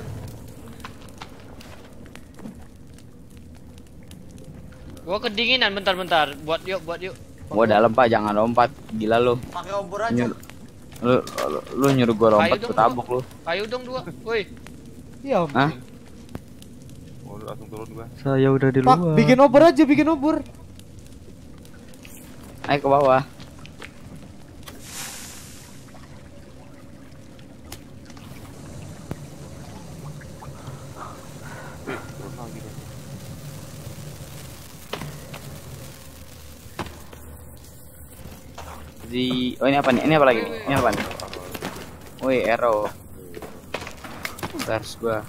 Gua kedinginan bentar-bentar. Buat yuk, buat yuk. Gua dalam pak, jangan lompat. Gila lu. Pakai obor aja. Nyuruh, lu, lu, lu nyuruh gua lompat, gua tabok lu. Kayu dong dua. Woi, Iya. Hah? Oh, langsung turun gua. Saya udah di Pak, luar. bikin obor aja, bikin obor. Ayo ke bawah. Di Oh, ini apa nih? Ini apa lagi? nih? Ini apa nih? Woi, arrow. Stars gua.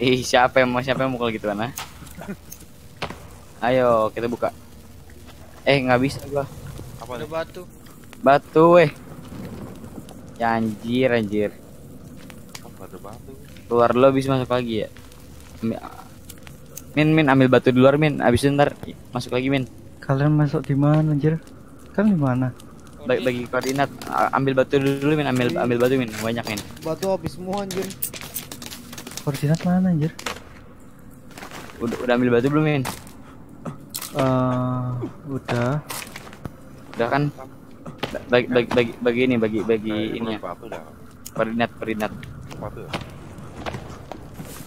Ih, siapa yang mau siapa yang mukul gitu kan? Ayo, kita buka. Eh, nggak bisa gua. Apa ada batu. Batu weh. Ya anjir, anjir. Nggak ada batu. Keluar dulu habis masuk lagi ya. Min, min ambil batu di luar, min. Abis itu ntar masuk lagi, min. Kalian masuk di mana anjir? Kan di mana? Bagi, bagi koordinat. Ambil batu dulu, min. Ambil ambil batu, min. Banyak, min. Batu habis semua anjir. Koordinat mana anjir? Udah, udah ambil batu belum, min? Eh, udah. Udah kan? Ba- Bagi bagi bagi, bagi ini, bagi bagi Kayaknya ini ya. Batu.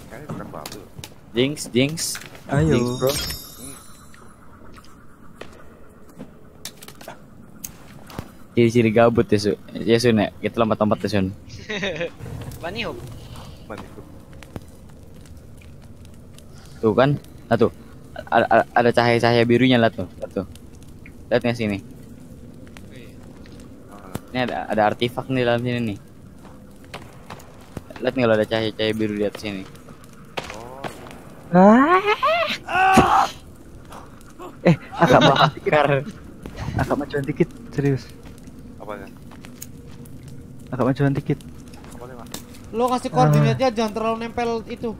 Kayaknya bukan batu. Jinx, Jinx. Ayo. Jinx, bro. Ciri-ciri gabut ya, Su. Ya, Sun, ya. Kita lompat-lompat ya, Sun. <laughs> Bani hop. Mana itu? Tuh kan? Nah, tuh. Ada, cahaya-cahaya birunya lah tuh. Lihat tuh. Lihat nggak sini? Ini ada ada artefak nih dalam sini nih. Lihat nih kalau ada cahaya-cahaya biru di atas sini. Oh, Ah, eh, agak Bakar. agak majuan dikit, serius. apanya? Agak majuan dikit. Apa? Lo kasih koordinatnya jangan terlalu nempel itu.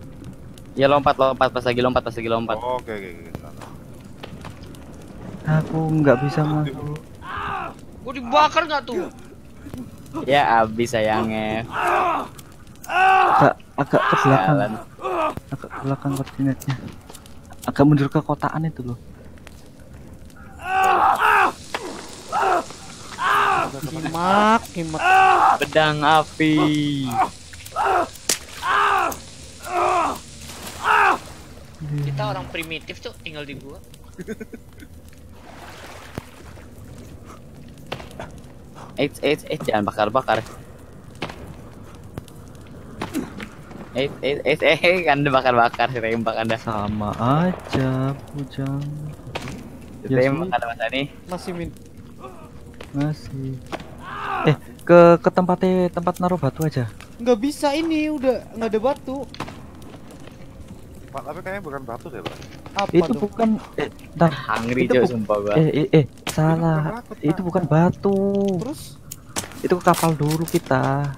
Ya lompat lompat pas lagi lompat pas lagi lompat. Oh, oke, oke, oke. Sana. Aku nggak bisa masuk. Gua dibakar nggak tuh? Ya abis sayangnya. Agak agak ke belakang, Jalan. agak ke belakang koordinatnya. Agak mundur ke kotaan itu loh. Kimak, kimak. Pedang api. Kita orang primitif tuh tinggal di gua. Eh, eh, eh, jangan bakar-bakar. Eh, eh, eh, eh, anda bakar-bakar, tembak anda. Sama aja, bujang. Ya Tembak anda mas Ani. Masih min. Masih. Eh, ke ke tempatnya tempat naruh batu aja. Nggak bisa ini udah nggak ada batu. Pak, tapi kayaknya bukan batu deh, Pak. Apa itu dong? bukan eh ntar <laughs> Hungry Itu sumpah gua. eh eh, eh salah. Bukan batu, Pak. Itu bukan batu. Terus Itu ke kapal dulu kita.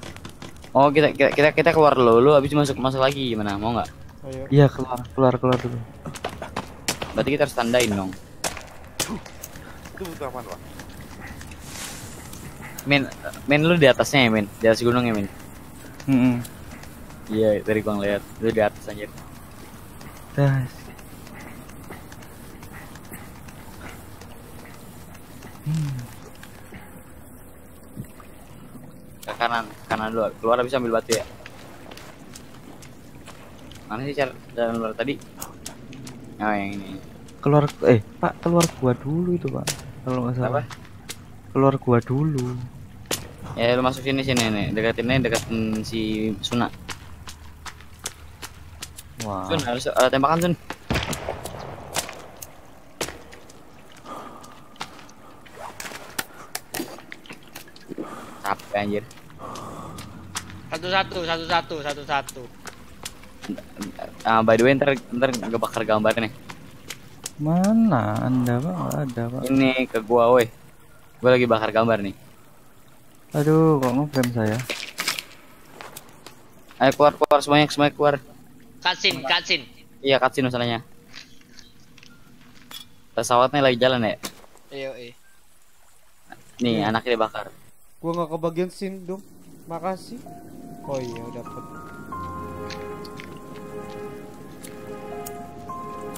Oh, kita kita kita, kita keluar dulu, habis masuk masuk lagi gimana? Mau nggak? ayo. Iya, keluar keluar keluar dulu. Berarti kita harus tandain dong. Itu butuh apaan, Pak? Min, min lu di atasnya ya, Min? Di atas gunung ya, Min? Heeh. Iya, tadi gua ngeliat. Lu di atas anjir. Das. Ke kanan, kanan dulu. Keluar bisa ambil batu ya. Mana sih cara jalan luar tadi? Oh, yang ini. Keluar eh, Pak, keluar gua dulu itu, Pak. Kalau nggak salah. Apa? Keluar gua dulu. Ya, lu masuk sini sini nih. Deketin nih, deketin si Suna. Wah. Sun, harus ada tembakan, Sun. Capek anjir. Satu-satu, satu-satu, satu-satu. Ah, by the way, ntar, ntar ngebakar gambar nih. Mana Anda, Pak? Ada, Pak. Ini ke gua, woi. Gua lagi bakar gambar nih. Aduh, kok ngeframe saya? Ayo keluar, keluar semuanya, semuanya keluar. Cutscene, cutscene. Iya, cutscene masalahnya. Pesawatnya lagi jalan ya. Ayo, eh. Nih, anaknya dibakar. Gua nggak kebagian scene dong. Makasih. Oh iya dapat.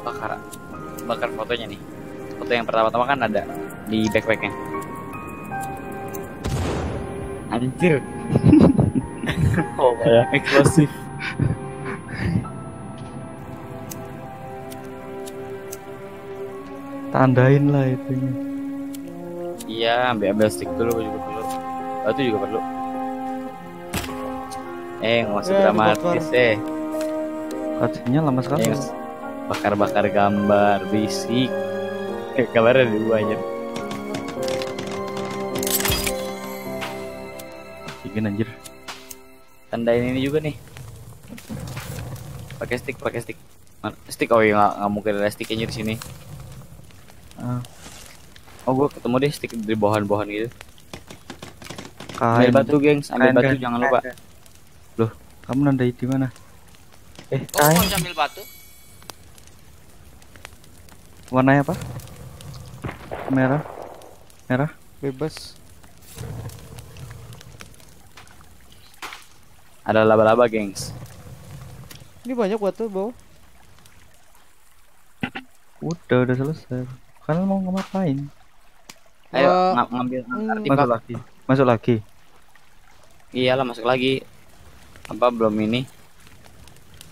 Bakar. Bakar fotonya nih. Foto yang pertama-tama kan ada di backpacknya. Anjir. <laughs> oh, ya, eksplosif. <laughs> Tandain lah itu. Iya, ambil ambil stick dulu juga perlu. Batu juga perlu. Eh, usah Eh, dramatis eh. Kajiannya lama sekali. Eh, bakar-bakar gambar, bisik. Eh, gambarnya dua aja. Bikin anjir. Tandain ini juga nih. Pakai stick, pakai stick. Stick oh iya nggak mungkin ada sticknya di sini. Ah, Oh, gua ketemu deh stick di bawahan-bawahan gitu. kain. Ambil batu, gengs. Ambil Kain, batu, kain, jangan kain, lupa. kain. Loh, kamu nandai di mana? Eh, Oh, kain. mau sambil batu? Warnanya apa? Merah. Merah. Bebas. Ada laba-laba, gengs. Ini banyak batu bawah. Udah, udah selesai. Kalian mau ngapain? Ayo, Wah. ng- ngambil Hmm. artifak. Masuk lagi. Masuk lagi. Iyalah, masuk lagi. Apa belum ini?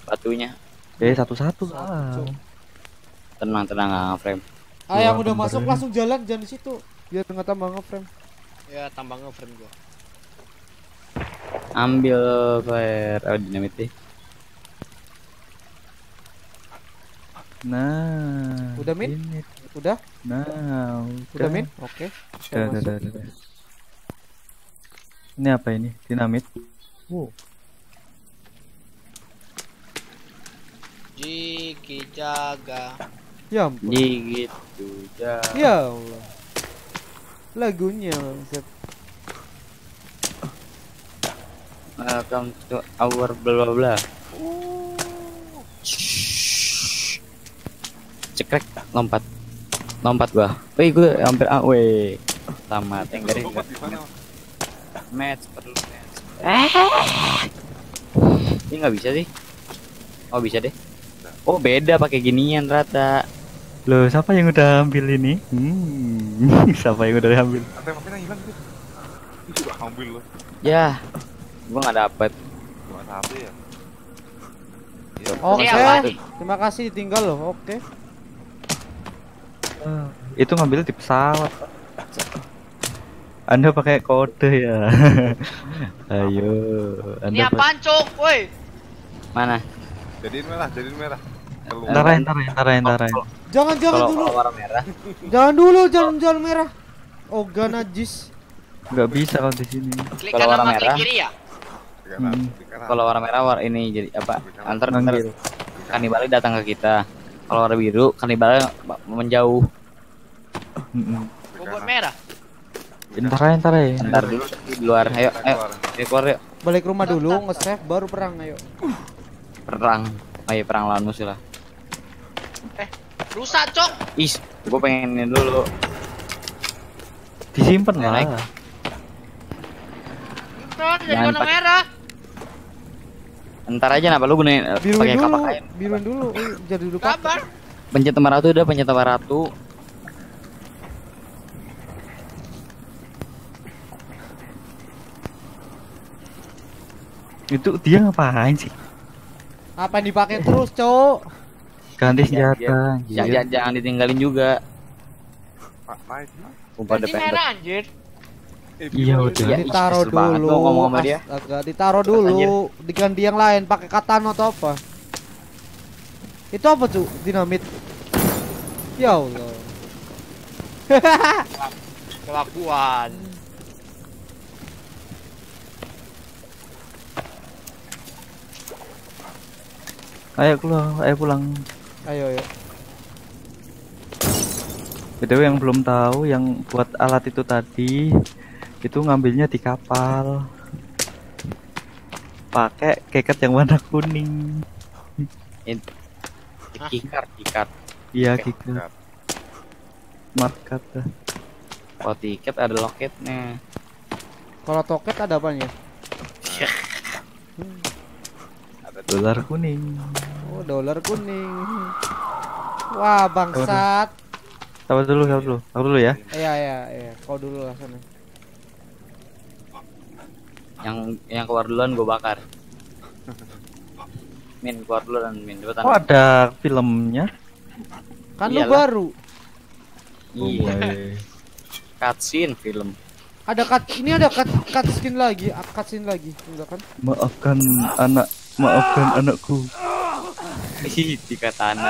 Batunya. Eh, satu-satu lah. Satu. Tenang, tenang, nggak frame. Ah yang udah masuk kemarin. langsung jalan jangan di situ. Biar nggak tambah ngeframe. Ya, tambah ngeframe gua. Ambil fire. Oh, dinamit deh. Nah. Udah, Min? ini. Udah? Nah, Udah min? Oke. Udah, udah, udah, udah. Ini apa ini? Dinamit. Wow. Jiki jaga. Ya ampun. Gigit juga. Ya Allah. Lagunya bangsat. Welcome to our bla bla bla. Cekrek lompat. Lompat gua. Wih, gua hampir ah, weh. Tamat yang dari match perlu match. Ini nggak bisa sih. Oh, bisa deh. Oh, beda pakai ginian rata. Loh, siapa yang udah ambil ini? Hmm. <laughs> siapa yang udah ambil? Hilang tuh. Ini juga ambil loh. Ya. Gua nggak dapet. Satu ya. Ya, apa nih? terima kasih tinggal loh. Oke. Itu ngambilnya di pesawat. Anda pakai kode ya. <laughs> Ayo, Ini Anda pakai- apaan, Cok? Woi. Mana? Jadiin merah, jadiin merah. Ntar ntar ntar ntar aja. Jangan jangan dulu. kalau warna merah, Jangan dulu, jangan jangan merah. Oga najis. Nggak bisa kalau di sini. Klik Kalau kanan warna merah. kiri ya? Hmm. kalau warna merah war ini jadi apa? Antar ntar Manggil. kanibalnya datang ke kita. Kalau warna biru, kanibalnya menjauh. Gua buat merah. Ntar aja, ntar aja. Ntar dulu di luar. Ayo, ayo, ayo keluar yuk. Balik rumah dulu, nge-save baru perang ayo. Perang. Ayo perang lawan musuh lah. Rusak, Cok. Is, gue pengen ini dulu. Disimpan lah. Naik. Ntar jadi Jangan warna merah. Ntar aja kenapa lu gunain eh, Biruin pakai kapak kain? biruin dulu. Jadi dulu. Kabar. Pencet tombol ratu udah pencet tombol ratu. Itu dia ngapain sih? Apa yang dipakai terus, Cok? Ganti Iya, senjata. Jangan, jangan, jangan ditinggalin juga. Pak, udah pengen. merah, anjir. Eh, Iya, udah. Iya, Ditaruh dulu. ngomong sama dia. Astaga, ditaruh dulu. Diganti yang lain pakai katana atau apa? Itu apa, Cuk? Dinamit. Ya Allah. <laughs> Kelakuan. Ayo keluar, ayo pulang. Ayo, ayo. BTW yang belum tahu yang buat alat itu tadi itu ngambilnya di kapal. Pakai keket yang warna kuning. Kikar, kikar. Iya, card dah. Kalau tiket ada loketnya. Kalau toket ada apanya? <laughs> Dolar kuning. Oh, dolar kuning. Wah, bangsat. Sabar dulu, sabar dulu. Aku dulu ya. Iya, iya, iya. Kau dulu lah sana. Yang yang keluar duluan gue bakar. <laughs> Min keluar duluan Min cepetan. Oh, ada filmnya. Kan lu baru. Iya. <laughs> Cutscene film. Ada cut ini ada cut cut skin lagi, ah, cut scene lagi. Enggak kan? Maafkan anak, maafkan anakku. Ih, di katana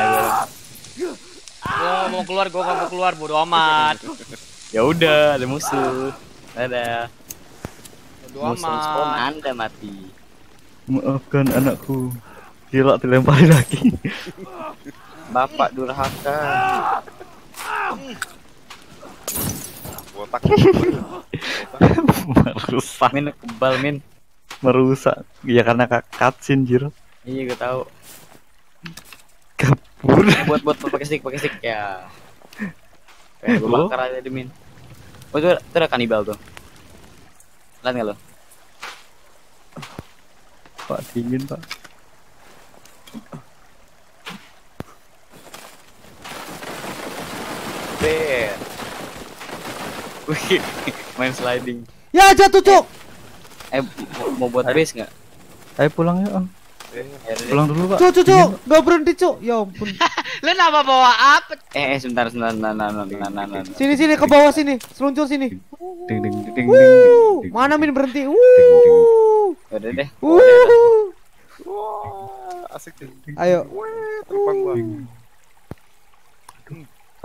gue. Gua mau keluar, gua nggak mau keluar, bodo amat. <laughs> Ya udah, ada musuh. Dadah. Bodo Musuh spawn. Anda mati. Maafkan anakku. Gila dilempari <laughs> lagi. Bapak durhaka. Botak. <laughs> merusak, Min kebal Min. merusak. Ya karena kak cutscene jir. Iya gue tahu. Kabur. Eh, buat buat pakai stick, pakai stick ya. Kayak gue bakar aja di Min. Oh itu, itu ada kanibal tuh. Lihat nggak lo? Pak dingin pak. Bet. Wih, main sliding. Ya jatuh, Cuk. Eh, mau, mau buat base nggak? Ayo pulang yuk. Om. Pulang dulu pak. Cuk, Cuk, Cuk. Enggak berhenti, Cuk. Ya ampun. <laughs> Lu kenapa bawa apa? Eh, eh sebentar, sebentar, nah, nah, nah, nah, nah, nah. Sini sini ke bawah sini. Seluncur sini. Ding ding ding ding ding. Ding, mana ding. min berhenti? Wuh. Udah deh. Wuh. Wah, asik deh. Ayo. Terbang gua.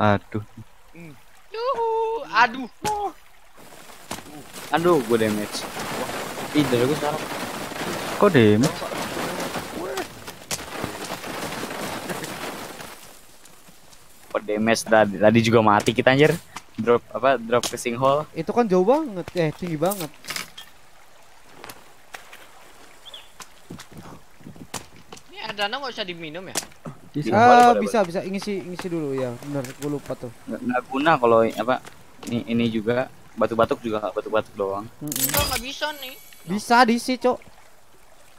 Aduh. Yuhu, aduh. Aduh, gue damage. Ih, dari gue sekarang. Kok damage? Oh, damage tadi, tadi juga mati kita anjir. Drop apa? Drop ke sinkhole. Itu kan jauh banget. Eh, tinggi banget. Ini ada dana nggak usah diminum ya? Bisa. boleh, Ah, boleh, bisa bisa ngisi ngisi dulu ya. Bener, gue lupa tuh. Nggak, nggak guna kalau apa? Ini ini juga batu-batuk juga nggak batu-batuk doang. Mm-mm. Enggak, nggak bisa nih. Bisa diisi, Cok.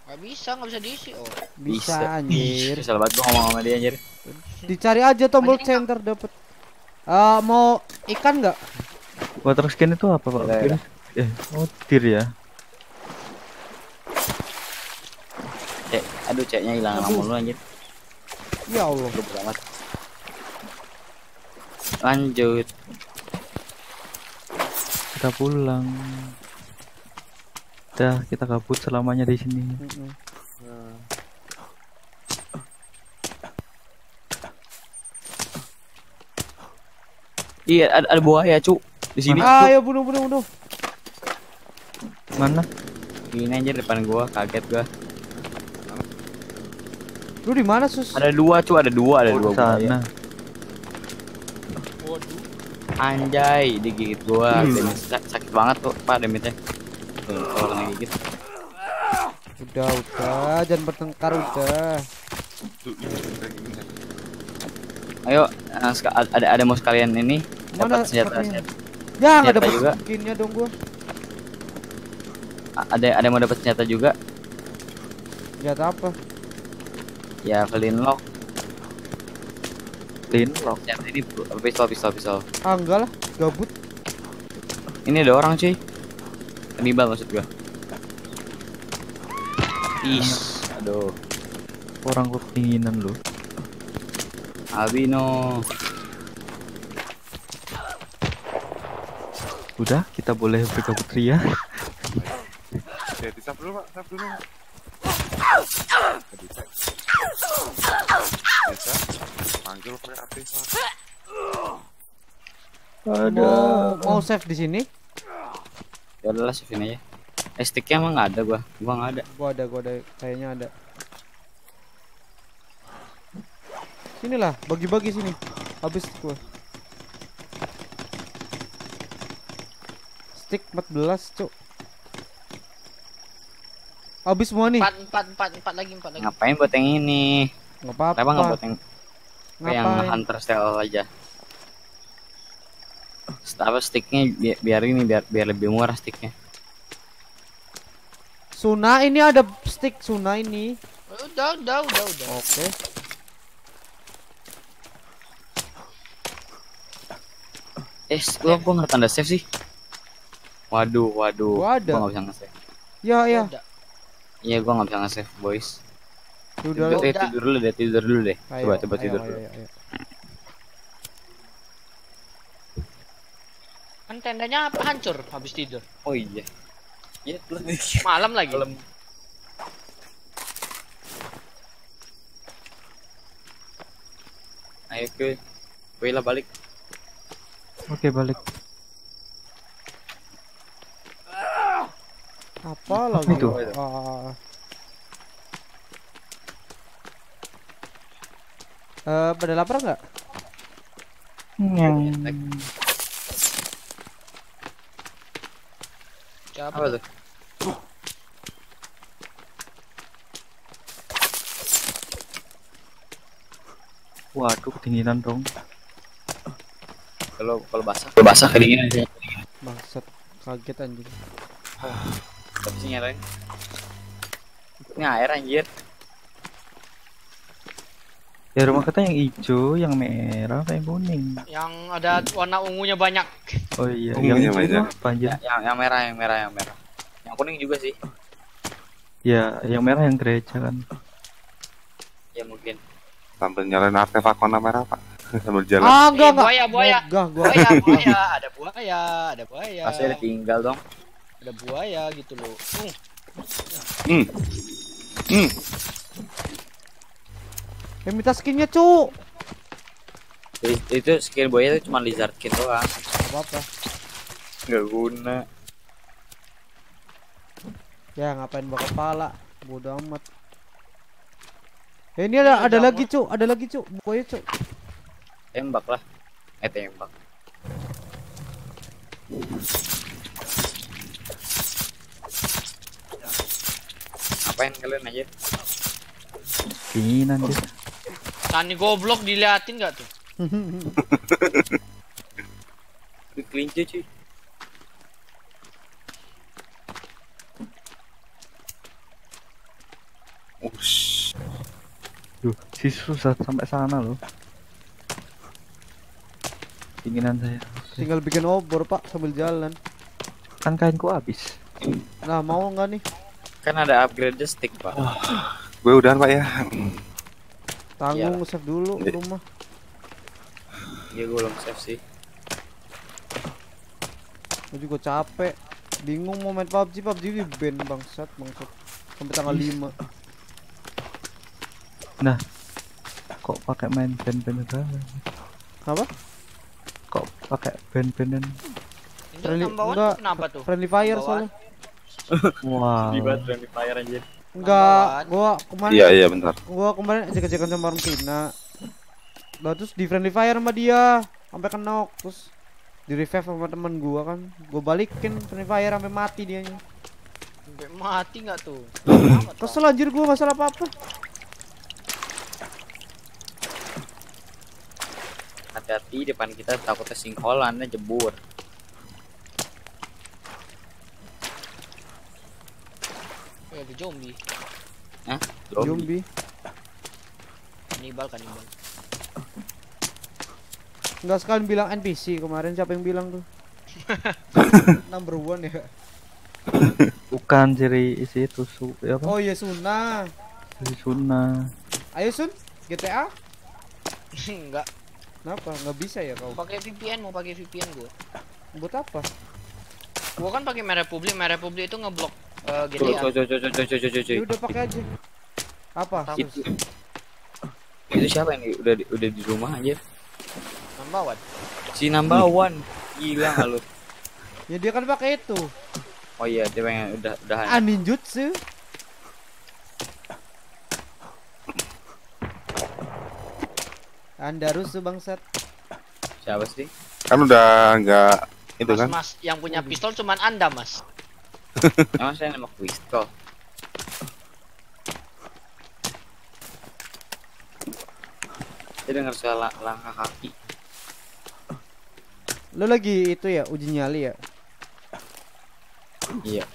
Nggak bisa, nggak bisa diisi. Oh, Bisa Ih, anjir. Kesel banget gue ngomong sama dia anjir. Dicari aja tombol Anjing, center dapat. Ah, mau ikan nggak? Water skin itu apa pak? Udah, Tir? Eh, oh tir ya. Eh, Aduh, ceknya hilang lama mulu anjir. Ya Allah. Lu amat. Lanjut. Kita pulang. Udah, kita kabut selamanya di sini. Mm-mm. Iya, ada, ada buaya, cu. Di sini. Ah, ayo bunuh bunuh bunuh. Mana? Ini anjir depan gua, kaget gua. Lu di mana sus? Ada dua, cu, ada dua, ada dua buaya. Sana. Waduh. Anjay, digigit gua. Damage sak- sakit banget tuh, Pak, damage-nya. Tuh, kalau kena gigit. Udah udah, jangan bertengkar udah. Tuh, ini lagi ini. Ayo, eh, ada ada mau sekalian ini Mana senjata. Ya nggak dapat juga. skinnya dong gua. A- Ada ada yang mau dapat senjata juga. Senjata apa? Ya, flintlock. Flintlock. Senjata ini pistol, pistol, pistol. Ah enggak lah, gabut. Ini ada orang, cuy. Kanibal maksud gua. Is, aduh. Orang ketinginan lu. Albino. Udah, kita boleh berkabut ria. Ya, disap dulu, Pak. Disap dulu. Bisa. Bisa. Panggil pakai api, Pak. Mau mau save di sini? Ya udahlah, save ini aja. Eh, sticknya emang nggak ada gua. Gua nggak ada. Gua ada, gua ada, kayaknya ada. Sinilah, bagi-bagi sini. Habis gua. Stick 14, cuk. Habis semua nih. Empat, empat, empat, empat lagi, empat lagi. Ngapain buat yang ini? Enggak apa-apa. Kenapa nggak buat yang kayak yang Ngapain? hunter style aja? Apa sticknya biar, biar ini biar biar lebih murah sticknya. Suna ini ada stick Suna ini. Udah, udah, udah, udah. Oke. Eh, gua gua nggak tanda save sih. Waduh, waduh. Gua ada. Gua nggak bisa nge-save. Ya ya. Udah. Iya, gua nggak bisa nge-save, boys. Udah. Tidur, eh, Udah. tidur dulu deh, tidur dulu deh. Ayo, Coba coba ayo, tidur ayo, dulu. ayo, ayo. Kan tendanya apa hancur habis tidur. Oh iya. Iya, terus Malam lagi. Malam. Ayo ke Wila balik. Oke, balik. Apa lagi? itu? Ah. Eh, pada lapar nggak? Yang? Apa tuh? Waduh, ketinginan dong. Kalau kalau basah. Kalau basah kedinginan aja. Bangsat, kaget anjing. Tapi sih nyalain. Ini air anjir. Ya rumah kita yang hijau, yang merah, apa yang kuning? Yang ada warna ungunya banyak. Oh iya, Ungunya yang banyak. apa anjir? Ya, yang yang merah, yang merah, yang merah. Yang kuning juga sih. Ya, yang merah yang gereja kan. Ya mungkin. Sambil nyalain artefak warna merah, Pak. <laughs> Sambil jalan. Ah, enggak Eh, enggak. buaya, buaya. Enggak, gua. Buaya, buaya, <laughs> ada buaya, ada buaya. Pasti ada tinggal dong. Ada buaya gitu loh. Hmm. Hmm. Hmm. Eh, minta skinnya, Cuk. Itu, itu skin buaya itu cuma lizard skin doang. Gak apa-apa. Nggak guna. Ya, ngapain bawa kepala? Bodoh amat. Eh, ini ada ada jamur. lagi, Cuk. Ada lagi, Cuk. Buaya, Cuk. Tembak lah. Eh tembak. Ngapain kalian aja? Ketinginan dia. Tani goblok diliatin gak tuh? <laughs> Di kelinci cuy. Ush. Duh, si susah sampai sana loh. Keinginan saya. Tinggal bikin obor, Pak, sambil jalan. Kan kainku habis. Nah, mau nggak nih? Kan ada upgrade stick pak. gue udahan pak ya. Tanggung save dulu Iya. rumah. Iya gue belum save sih. Gue juga capek. Bingung mau main PUBG, PUBG di ban bangsat, bangsat. Sampai tanggal 5. Nah, kok pakai main segala? Apa? Kok pakai band-bandan? Ini Friendly- enggak. tuh kenapa tuh? Friendly fire Bawaan. Soalnya. Wow. friendly fire anjir. Enggak, gua kemarin Iya iya bentar. gua kemarin ajak-ajakan sama orang Cina. Lah terus di friendly fire sama dia sampai kenok terus di revive sama temen gua kan. Gua balikin friendly fire sampai mati dianya. Sampai mati nggak tuh? <laughs> Kesel anjir gua masalah apa-apa. Hati-hati depan kita takutnya sinkhole anda jebur. Ada zombie. Zombie. Kanibal, kanibal. Enggak sekalian bilang NPC kemarin siapa yang bilang tuh? <laughs> Number one ya. Bukan ciri isi itu su ya apa? Oh iya Suna. Ciri Suna. Ayo Sun, GTA? <laughs> Enggak. Kenapa? Nggak bisa ya kau? Pakai VPN, mau pakai VPN gua. Buat apa? Gua kan pakai Merah Republik, Merah Republik itu ngeblok eh, Cuy, GTA. cuy, cuy, cuy, cuy, cuy, cuy, cuy. Ya udah pakai aja. Apa? Itu, itu siapa yang di- udah di, udah di rumah anjir? Number one. Si one. Gila lu? Ya dia kan pakai itu. Oh iya, dia pengen udah udahan. Ah ninjutsu. Anda rusuh bangsat. Siapa sih? Kan udah nggak itu Mas, kan. mas, yang punya pistol cuman anda mas. Emang saya nama pistol. Saya dengar suara la- langkah kaki. Lu lagi itu ya uji nyali ya? Iya.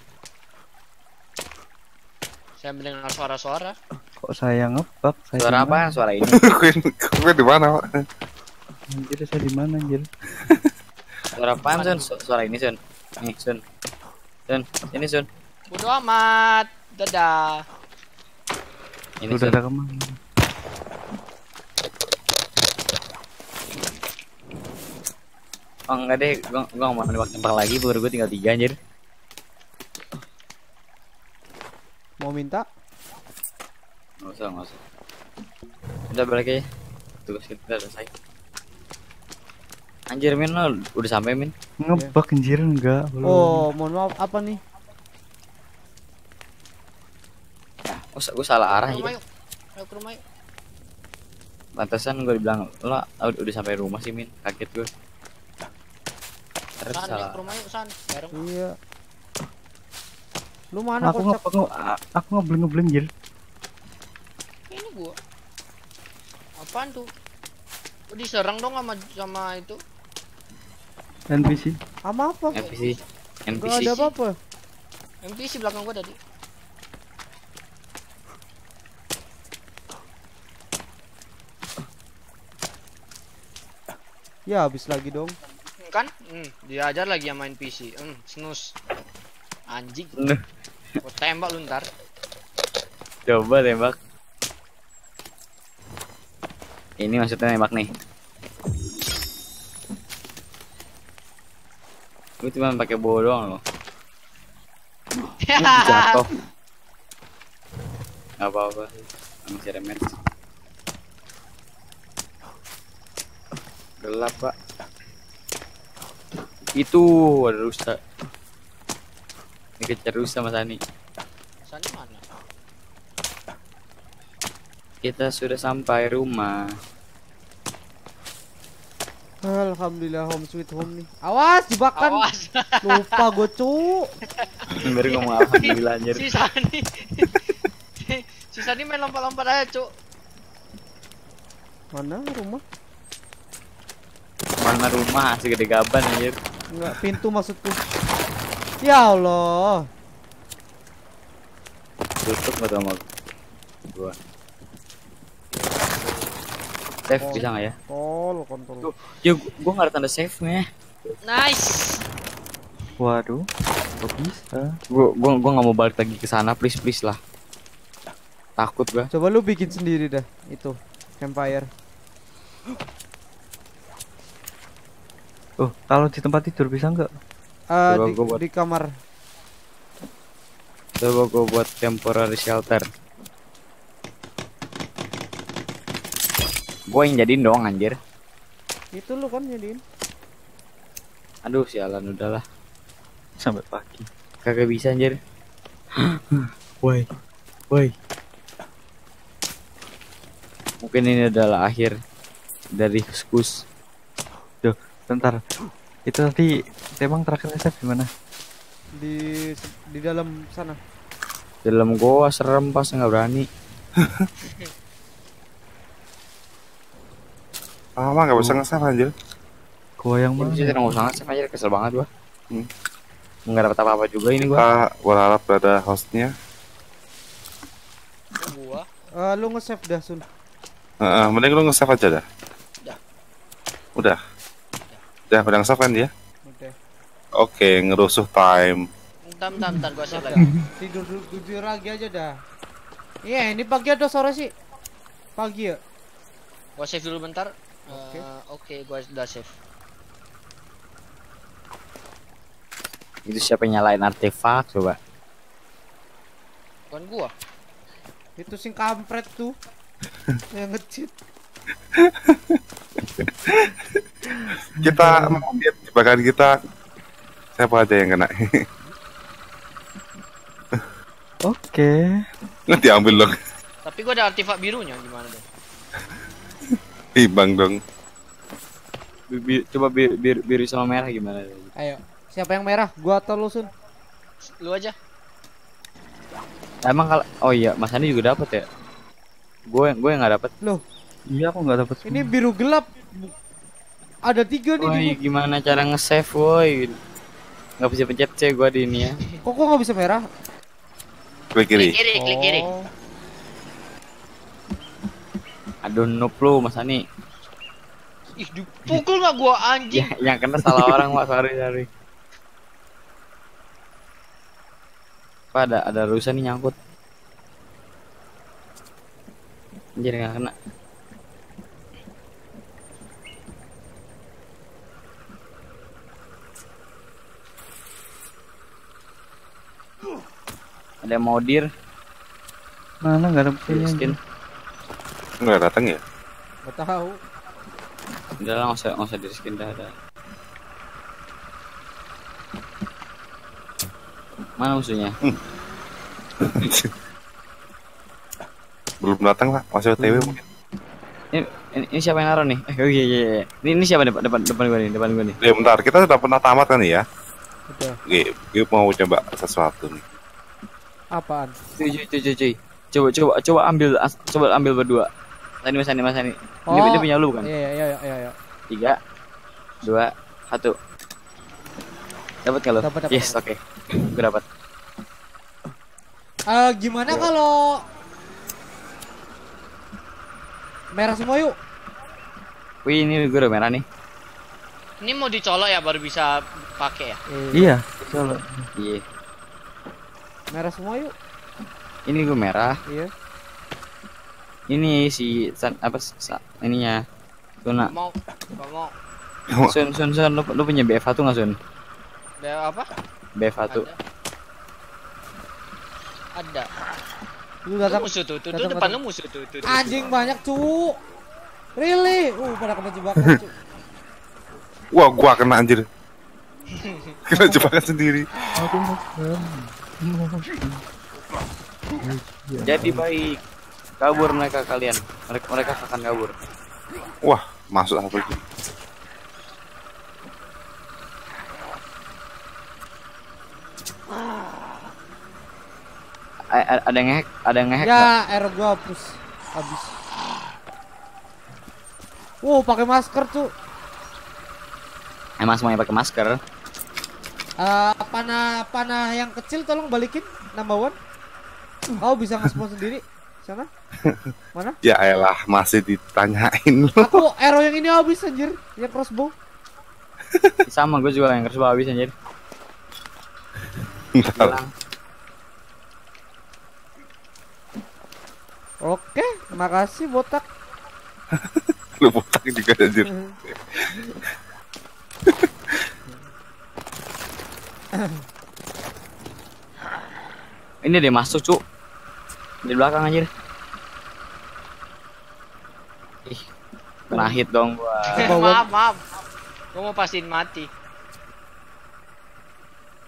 Saya mendengar suara-suara. Kok saya ngebak? Saya Suara apa? Suara ini. <laughs> gue di mana pak? Anjir saya di mana anjir? Suara apaan Sun? Su- Suara ini Sun. Nih Sun. Sun, ini Sun. Bodo amat. Dadah. Ini Udah Sun. ada ke mana? Oh enggak deh, gua gua mau nembak nembak lagi, baru gua tinggal tiga anjir. Mau minta? Nggak usah, nggak usah. Udah balik aja. Tugas kita udah selesai. Anjir Min lo udah sampai Min. Ngebak anjir enggak? belum. Oh, mohon maaf apa nih? Oh, sa- gua salah arah Ke rumah aja. yuk. Ayo ke rumah yuk. Pantesan gua dibilang lo udah, udah sampai rumah sih Min. Kaget gua. Terus San, salah. ke rumah yuk San. Bareng. Iya. Lu mana aku kocak? ngebak nge- a- aku ngebling ngebling anjir. Ini gua. Apaan tuh? Diserang dong sama sama itu. NPC. Sama apa? NPC. Enggak NPC. ada apa-apa. NPC belakang gua tadi. Ya habis lagi dong. Kan? Hmm, diajar lagi yang main PC. Hmm, snus. Anjing. Gua tembak lu ntar. Coba tembak. Ini maksudnya nembak nih. Gue cuma pakai bow doang loh. <laughs> Uh, jatuh. Gak apa-apa. Masih ada match. Gelap pak. Itu ada rusa. Dikejar rusa mas Ani. Sana mana? Kita sudah sampai rumah. Alhamdulillah home sweet home nih. Awas jebakan. Awas. <laughs> Lupa gue cuk. Baru ngomong alhamdulillah anjir. si Sani. <laughs> si Sani main lompat-lompat aja, Cuk. Mana rumah? Mana rumah segede gaban anjir. Enggak, pintu maksudku. Ya Allah. Tutup nggak tuh sama gua. Save bisa nggak ya? Kol kontrol. Ya gua, nggak ada tanda save nya. Nice. Waduh. Kok bisa? Gua gua gua nggak mau balik lagi ke sana please please lah. Takut gua. Coba lu bikin sendiri dah itu campfire. Oh, kalau di tempat tidur bisa nggak? Eh, Coba di, buat- di kamar. Coba gua buat temporary shelter. Gua yang jadiin dong anjir. Itu lu kan jadiin. Aduh sialan udahlah. Sampai pagi. Kagak bisa anjir. <gasps> Woi. Woi. Mungkin ini adalah akhir dari Skus. Bentar. Itu tadi temang terakhir nge-save di mana? Di di dalam sana. Dalam gua serem pas nggak berani. <laughs> Lama nggak bisa nge-save anjir. Gua yang Ini mana? sih terang sangat sih aja kesel banget gua. Hmm. Nggak dapat apa-apa juga ini gua. Kita berharap ada hostnya. Gua. Eh, lu nge-save dah Sun. Heeh, mending lu nge-save aja dah. Udah. Udah. Udah, udah nge-save kan dia? Udah. Oke, ngerusuh time. Bentar, bentar, bentar gua save lagi. <laughs> Tidur dulu tidur lagi aja dah. Iya, ini pagi atau sore sih? Pagi ya? Gua save dulu bentar. Oke. Eh, Oke, gua udah save. Itu siapa yang nyalain artefak coba? Bukan gua. Itu sing kampret tuh. <laughs> yang ngecit. Kita mau lihat jebakan kita siapa aja yang kena. Oke. Nggak diambil dong. Tapi gua ada artefak birunya gimana dong? Timbang dong. Bi- bi- coba bir, bir, biru sama merah gimana? Ayo. Siapa yang merah? Gua atau lu Sun? Lu aja. Emang kalau oh iya Mas Andi juga dapat ya? Gue gue yang nggak dapat. Loh, Iya aku nggak dapet. ini biru gelap. Ada tiga nih di Woi gimana cara nge-save woi? Nggak bisa pencet C gua di ini ya. Kok kok nggak bisa merah? Klik kiri. Klik kiri, klik kiri. Oh. Aduh noob lu Mas Ani. Ih, dipukul nggak gua anjing? Ya, yang kena salah <laughs> orang Pak, sorry sorry. Pak ada ada rusa nih nyangkut. Anjir nggak kena. Ada modir, Mana nggak dapet ini skin. Nggak datang ya? Gak tahu. Udah lah nggak usah nggak usah di skin dah ada. Mana musuhnya? Belum datang lah, masih OTW mungkin. Ini, ini, ini siapa yang naruh nih? Eh, oh iya iya iya. Ini, ini siapa depan depan depan gua nih, depan gua nih. Ya bentar, kita sudah pernah tamat kan ya? Udah. Oke, gue mau coba sesuatu nih. Apaan? Cuy cuy cuy cuy. Coba coba coba ambil coba ambil berdua. Tadi Mas Ani Mas Ani. Ini, Oh. ini punya lu kan? Iya iya iya iya. iya. Tiga, dua, satu. Dapat nggak lo? Dapat, dapat, Yes, oke. Gue dapat. Eh, gimana kalau merah semua yuk? Wih, ini gue udah merah nih. Ini mau dicolok ya baru bisa pakai ya? Eh, Iya. Salah. Iya. merah semua yuk. Ini gue merah. Iya. Ini si san, apa sa, ininya. Suna. Mau, mau. Sun Sun Sun lu, lu punya BF1 nggak Sun? Ada apa? BF1. Ada. Ada. Lu datang musuh tuh, tuh, tuh datang, depan lu musuh tuh, tuh, tuh. anjing banyak cu. Really? Uh, pada kena jebakan <laughs> cu. Wah, gua kena anjir. kena jebakan sendiri. Jadi baik. Kabur mereka kalian. Mereka mereka akan kabur. Wah, masuk apa itu? A- a- ada yang ngehack, ada yang ngehack. Ya, error gua hapus. Habis. Wow, pakai masker tuh. Emang semuanya pakai masker. Eh, panah panah yang kecil tolong balikin number one. Kau bisa nge-spawn sendiri. Sana. <laughs> Mana? Ya elah, masih ditanyain lu. <laughs> Aku arrow yang ini habis anjir. <laughs> Yang crossbow. Sama gue juga yang kerbau habis anjir. Hilang. Oke, makasih botak. Lu botak juga anjir. Ini dia masuk, Cuk. Di belakang anjir. Ih. Kena hit dong gua. maaf, maaf. Gua mau pastiin mati.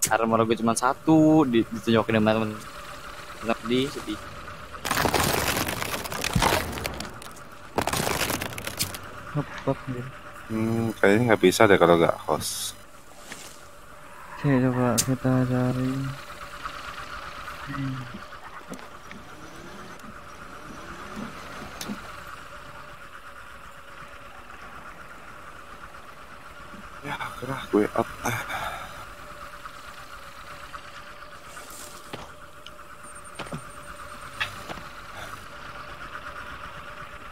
Armor gue cuma satu, di- ditunjukin sama temen Enak di sedih. Hop, hop. Hmm, kayaknya nggak bisa deh kalau nggak host. Oke, coba kita cari. Ya, gerah gue. Ah,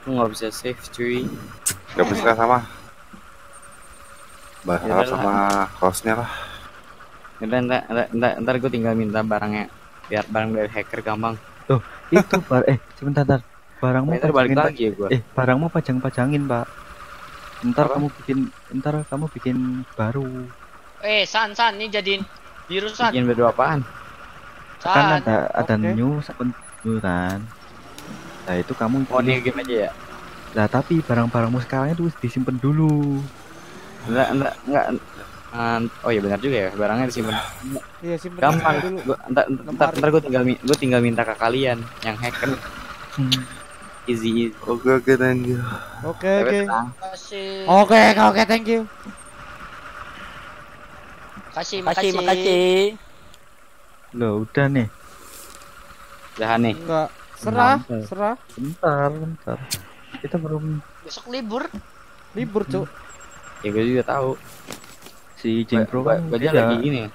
Aku nggak bisa save cuy. Nggak bisa sama. Ya Berharap udah sama hostnya lah. Ntar, ntar, ntar, ntar, ntar gue tinggal minta barangnya biar barang dari hacker gampang. Itu bar eh sebentar, bentar. Barangmu Ntar balik pajangin, lagi ya gue. Eh, barangmu pajang-pajangin, Pak. Ntar Apa? kamu bikin ntar kamu bikin baru. Eh, San, San, ini jadiin biru San. Bikin berdua apaan? Kan San. ada ada oke. new new kan. Nah, itu kamu Oh ini game aja ya? Nah, tapi barang-barangmu sekarang itu disimpan dulu. Enggak, enggak, enggak. Oh iya benar juga ya barangnya disimpan Iya, simpen gampang dulu. Gua, ntar ntar, ntar gue tinggal gua tinggal minta ke kalian yang hacker Hmm. Easy easy Oke, oke, thank you. Oke, oke. Kasih. Oke, oke, thank you. Kasih, Makasih, makasih. makasih. Loh, udah nih. udah nih Enggak. Serah, Mantap. serah. Bentar, bentar. Kita belum Besok libur. Libur, Cuk. ya gue juga tahu si Jimpro kan beda. lagi gini ya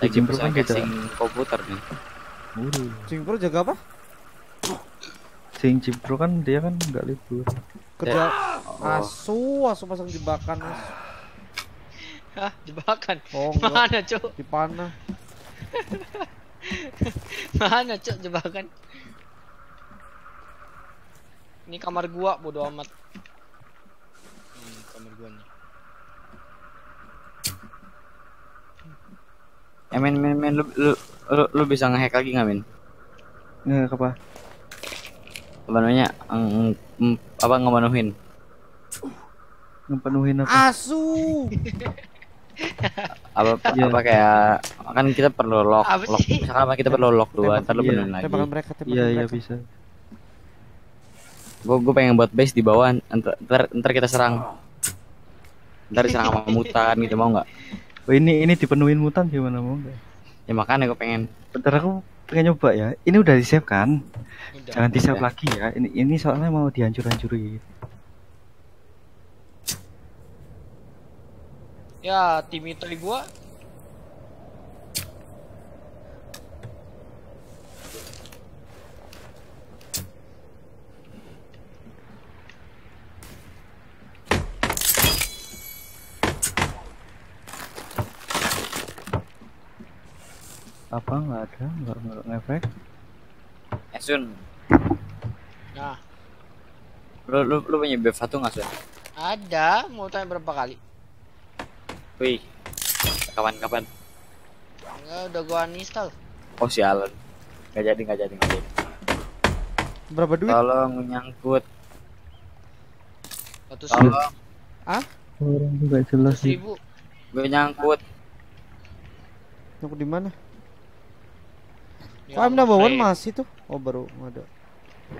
lagi pesan kan komputer nih Waduh. Cingpro jaga apa? Si Jimpro kan dia kan nggak libur. Kerja oh. asu, asu pasang jebakan asu. Hah, jebakan. Oh. Mana, Cuk? Dipanah. <laughs> Mana, Cuk, jebakan? Ini kamar gua, bodo amat. Hmm, kamar gua nih. eh men men men lu lu lu, lu bisa ngehack lagi nggak men Nggak apa? Apa namanya Eng- em, apa ngemenuhin Ngepenuhin apa? Asu. <laughs> apa Iya. apa kayak kan kita perlu lock Apa lock sih? misalkan apa kita perlu lock dua ntar lu iya, benerin lagi Tembakan mereka, tembakan Iya, iya bisa. gue gue pengen buat base di bawah ntar ntar, kita serang ntar diserang sama mutan gitu mau nggak Oh, ini ini dipenuhin mutan gimana mau nggak? ya makanya gue pengen Bentar aku pengen nyoba ya. Ini udah di save kan? Udah. Jangan di save lagi ya. Ini ini soalnya mau dihancur-hancurin. Ya, tim itu gua Apa nggak ada? Nggak nggak ngefek? eh Sun Nah, lu lu lu punya buff satu nggak Sun ada. Mau tanya berapa kali? wih kapan-kapan Enggak, udah gua uninstall. oh sialan nggak jadi nggak jadi nggak jadi Berapa duit? tolong nyangkut Satu tolong Orang nggak jelas sih. ribu. gue nyangkut Nyokot di mana? Kok I'm number one masih tuh? Oh, baru ada.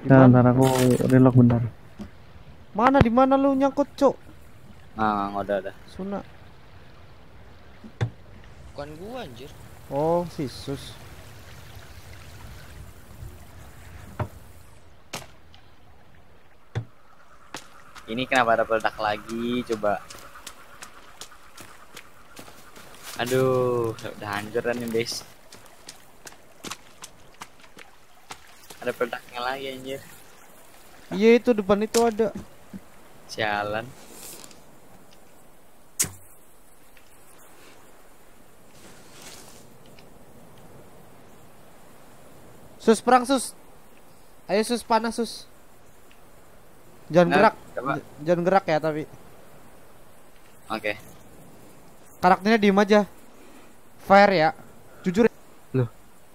Nah, ntar aku relog bentar. Mana di mana lu nyangkut, Cuk? nah udah udah Suna. Bukan gua anjir. Oh, Sisus. ini kenapa ada peledak lagi coba aduh udah hancur kan nih base ada peledaknya lagi anjir Iya itu depan itu ada. sialan Sus perang sus. Ayo sus panas sus. Jangan Nah, gerak. coba. Jangan gerak ya tapi Oke. karakternya diem aja. Fire ya. Jujur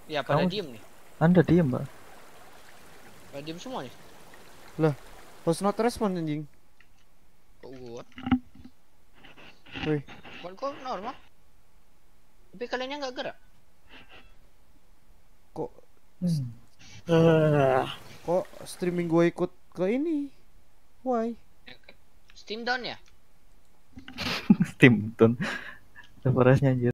Ya pada Kamu- diem nih. Anda diem, Pak. Pada diem semua nih. host not respond anjing. Kok gua? Wih. Buat kok normal. Tapi kaliannya nggak gerak. Kok Hmm. kok streaming gue ikut ke ini? Why? Steam down ya? <laughs> Steam Tun. Referensinya anjir.